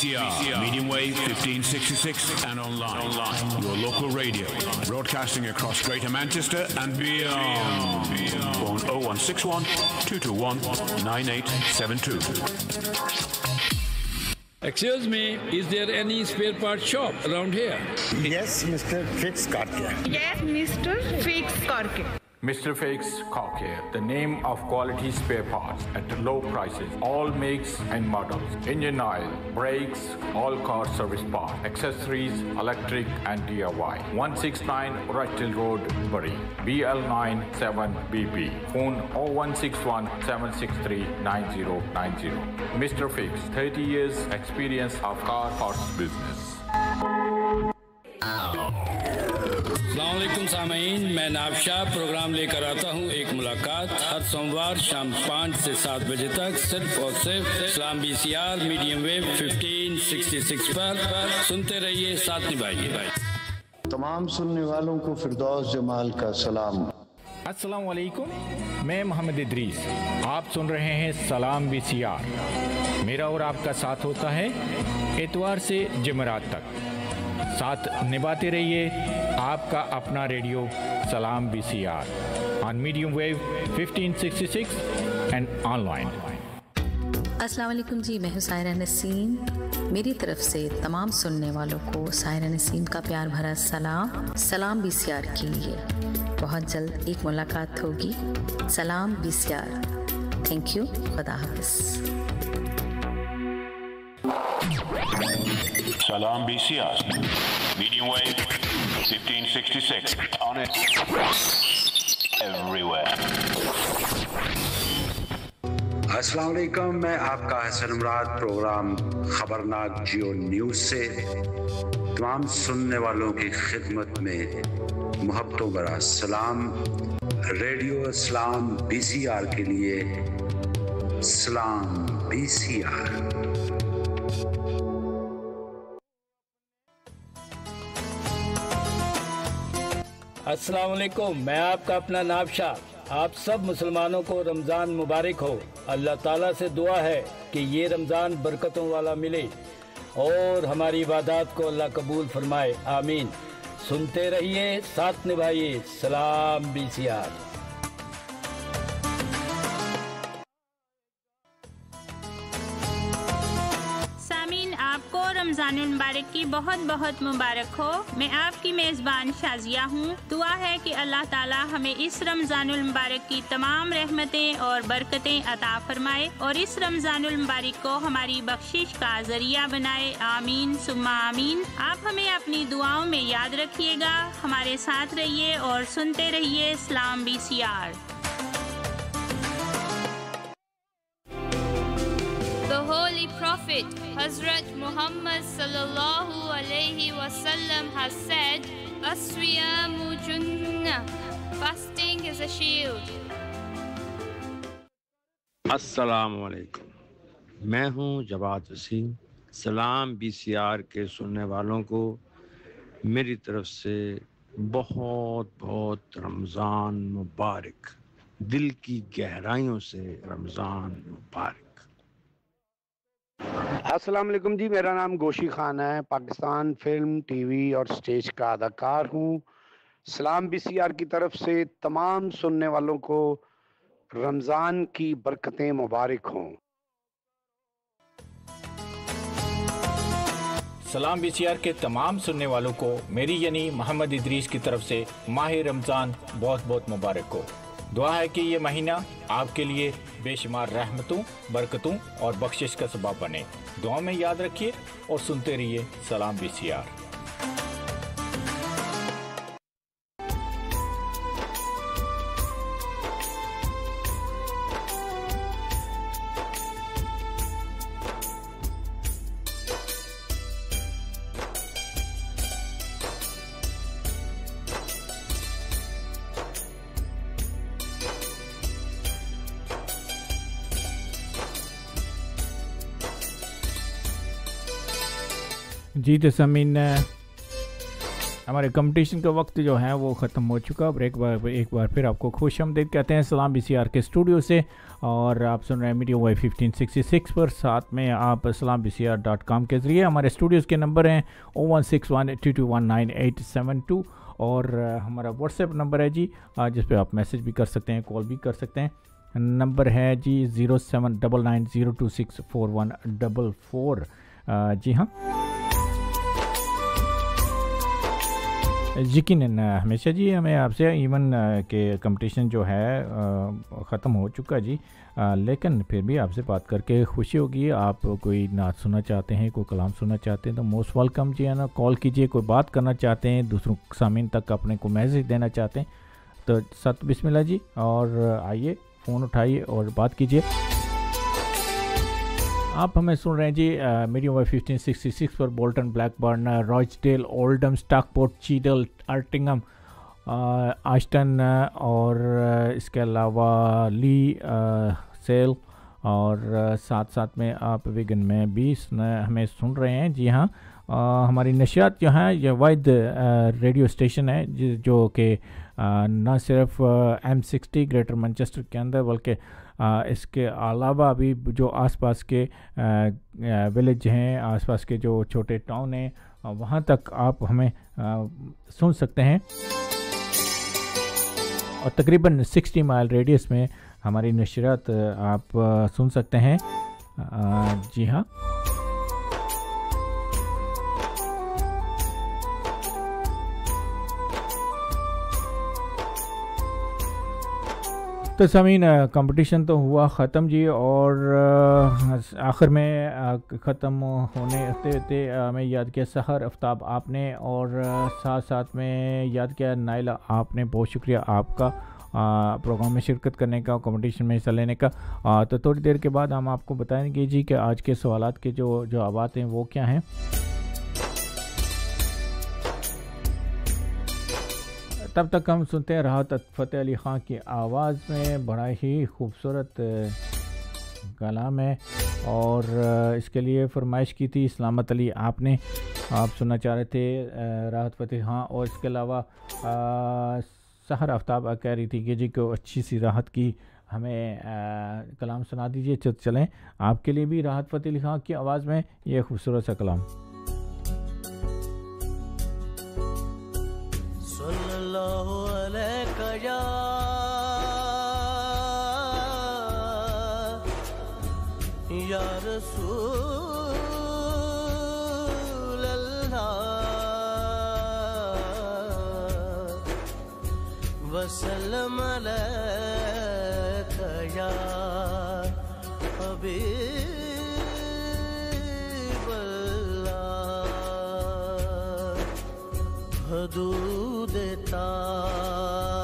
Salam BCR, medium wave 1566 and online. online. Your local radio, broadcasting across Greater Manchester and beyond. Phone 0161 221 9872. Excuse me, is there any spare part shop around here? Yes, Mr. Fix Karkia. Yes, Mr. Fix Karke. Mr. Fix Car Care, the name of quality spare parts at low prices, all makes and models, engine oil, brakes, all car service parts, accessories, electric and DIY. 169 Rochdale Road, Bury, BL9 7BP. Phone 0161 763 9090. Mr. Fix, 30 years experience of car parts business. अलैक्म सामीन मैं Nabshah programme लेकर आता हूँ एक मुलाकात। हर सोमवार शाम पाँच से सात बजे तक सिर्फ़ और सिर्फ़ इस्लाम B C R medium wave fifteen sixty six पर सुनते रहिए साथ निभाइए। भाई तमाम सुनने वालों को फिरदौस जमाल का सलाम। अस्सलाम वालेकुम मैं मोहम्मद इदरीस। आप सुन रहे हैं सलाम बी सी आर। मेरा और आपका साथ होता है एतवार से जमरात तक। साथ निभाते रहिए आपका अपना radio Salam B C R on medium wave 1566 and online अस्सलाम वालेकुम जी, मैं हूँ सायरा नसीम। मेरी तरफ़ से तमाम सुनने वालों को सायरा नसीम का प्यार भरा सलाम सलाम बी सी आर के लिए। बहुत जल्द एक मुलाकात होगी। Salam B C R thank you खुदा हाफिज़। Salam BCR, medium wave 1566. On it everywhere. वालेकुम मैं आपका हसन मुराद प्रोग्राम खबरनाक जियो न्यूज़ से तमाम सुनने वालों की खिदमत में मोहब्बतों भरा सलाम रेडियो इस्लाम बीसीआर के लिए सलाम बीसीआर अस्सलाम वालेकुम मैं आपका अपना नाबशाह आप सब मुसलमानों को रमज़ान मुबारक हो। अल्लाह ताला से दुआ है कि ये रमज़ान बरकतों वाला मिले और हमारी इबादत को अल्लाह कबूल फरमाए। आमीन। सुनते रहिए, साथ निभाइए। Salam B C R Ramzan मुबारक की बहुत बहुत मुबारक हो। मैं आपकी मेज़बान शाजिया हूँ। दुआ है कि अल्लाह ताला हमें इस रमज़ान मुबारक की तमाम रहमतें और बरकतें अता फरमाए और इस रमज़ान मुबारक को हमारी बख्शिश का ज़रिया बनाए। आमीन, सुम्मा आमीन। आप हमें अपनी दुआओं में याद रखिएगा। हमारे साथ रहिए और सुनते रहिए इस्लाम B C R. Holy Prophet Hazrat Muhammad sallallahu alaihi wasallam has said, "Aswiyamu junnah." Fasting is a shield. अस्सलाम वालेकुम मैं हूँ जवाद वसीम सलाम बीसीआर के सुनने वालों को मेरी तरफ़ से बहुत बहुत रमज़ान मुबारक दिल की गहराइयों से रमज़ान मुबारक वालेकुम जी, मेरा नाम गोशी खान है। पाकिस्तान फ़िल्म, टीवी और स्टेज का अदाकार हूँ। सलाम बीसीआर की तरफ़ से तमाम सुनने वालों को रमज़ान की बरकतें मुबारक हों। सलाम बी के तमाम सुनने वालों को, मेरी यानी मोहम्मद इदरीस की तरफ़ से माह रमज़ान बहुत बहुत मुबारक हो। दुआ है कि ये महीना आपके लिए बेशुमार रहमतों, बरकतों और बख्शिश का सबब बने। दुआ में याद रखिए और सुनते रहिए सलाम बी जी तो समीन हमारे कंपटीशन का वक्त जो है, वो ख़त्म हो चुका। अब एक बार एक बार फिर आपको खुश आमदेद कहते हैं। सलाम बीसीआर के स्टूडियो से। और आप सुन रहे हैं medium wave fifteen sixty six पर। साथ में आप सलाम बी डॉट कॉम के ज़रिए हमारे स्टूडियोज़ के नंबर हैं। O one six one two two one nine eight seven two और हमारा व्हाट्सएप नंबर है जी। जिस पर आप मैसेज भी कर सकते हैं कॉल भी कर सकते हैं। नंबर है जी zero seven double nine zero two six four one double four जी हाँ। यकीन हमेशा जी, हमें आपसे इवन के कंपटीशन जो है ख़त्म हो चुका जी। लेकिन फिर भी आपसे बात करके खुशी होगी। आप कोई नाच सुनना चाहते हैं, कोई कलाम सुनना चाहते हैं तो मोस्ट वेलकम जी, है ना। कॉल कीजिए, कोई बात करना चाहते हैं, दूसरों सामीन तक अपने को मैसेज देना चाहते हैं। तो सत बिस्मिल्लाह जी, और आइए, फ़ोन उठाइए और बात कीजिए। आप हमें सुन रहे हैं जी medium wave fifteen sixty six पर Bolton, Blackburn Rochdale Oldham, Stockport, Cheadle Altrincham Ashton और इसके अलावा ली सेल, और साथ साथ में आप विगन में भी हमें सुन रहे हैं। जी हाँ हमारी नशियात जो है यह वाद रेडियो स्टेशन है, जो कि न सिर्फ़ एम सिक्सटी ग्रेटर मैनचेस्टर के अंदर, बल्कि इसके अलावा भी जो आसपास के विलेज हैं, आसपास के जो छोटे टाउन हैं, वहाँ तक आप हमें सुन सकते हैं। और तकरीबन 60 माइल रेडियस में हमारी नशरत आप सुन सकते हैं। जी हाँ। तो समीन कंपटीशन तो हुआ ख़त्म जी और आखिर में ख़त्म होने होते होते हमें याद किया सहर आफ्ताब आपने और साथ साथ में याद किया नाइला आपने बहुत शुक्रिया आपका प्रोग्राम में शिरकत करने का कंपटीशन में हिस्सा लेने का। आ, तो थोड़ी देर के बाद हम आपको बताएँगे जी कि आज के सवाल के जो जो आवाज़ हैं वो क्या हैं। तब तक हम सुनते हैं राहत फ़तेह अली ख़ान की आवाज़ में। बड़ा ही खूबसूरत कलाम है और इसके लिए फरमाइश की थी इस्लामत अली आपने आप सुनना चाह रहे थे राहत फ़तेह हाँ और इसके अलावा सहर आफ्ताब कह रही थी कि जी को अच्छी सी राहत की हमें आ, कलाम सुना दीजिए चल चलें। आपके लिए भी राहत फ़तेह अली ख़ान की आवाज़ में ये खूबसूरत सा कलाम। या रसूल अल्लाह वसल्लम अलैका या हबीब अल्लाह हदूद तारे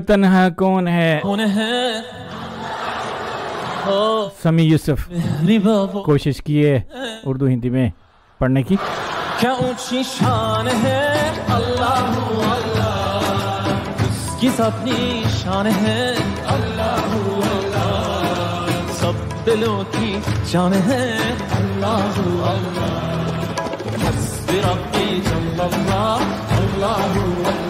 वो तनहा कौन है? कौन है? समी यूसुफ कोशिश की है उर्दू हिंदी में पढ़ने की। क्या ऊँची शान है? अल्लाह अल्लाह। उसकी अपनी शान है? अल्लाह अल्लाह। सब दिलों की जान है। अल्लाह अल्लाह। हस्बी रब्बी जल्लल्लाह अल्लाह अल्लाह।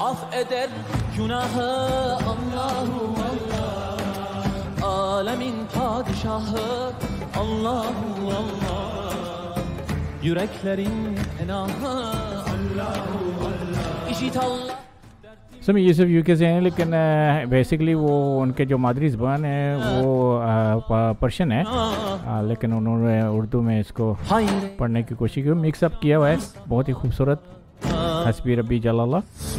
Af eder günahı Allahu Allah Alemin padişahı Allahu Allah Yüreklerin enahı Allahu Allah İşit Allah समी यूसुफ यूके से हैं लेकिन बेसिकली वो उनके जो मादरी ज़बान है वो पर्शियन है आ, लेकिन उन्होंने उर्दू में इसको पढ़ने की कोशिश की मिक्स अप किया हुआ है बहुत ही खूबसूरत हसबी रबी जलाला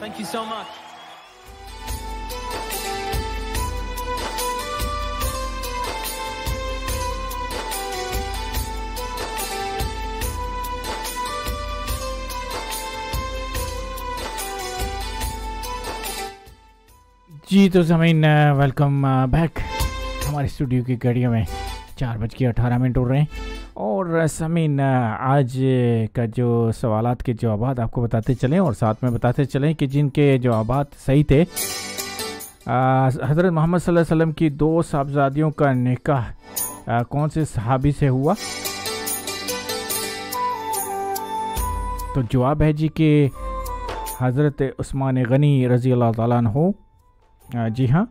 Thank you so much. जी तो ज़मीन वेलकम बैक हमारे स्टूडियो की घड़ियों में। चार बज के अठारह मिनट उड़ रहे हैं। और समीन आज का जो सवालात के जवाब आपको बताते चलें और साथ में बताते चलें कि जिनके जवाब सही थे हज़रत मोहम्मद वसल्लम की दो साहबजादियों का निकाह कौन से सहाबी से हुआ? तो जवाब है जी कि हज़रत उस्मान गनी रज़ी अल्लाह हो जी हाँ।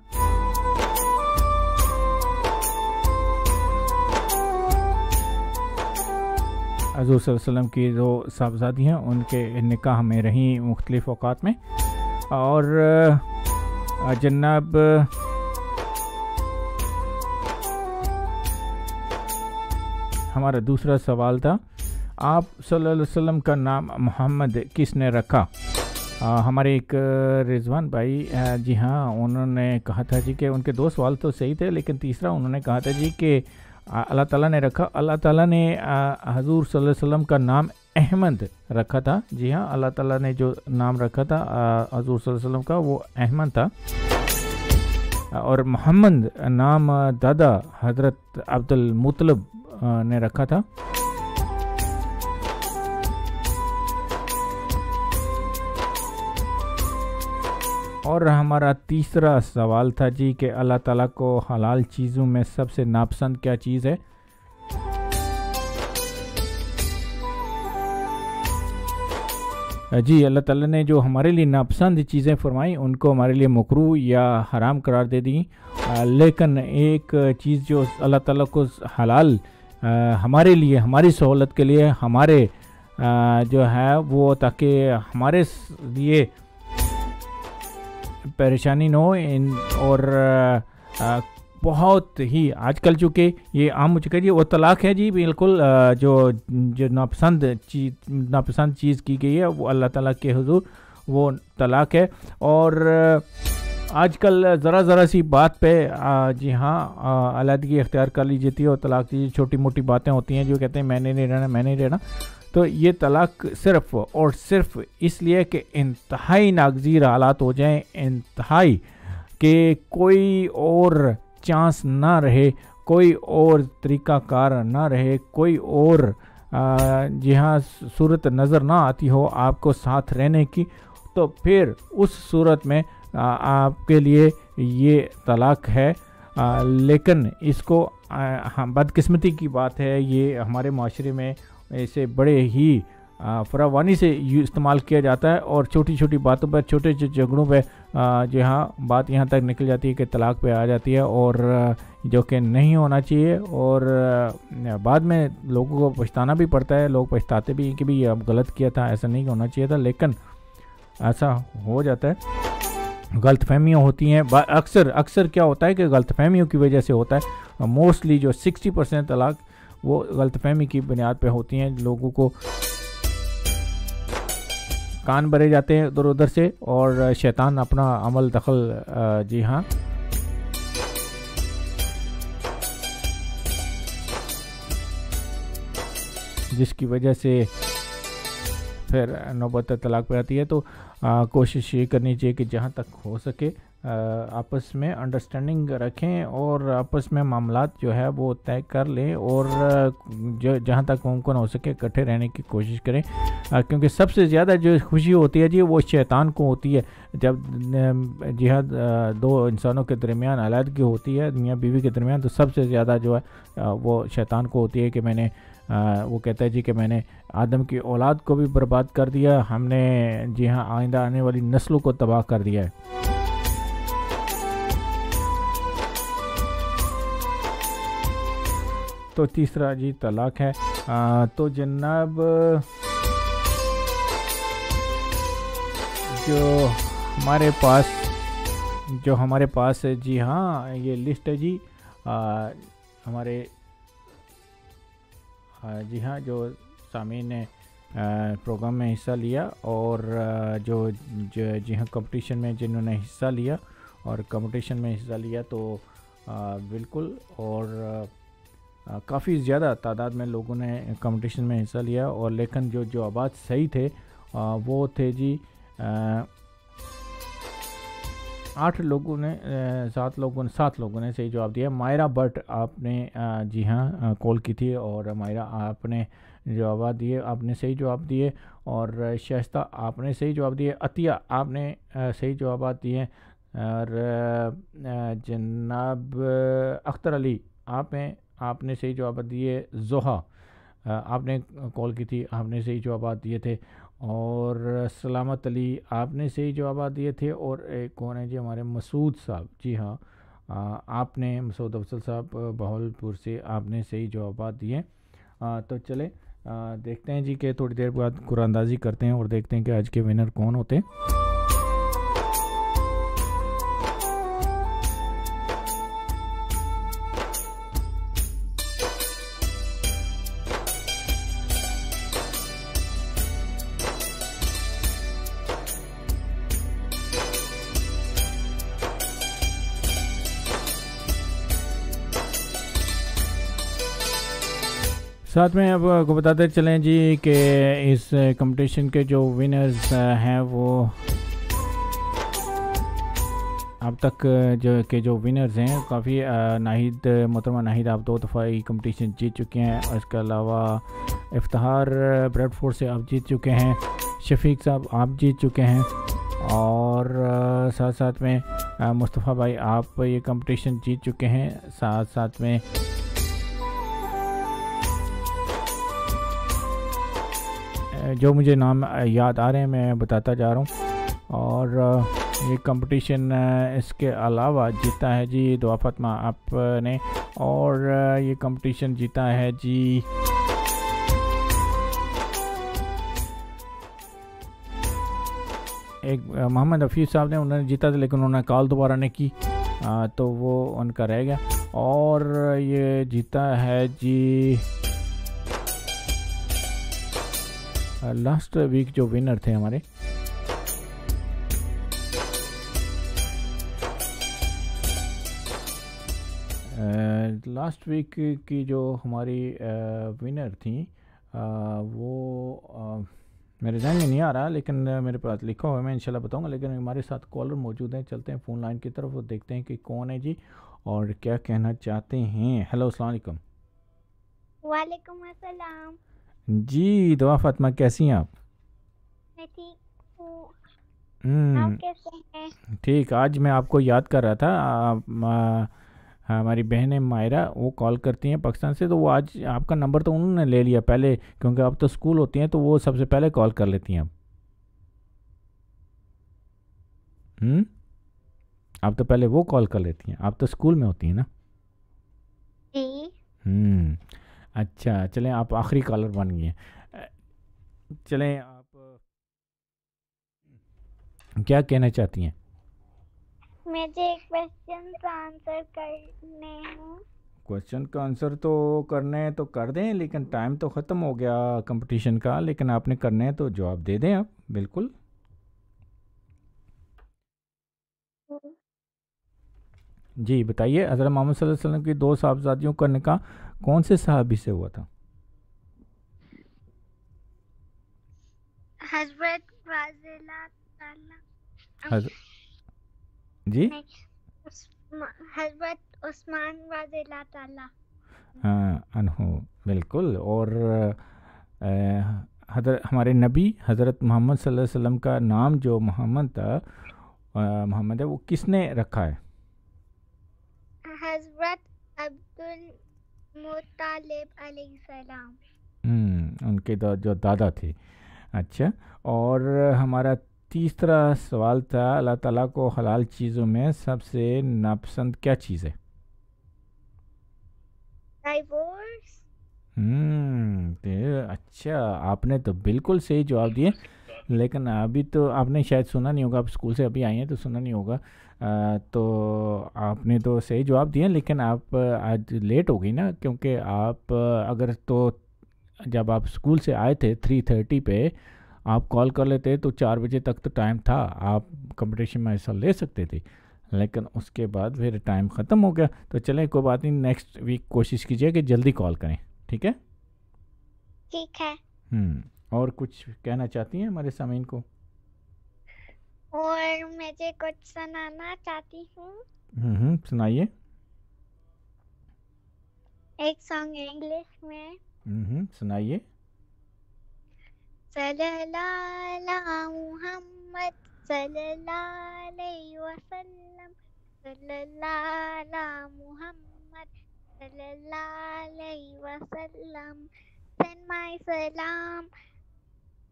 हजूर वसल्लम की जो साहबजादी हैं, उनके निकाह में रही मुख्तलिफ़ अवकात में। और जनाब, हमारा दूसरा सवाल था, आप सल्लल्लाहु अलैहि वसल्लम का नाम मोहम्मद किसने रखा? आ, हमारे एक रिजवान भाई जी हाँ उन्होंने कहा था जी कि उनके दो सवाल तो सही थे लेकिन तीसरा उन्होंने कहा था जी कि अल्लाह ताला ने रखा अल्लाह ताला ने हजूर वसल्लम का नाम अहमद रखा था। जी हाँ अल्लाह ताला ने जो नाम रखा था हजूर वसल्लम का वो अहमद था। और मोहम्मद नाम दादा हज़रत अब्दुल मुतलब ने रखा था। और हमारा तीसरा सवाल था जी कि अल्लाह ताला को हलाल चीज़ों में सबसे नापसंद क्या चीज़ है? जी, अल्लाह ताला ने जो हमारे लिए नापसंद चीज़ें फरमाई, उनको हमारे लिए मकरू या हराम करार दे दी। लेकिन एक चीज़ जो अल्लाह ताला को हलाल हमारे लिए, हमारी सहूलत के लिए, हमारे जो है वो ताकि हमारे लिए परेशानी ना हो इन और आ, बहुत ही आजकल चूँकि ये आम हो चुका है जी वो तलाक है जी बिल्कुल जो जो नापसंद चीज़ नापसंद चीज़ की गई है वो अल्लाह ताला के हुजूर वो तलाक है। और आजकल ज़रा ज़रा सी बात पे जी हाँ अलीदगी अख्तियार कर ली जाती है और तलाक की छोटी मोटी बातें होती हैं जो कहते हैं मैंने नहीं रहना मैंने नहीं रहना। तो ये तलाक सिर्फ़ और सिर्फ़ इसलिए कि इंतहाई नागजीर हालात हो जाएँ इंतहाई कि कोई और चांस ना रहे कोई और तरीक़ाकार ना रहे कोई और जी हाँ सूरत नज़र ना आती हो आपको साथ रहने की तो फिर उस सूरत में आ, आपके लिए ये तलाक है। आ, लेकिन इसको हाँ बदकिस्मती की बात है ये हमारे माशरे में इसे बड़े ही फरावानी से इस्तेमाल किया जाता है और छोटी छोटी बातों पर छोटे छोटे झगड़ों पर जो हाँ बात यहाँ तक निकल जाती है कि तलाक पे आ जाती है और जो कि नहीं होना चाहिए और बाद में लोगों को पछताना भी पड़ता है, लोग पछताते भी हैं कि भी अब गलत किया था, ऐसा नहीं होना चाहिए था, लेकिन ऐसा हो जाता है। गलत फहमियाँ होती हैं अक्सर अक्सर क्या होता है कि गलत फहमियों की वजह से होता है। मोस्टली जो सिक्सटी परसेंट तलाक वो गलतफहमी की बुनियाद पर होती हैं, लोगों को कान भरे जाते हैं उधर उधर से और शैतान अपना अमल दखल जी हाँ। जिसकी वजह से फिर नौबत तलाक पे आती है। तो आ, कोशिश ये करनी चाहिए कि जहाँ तक हो सके आपस में अंडरस्टैंडिंग रखें और आपस में मामला जो है वो तय कर लें और जो जहाँ तक मुमकिन हो सके इकट्ठे रहने की कोशिश करें। अ, क्योंकि सबसे ज़्यादा जो खुशी होती है जी वो शैतान को होती है। जब जिहाद अ, दो इंसानों के दरमियान अलहदगी होती है मियाँ बीवी के दरमियान तो सबसे ज़्यादा जो है वो शैतान को होती है कि मैंने अ, वो कहता है जी कि मैंने आदम की औलाद को भी बर्बाद कर दिया हमने जी हाँ आइंदा आने वाली नस्लों को तबाह कर दिया है। तो तीसरा जी तलाक है। आ, तो जनाब जो हमारे पास जो हमारे पास है जी हाँ ये लिस्ट है जी। आ, हमारे आ, जी हाँ जो सामीन ने प्रोग्राम में हिस्सा लिया और जो जो, जी हाँ कंपटीशन में जिन्होंने हिस्सा लिया और कंपटीशन में हिस्सा लिया तो बिल्कुल और काफ़ी ज़्यादा तादाद में लोगों ने कंपटीशन में हिस्सा लिया और लेकिन जो जो आवाज़ सही थे वो थे जी आठ लोगों ने सात लोगों ने, सात लोगों ने सही जवाब दिया। मायरा बट आपने जी हाँ कॉल की थी और मायरा आपने जवाब दिए, आपने सही जवाब दिए और शाइस्ता आपने सही जवाब दिए, अतिया आपने सही जवाब दिए और जनाब अख्तर अली आपने आपने सही जवाब दिए, जोहा आपने कॉल की थी, आपने सही जवाब दिए थे और सलामत अली आपने सही जवाब दिए थे और एक कौन है जी हमारे मसूद साहब? जी हाँ आपने मसूद अफसल साहब बहावलपुर से आपने सही जवाब दिए। तो चले आ, देखते हैं जी के थोड़ी देर बाद कुरानंदाजी करते हैं और देखते हैं कि आज के विनर कौन होते हैं। साथ में अब आपको बताते चलें जी कि इस कंपटीशन के जो विनर्स हैं वो अब तक जो के जो विनर्स हैं, काफ़ी नाहिद, मोहतरमा नाहिद, आप दो दफ़ा ये कंपटीशन जीत चुके हैं और इसके अलावा इफ्तार ब्रेडफोर्ड से आप जीत चुके हैं, शफीक साहब आप जीत चुके हैं और साथ साथ में मुस्तफ़ा भाई आप ये कंपटीशन जीत चुके हैं साथ साथ में जो मुझे नाम याद आ रहे हैं मैं बताता जा रहा हूँ। और ये कंपटीशन इसके अलावा जीता है जी दुआ फातमा आपने। और ये कंपटीशन जीता है जी एक मोहम्मद हफीज़ साहब ने उन्होंने जीता था लेकिन उन्होंने कॉल दोबारा नहीं की। अ, तो वो उनका रह गया। और ये जीता है जी लास्ट वीक जो विनर थे हमारे लास्ट वीक की जो हमारी विनर थी वो मेरे जहन में नहीं आ रहा, लेकिन मेरे पास लिखा हुआ है, मैं इंशाल्लाह बताऊँगा, लेकिन हमारे साथ कॉलर मौजूद हैं, चलते हैं फ़ोन लाइन की तरफ़ और देखते हैं कि कौन है जी और क्या कहना चाहते हैं। हेलो अस्सलाम वालेकुम। वालेकुम अस्सलाम। जी दुआ फातिमा कैसी हैं आप? मैं ठीक हूँ। हम्म, ठीक आज मैं आपको याद कर रहा था हमारी बहन है मायरा वो कॉल करती हैं पाकिस्तान से तो वो आज आपका नंबर तो उन्होंने ले लिया पहले क्योंकि आप तो स्कूल होती हैं तो वो सबसे पहले कॉल कर लेती हैं आप हम्म? आप तो पहले वो कॉल कर लेती हैं आप तो स्कूल में होती हैं ना? हम्म। अच्छा चलें आप आखिरी कॉलर बन गए। चलें आप क्या कहना चाहती हैं? मुझे क्वेश्चन का आंसर करने हूँ। क्वेश्चन का आंसर तो करने हैं तो कर दें लेकिन टाइम तो ख़त्म हो गया कंपटीशन का लेकिन आपने करने हैं तो जवाब दे दें आप बिल्कुल। जी बताइए हज़रत मोहम्मद सल्लल्लाहु अलैहि वसल्लम की दो साहबजादियों का निकाह कौन से सहाबी से हुआ था? हज़रत जी? हज़रत उस्मान हाँ अनहु बिल्कुल। और हज़रत हमारे नबी हज़रत मोहम्मद सल्लल्लाहु अलैहि वसल्लम का नाम जो मोहम्मद था मोहम्मद है वो किसने रखा है? हज़रत अब्दुल हम्म, उनके दा, जो दादा थे। अच्छा और हमारा तीसरा सवाल था अल्लाह ताला को हलाल चीज़ों में सबसे नापसंद क्या चीज़ है? डाइवोर्स हम्म अच्छा आपने तो बिल्कुल सही जवाब दिए लेकिन अभी तो आपने शायद सुना नहीं होगा आप स्कूल से अभी आए हैं तो सुना नहीं होगा। तो आपने तो सही जवाब दिया लेकिन आप आज लेट हो गई ना क्योंकि आप अगर तो जब आप स्कूल से आए थे थ्री थर्टी पे आप कॉल कर लेते तो चार बजे तक तो टाइम था आप कंपटीशन में हिस्सा ले सकते थे लेकिन उसके बाद फिर टाइम ख़त्म हो गया। तो चलें कोई बात नहीं नेक्स्ट वीक कोशिश कीजिए कि जल्दी कॉल करें ठीक है? ठीक है। हम्म और कुछ कहना चाहती हैं हमारे सामीन को? और मुझे कुछ सुनाना चाहती हूँ। हम्म सुनाइए। एक सॉन्ग इंग्लिश में। हम्म हम्म, सुनाइए मुहम्मद वसल्लम मुहम्मद वसल्लम। Send my salam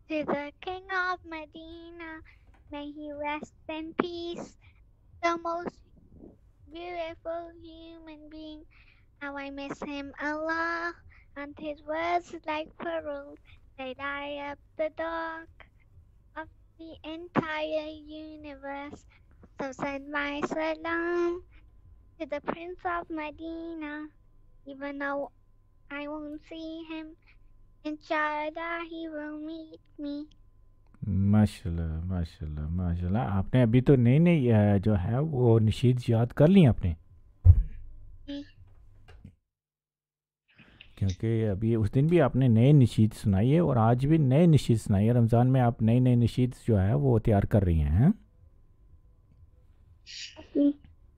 to the king of Medina may he rest in peace the most beautiful human being how I miss him Allah and his words like pearls they light up the dark of the entire universe. So send my salam to the Prince of Medina, even though I won't see him. Inshallah, he will meet me. माशाल्लाह माशाल्लाह माशाल्लाह। आपने अभी तो नई नई अ, जो है वो नशीद याद कर ली आपने? क्योंकि अभी उस दिन भी आपने नए नशीद सुनाई है और आज भी नए नशीद सुनाई है। रमज़ान में आप नए नए नशीद जो है वो तैयार कर रही हैं हैं?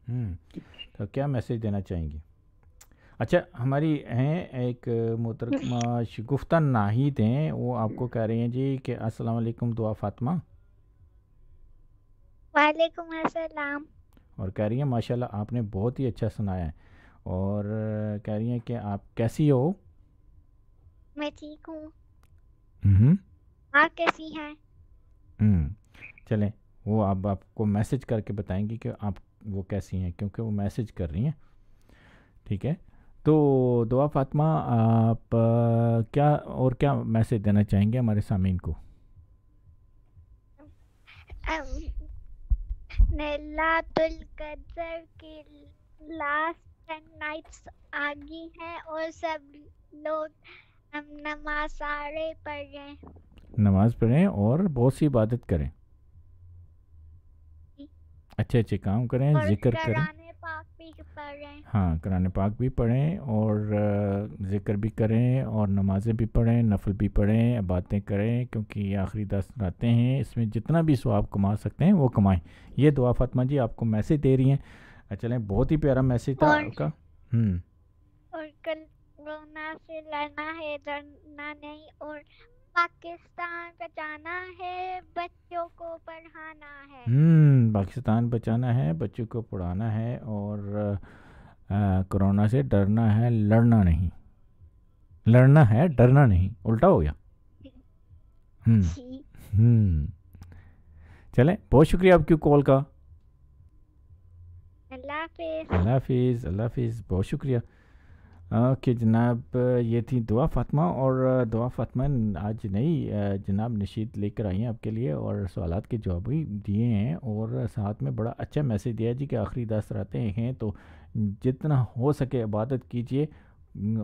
हम्म तो क्या मैसेज देना चाहेंगी? अच्छा हमारी हैं एक मोहतरमा शगुफ्ता नाहिद हैं वो आपको कह रही हैं जी कि अस्सलाम वालेकुम दुआ फातिमा। वालेकुम अस्सलाम। और कह रही हैं माशाल्लाह आपने बहुत ही अच्छा सुनाया है। और कह रही हैं कि आप कैसी हो? मैं ठीक हूँ। हम्म। आप कैसी हैं? हम्म। चलें वो अब आपको मैसेज करके बताएँगी कि आप वो कैसी हैं क्योंकि वो मैसेज कर रही हैं। ठीक है? तो दुआ फातिमा आप क्या और क्या मैसेज देना चाहेंगे हमारे सामीन को? की लास्ट टेन नाइट्स आ गई हैं और सब लोग हम नमाज़ सारे पढ़ नमाज़ पढ़ें और बहुत सी इबादत करें। अच्छे अच्छे काम करें ज़िक्र करें। पाक भी पढ़। हाँ कुरान पाक भी पढ़ें और ज़िक्र भी करें और नमाज़ें भी पढ़ें नफल भी पढ़ें बातें करें क्योंकि ये आखिरी दस रातें हैं इसमें जितना भी स्वाब कमा सकते हैं वो कमाएँ। ये दुआ फातमा जी आपको मैसेज दे रही हैं। चलें बहुत ही प्यारा मैसेज था आपका। हम्म। और कल कोरोना से लड़ना है डरना नहीं और पाकिस्तान बचाना है बच्चों को पढ़ाना है। हम्म पाकिस्तान बचाना है बच्चों को पढ़ाना है और कोरोना से डरना है लड़ना नहीं। लड़ना है डरना नहीं। उल्टा हो गया। हम्म हम्म। चलें बहुत शुक्रिया आपकी कॉल का। अल्लाह अल्लाह हाफिज़ अल्लाह हाफिज़ बहुत शुक्रिया। ओके जनाब, ये थी दुआ फातिमा और दुआ फातिमा आज नई जनाब नशीद लेकर आई हैं आपके लिए और सवाल के जवाब भी दिए हैं और साथ में बड़ा अच्छा मैसेज दिया जी कि आखिरी दस रातें हैं तो जितना हो सके इबादत कीजिए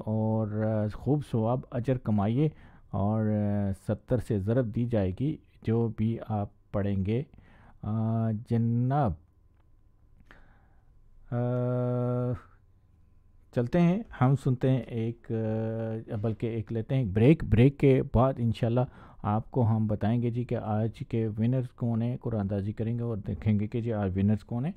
और खूब सवाब अजर कमाइए और सत्तर से ज़रब दी जाएगी जो भी आप पढ़ेंगे। जनाब चलते हैं, हम सुनते हैं एक बल्कि एक लेते हैं ब्रेक। ब्रेक के बाद इंशाल्लाह आपको हम बताएँगे जी कि आज के विनर्स कौन है कुरानदाजी करेंगे और देखेंगे कि जी आज विनर्स कौन है।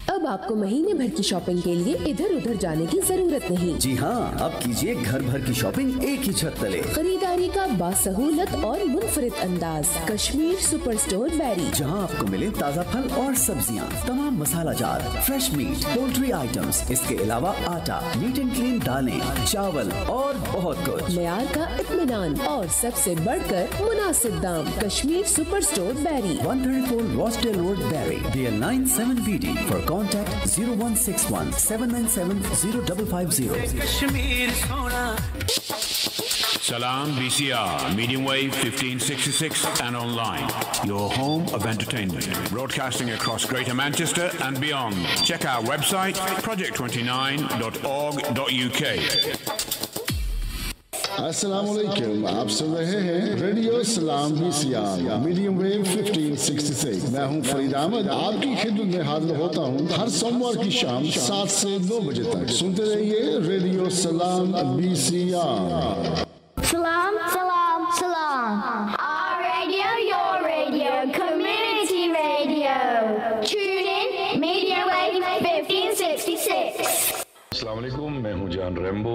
अब आपको महीने भर की शॉपिंग के लिए इधर उधर जाने की ज़रूरत नहीं। जी हाँ अब कीजिए घर भर की शॉपिंग एक ही छत तले। खरीदारी का बासहूलत और मुनफरद अंदाज। Kashmir super store Bury. जहाँ आपको मिले ताज़ा फल और सब्ज़ियाँ तमाम masala jar fresh meat poultry items. इसके अलावा आटा नीट एंड क्लीन दालें चावल और बहुत कुछ। मैार का इतमान और सबसे बढ़कर मुनासिब दाम Kashmir super store Bury. One thirty four 134 Rochdale Road, Barry, DL97 BD. For Contact 0161 797 0550. Salam BCR, medium wave 1566 and online. Your home of entertainment. Broadcasting across Greater Manchester and beyond. Check our website project29.org.uk. वालेकुम आप सुन रहे हैं radio सलाम BCR medium wave 1566 मैं हूँ फरीद अहमद आपकी खिदमत में हाजिर होता हूँ हर सोमवार की शाम सात से नौ बजे तक। सुनते रहिए रेडियो सलाम बीसीआर सलाम सलाम salam. असलम मैं हूँ जान रेम्बो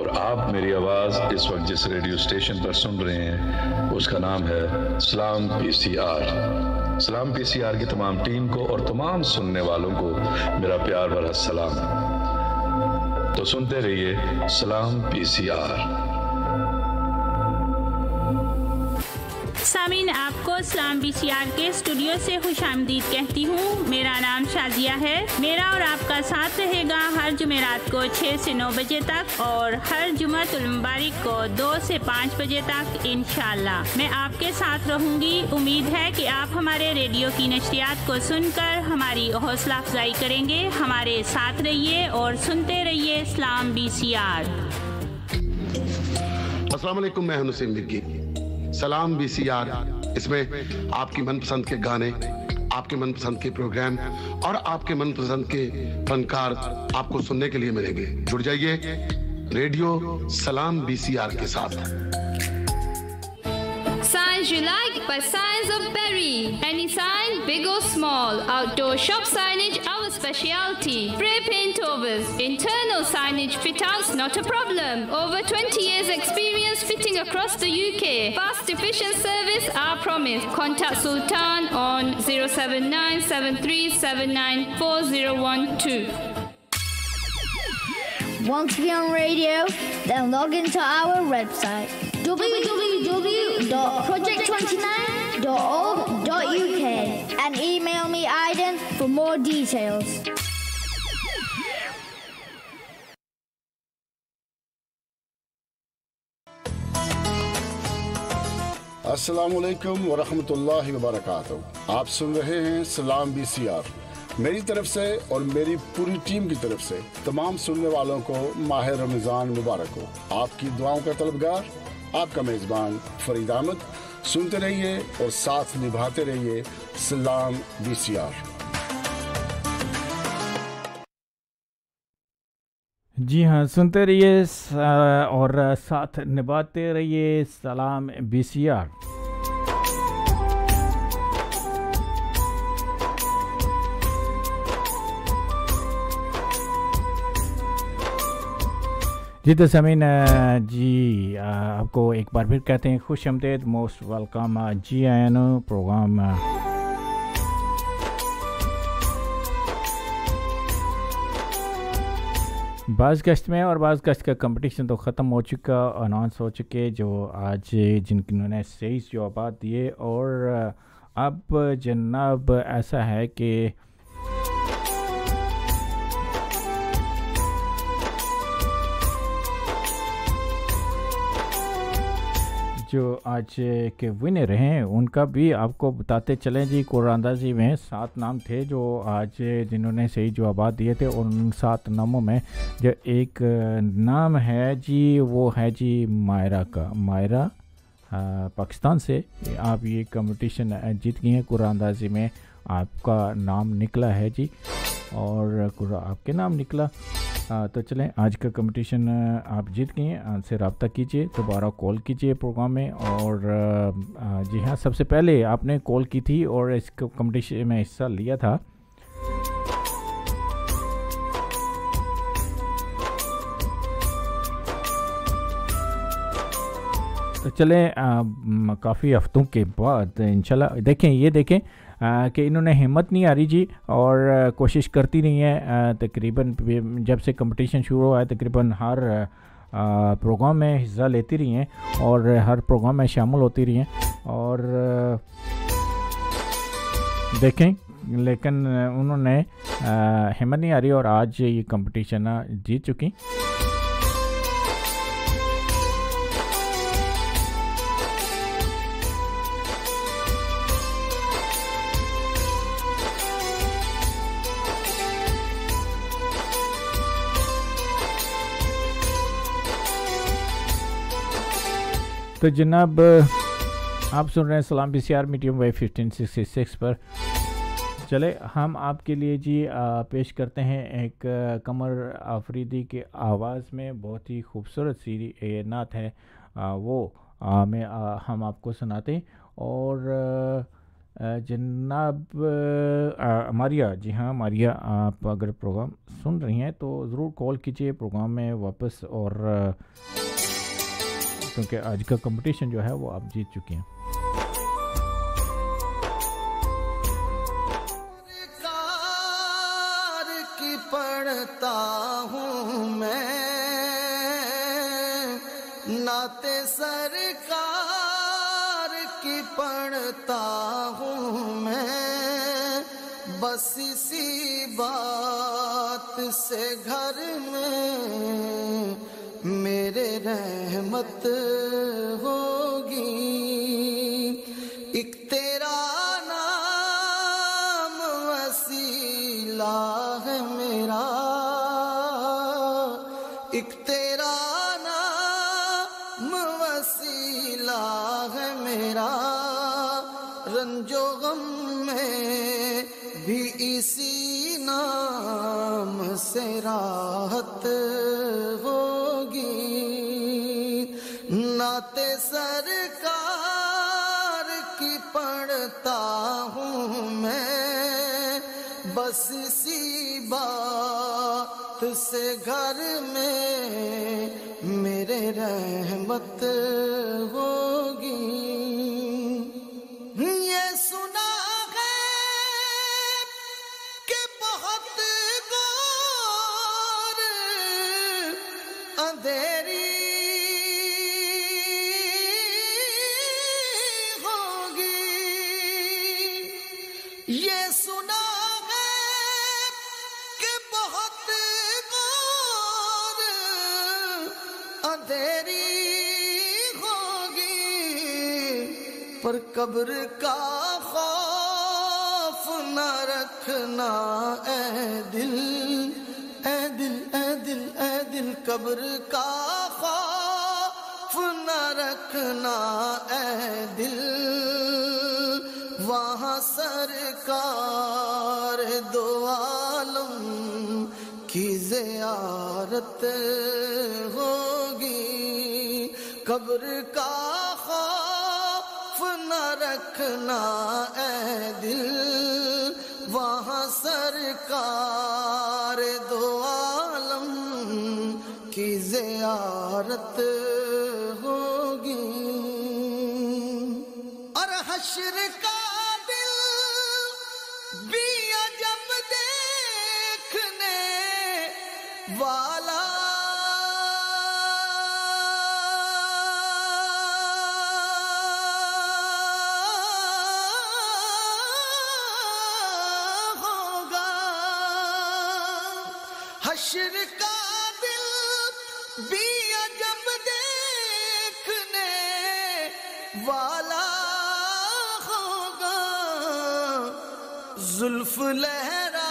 और आप मेरी आवाज़ इस वक्त जिस रेडियो स्टेशन पर सुन रहे हैं, उसका नाम है सलाम पीसीआर। सलाम पीसीआर की तमाम टीम को और तमाम सुनने वालों को मेरा प्यार भरा सलाम। तो सुनते रहिए सलाम पीसीआर। सामीन आपको इस्लाम बी के स्टूडियो से खुश आमदीद कहती हूँ। मेरा नाम शाजिया है। मेरा और आपका साथ रहेगा हर जुमेरात को 6 से 9 बजे तक और हर जुमतुल मुबारक को 2 से 5 बजे तक इन मैं आपके साथ रहूँगी। उम्मीद है कि आप हमारे रेडियो की नशरियात को सुनकर हमारी हौसला अफजाई करेंगे। हमारे साथ रहिए और सुनते रहिए इस्लाम बी अस्सलाम वालेकुम, मैं हूँ नसीम बी सी आर इसमें आपकी मनपसंद के गाने, आपके मनपसंद के प्रोग्राम और आपके मनपसंद के फनकार आपको सुनने के लिए मिलेंगे। जुड़ जाइए रेडियो सलाम बीसीआर के साथ। Signs you like by Signs of Berry. Any sign, big or small. Outdoor shop signage, our specialty. Spray paint overs. Internal signage fit outs, not a problem. Over 20 years experience fitting across the UK. Fast, efficient service, our promise. Contact Sultan on 079 Want to be on radio? Then log into our website www.project29.org.uk and email me, Aiden, for more details. अस्सलाम वालेकुम वरहमतुल्लाहि वबरकातुहू आप सुन रहे हैं सलाम BCR मेरी तरफ़ से और मेरी पूरी टीम की तरफ़ से तमाम सुनने वालों को माह रमज़ान मुबारक हो। आपकी दुआओं का तलबगार आपका मेज़बान फरीद आमद। सुनते रहिए और साथ निभाते रहिए सलाम बी सी आर जी हाँ सुनते रहिए और साथ निभाते रहिए सलाम बीसीआर। जी तो समीन जी आपको एक बार फिर कहते हैं खुश आमदेद मोस्ट वेलकम जी आयन प्रोग्राम अ, बाज़ गश्त में और बाज़ गश्त का कंपटीशन तो ख़त्म हो चुका अनाउंस हो चुके जो आज जिनने सही जवाब दिए और अब जनाब ऐसा है कि जो आज के विनर हैं, उनका भी आपको बताते चलें जी। कुरानंदाजी में सात नाम थे जो आज जिन्होंने सही जवाब दिए थे, और उन सात नामों में जो एक नाम है जी, वो है जी मायरा का। मायरा पाकिस्तान से आप ये कंपटीशन जीत गई हैं। कुरानंदाजी में आपका नाम निकला है जी। और कुरा आपके नाम निकला। आ, तो चलें आज का कंपटीशन आप जीत गए से रबता कीजिए दोबारा कॉल कीजिए प्रोग्राम में। और आ, जी हाँ सबसे पहले आपने कॉल की थी और इस कंपटीशन में हिस्सा लिया था। तो चलें काफ़ी हफ्तों के बाद इंशाल्लाह देखें ये देखें कि इन्होंने हिम्मत नहीं रही जी और कोशिश करती नहीं है। तकरीबन जब से कंपटीशन शुरू हुआ है, तकरीबन हर प्रोग्राम में हिस्सा लेती रही हैं और हर प्रोग्राम में शामिल होती रही हैं। और देखें, लेकिन उन्होंने हिम्मत नहीं रही और आज ये कंपटीशन जीत चुकी। तो जनाब, आप सुन रहे हैं Salam P C medium wave fifteen sixty six पर। चले, हम आपके लिए जी पेश करते हैं एक, कमर आफरीदी के आवाज़ में, बहुत ही खूबसूरत सी नात है वो में हम आपको सुनाते हैं। और जनाब मारिया, जी हाँ मारिया, आप अगर प्रोग्राम सुन रही हैं तो ज़रूर कॉल कीजिए, प्रोग्राम में वापस और क्योंकि आज का कंपटीशन जो है वो आप जीत चुके हैं। पढ़ता हूँ मैं। नाते सरकार की पढ़ता हूँ मैं। बस इसी बात से घर में रहमत होगी। एक तेरा नाम वसीला है मेरा। एक तेरा नाम वसीला है मेरा। रंजो गम में भी इसी नाम से राहत नाते सरकार की पढ़ता हूँ मैं। बस इसी बात से घर में मेरे रहमत होगी। कब्र का खौफ न रखना ए दिल ए दिल ए दिल ए दिल कब्र का खौफ न रखना ए दिल। वहाँ सरकार दो आलम की जियारत होगी, कब्र का रखना ए दिल वहाँ सरकार दो आलम की जियारत होगी। और हशर का जुल्फ लहरा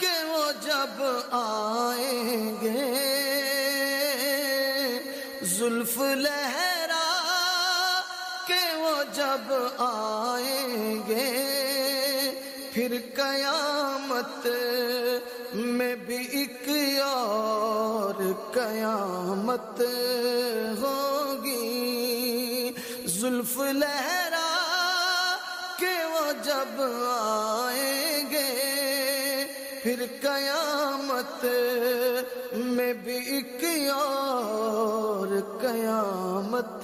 के वो जब आएँगे। जुल्फ लहरा के वो जब आएँगे। फिर कयामत में भी एक और कयामत होगी। जुल्फ लहरा जब आएँगे, फिर कयामत में भी एक और कयामत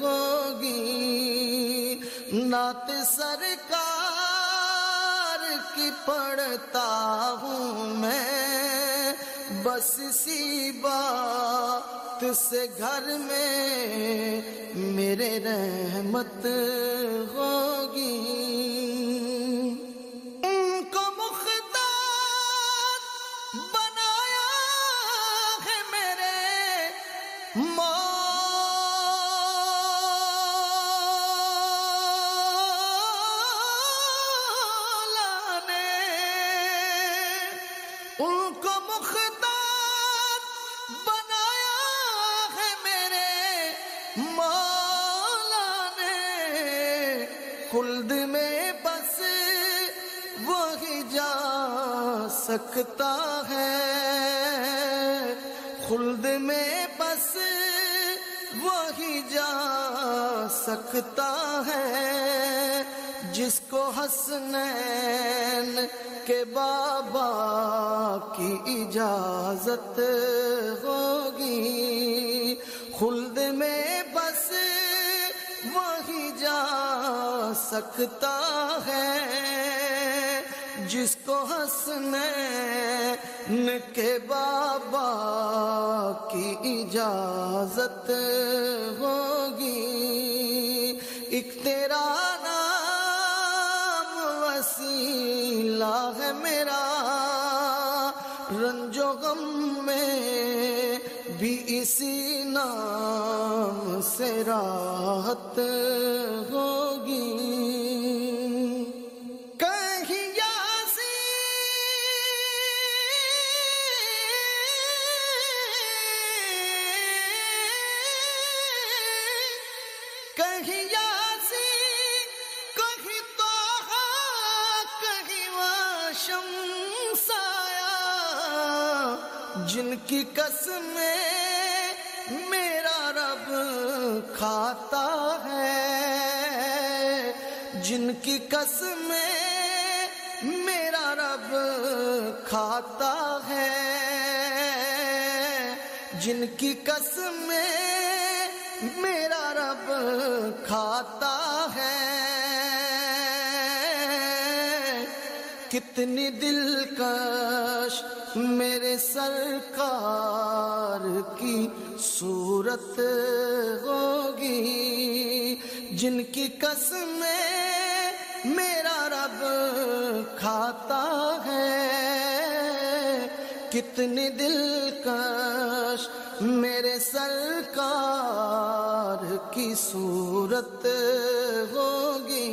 होगी। नात सरकार की पढ़ता हूँ मैं, बस इसी बात से घर में मेरे रहमत होगी। सकता है। खुल्द में बस वही जा सकता है। जिसको हसनैन के बाबा की इजाज़त होगी। खुल्द में बस वही जा सकता है। जिसको हंसने के बाबा की इजाज़त होगी। एक तेरा नाम वसीला है मेरा। रंजो गम में भी इसी नाम से राहत जिनकी कसमें मेरा रब खाता है। जिनकी कसमें मेरा रब खाता है। कितनी दिलकश मेरे सरकार की सूरत होगी। जिनकी कसमें मेरा रब खाता है। कितनी दिलकश मेरे सरकार की सूरत होगी।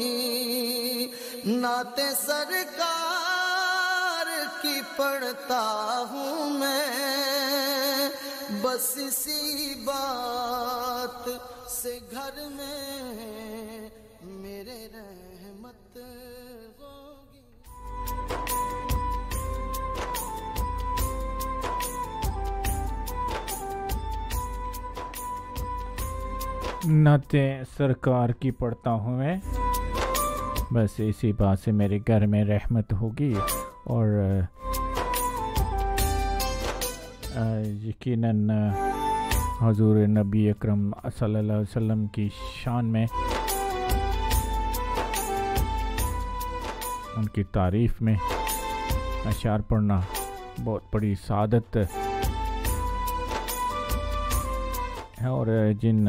नाते सरकार की पढ़ता हूँ मैं। बस इसी बात से घर में नाते सरकार की पढ़ता हूँ मैं। बस इसी बात से मेरे घर में रहमत होगी और यकीनन हजूर नबी अकरम सल्लल्लाहु अलैहि वसल्लम की शान में, उनकी तारीफ़ में अशार पढ़ना बहुत बड़ी सादत है। और जिन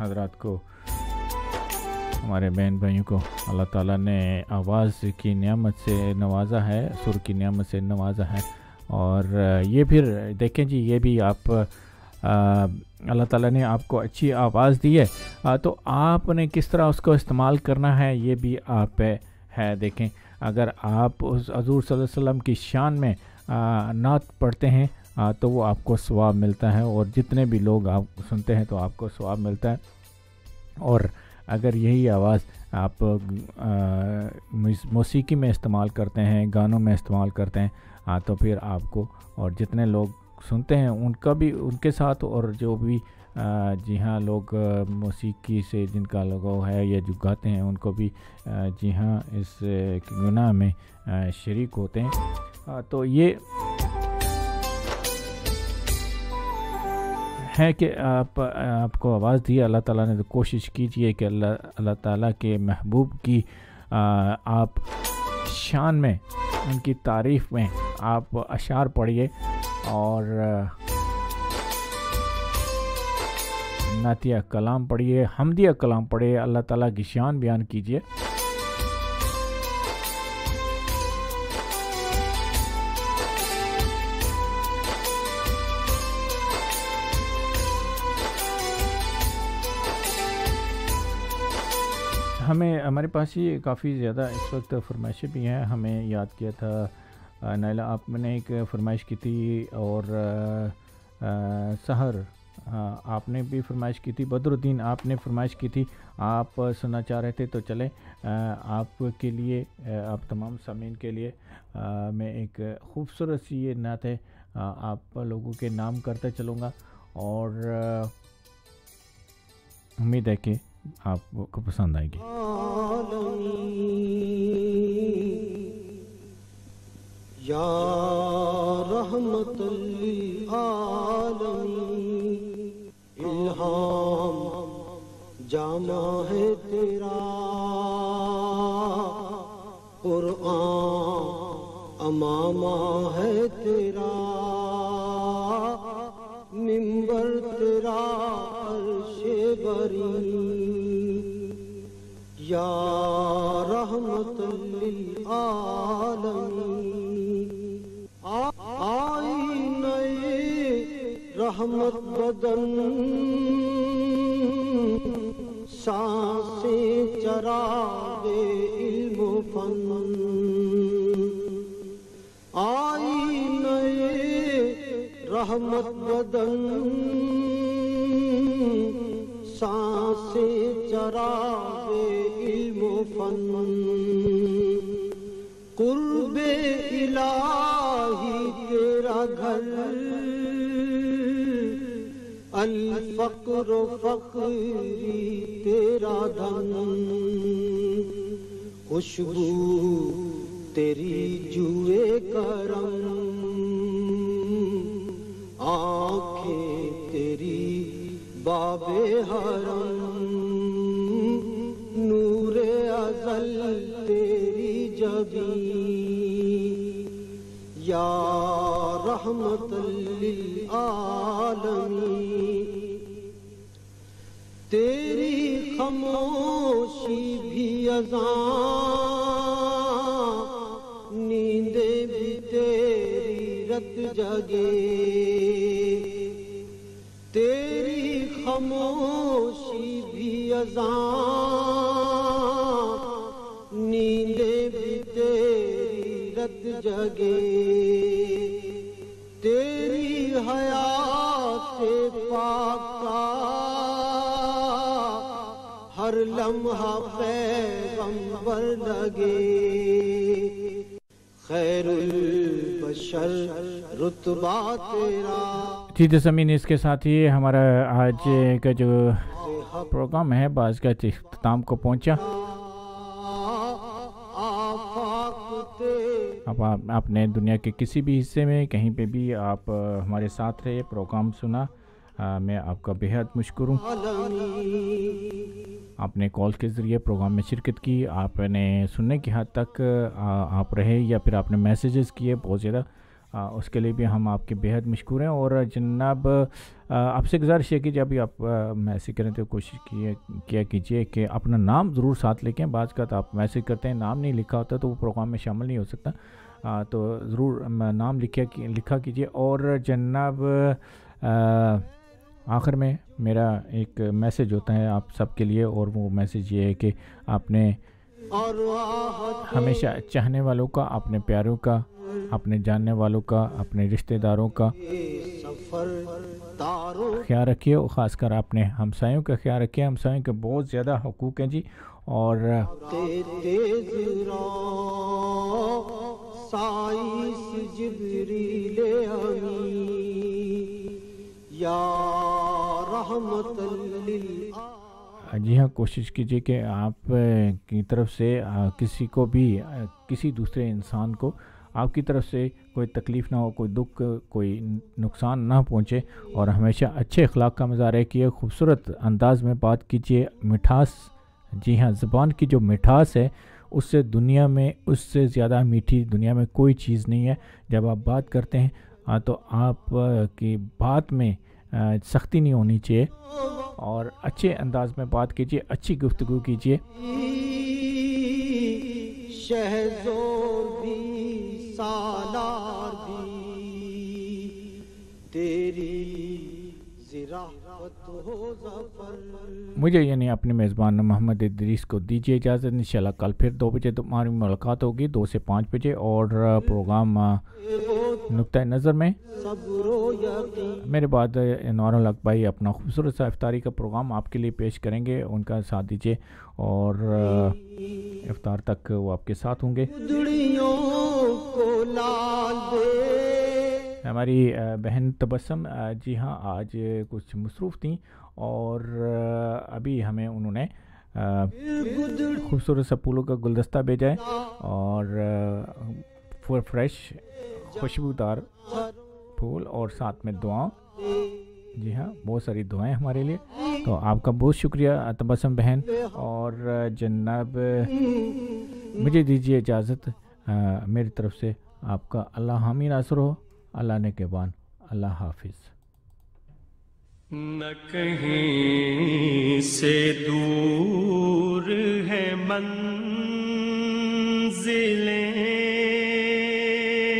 हजरात को हमारे बहन भाइयों को अल्लाह ताला ने आवाज़ की नियामत से नवाजा है सुर की नियामत से नवाजा है। और ये फिर देखें जी ये भी आप अल्लाह ताला ने आपको अच्छी आवाज़ दी है। आ, तो आपने किस तरह उसको इस्तेमाल करना है ये भी आप पे है देखें। अगर आप उस हजूर वसल्लम की शान में नात पढ़ते हैं तो वो आपको स्वाब मिलता है और जितने भी लोग आप सुनते हैं तो आपको स्वाब मिलता है। और अगर यही आवाज़ आप मौसीकी में इस्तेमाल करते हैं, गानों में इस्तेमाल करते हैं हाँ तो फिर आपको और जितने लोग सुनते हैं, उनका भी, उनके साथ और जो भी जी हाँ लोग मौसीकी से जिनका लगाव है या जो गाते हैं, उनको भी जी हाँ इस गुनाह में शरीक होते हैं। तो ये है कि आप आपको आवाज़ दी अल्लाह ताला ने तो कोशिश कीजिए कि अल्लाह अल्लाह ताला के महबूब की आ, आप शान में उनकी तारीफ़ में आप अशार पढ़िए और नातिया कलाम पढ़िए हमदिया कलाम पढ़िए अल्लाह ताला की शान बयान कीजिए। हमें, हमारे पास ये काफ़ी ज़्यादा इस वक्त फरमाइशें भी हैं। हमें याद किया था नायला, आपने एक फरमाइश की थी और सहर आपने भी फरमाइश की थी, बदरुद्दीन, आपने फरमाइश की थी। आप सुनना चाह रहे थे तो चलें। आपके लिए आप तमाम सामीन के लिए मैं एक खूबसूरत सी ये नात है आप लोगों के नाम करते चलूँगा और उम्मीद है कि आपको पसंद आएगी। या जामा है तेरा। अमामा है रहमत बदन। साँसें चरा दे इल्म फन। आई नए रहमत बदन। साँसें चरा फन। कुर्बे इलाही फक्र फकरी तेरा धन। खुशबू तेरी जुए करम। आँखें तेरी बाबे हरम। तेरी जबी या रहमत आलमी। तेरी खामोशी भी अजा। नींदे भी तेरी रत जगे। तेरी खामोशी भी अजा। जगे तेरी हयात पाका हर लम्हा पैगंबर लगे। खैरुल बशर रुतबा तेरा। जी तो समीन इसके साथ ही हमारा आज का जो प्रोग्राम है बाज का इख्ताम को पहुँचा। आप आपने दुनिया के किसी भी हिस्से में कहीं पे भी आप हमारे साथ रहे प्रोग्राम सुना। आ, मैं आपका बेहद मुश्कुर हूँ। आपने कॉल के ज़रिए प्रोग्राम में शिरकत की आपने सुनने की हद तक आ, आप रहे या फिर आपने मैसेजेस किए बहुत ज़्यादा। उसके लिए भी हम आपके बेहद मशहूर हैं। और जनाब आपसे गुजारिश है कि जब भी आप मैसेज करें तो कोशिश किए किया कीजिए कि अपना नाम ज़रूर साथ लेके बाज़ का तो आप मैसेज करते हैं नाम नहीं लिखा होता तो वो प्रोग्राम में शामिल नहीं हो सकता। आ, तो ज़रूर नाम लिखे लिखा कीजिए। और जनाब आखिर में मेरा एक मैसेज होता है आप सबके लिए और वो मैसेज ये है कि आपने हमेशा चाहने वालों का, अपने प्यारों का, अपने जानने वालों का, अपने रिश्तेदारों का ख्याल रखिए और ख़ासकर अपने हमसायों का ख्याल रखिए। हमसायों के बहुत ज़्यादा हकूक़ हैं जी और जी हाँ कोशिश कीजिए कि आप की तरफ़ से किसी को भी किसी दूसरे इंसान को आपकी तरफ़ से कोई तकलीफ़ ना हो, कोई दुख, कोई नुकसान ना पहुँचे और हमेशा अच्छे अखलाक का मज़ारा किए खूबसूरत अंदाज में बात कीजिए। मिठास, जी हाँ ज़बान की जो मिठास है, उससे दुनिया में, उससे ज़्यादा मीठी दुनिया में कोई चीज़ नहीं है। जब आप बात करते हैं तो आप की बात में सख्ती नहीं होनी चाहिए। और अच्छे अंदाज में बात कीजिए अच्छी गुफ्तु कीजिए। तेरी मुझे यानी अपने मेज़बान मोहम्मद इदरीस को दीजिए इजाज़त इन कल फिर दो बजे तुम्हारी मुलाकात होगी, दो से पाँच बजे और प्रोग्राम नुक़ नज़र में। मेरे बाद नौर भाई अपना खूबसूरत सा का प्रोग्राम आपके लिए पेश करेंगे, उनका साथ दीजिए और इफ्तार तक वो आपके साथ होंगे। हमारी बहन तबसम जी हाँ आज कुछ मसरूफ़ थी और अभी हमें उन्होंने खूबसूरत सा फूलों का गुलदस्ता भेजा है और फुल फ्रेश खुशबूदार फूल और साथ में दुआ। जी हाँ बहुत सारी दुआएँ हमारे लिए। तो आपका बहुत शुक्रिया तबसम बहन और जन्नब मुझे दीजिए इजाज़त मेरी तरफ़ से आपका अल्लाह हामी नासर हो। अल्लाह ने के बान अल्लाह हाफिज़. न कहीं से दूर है मंजिलें।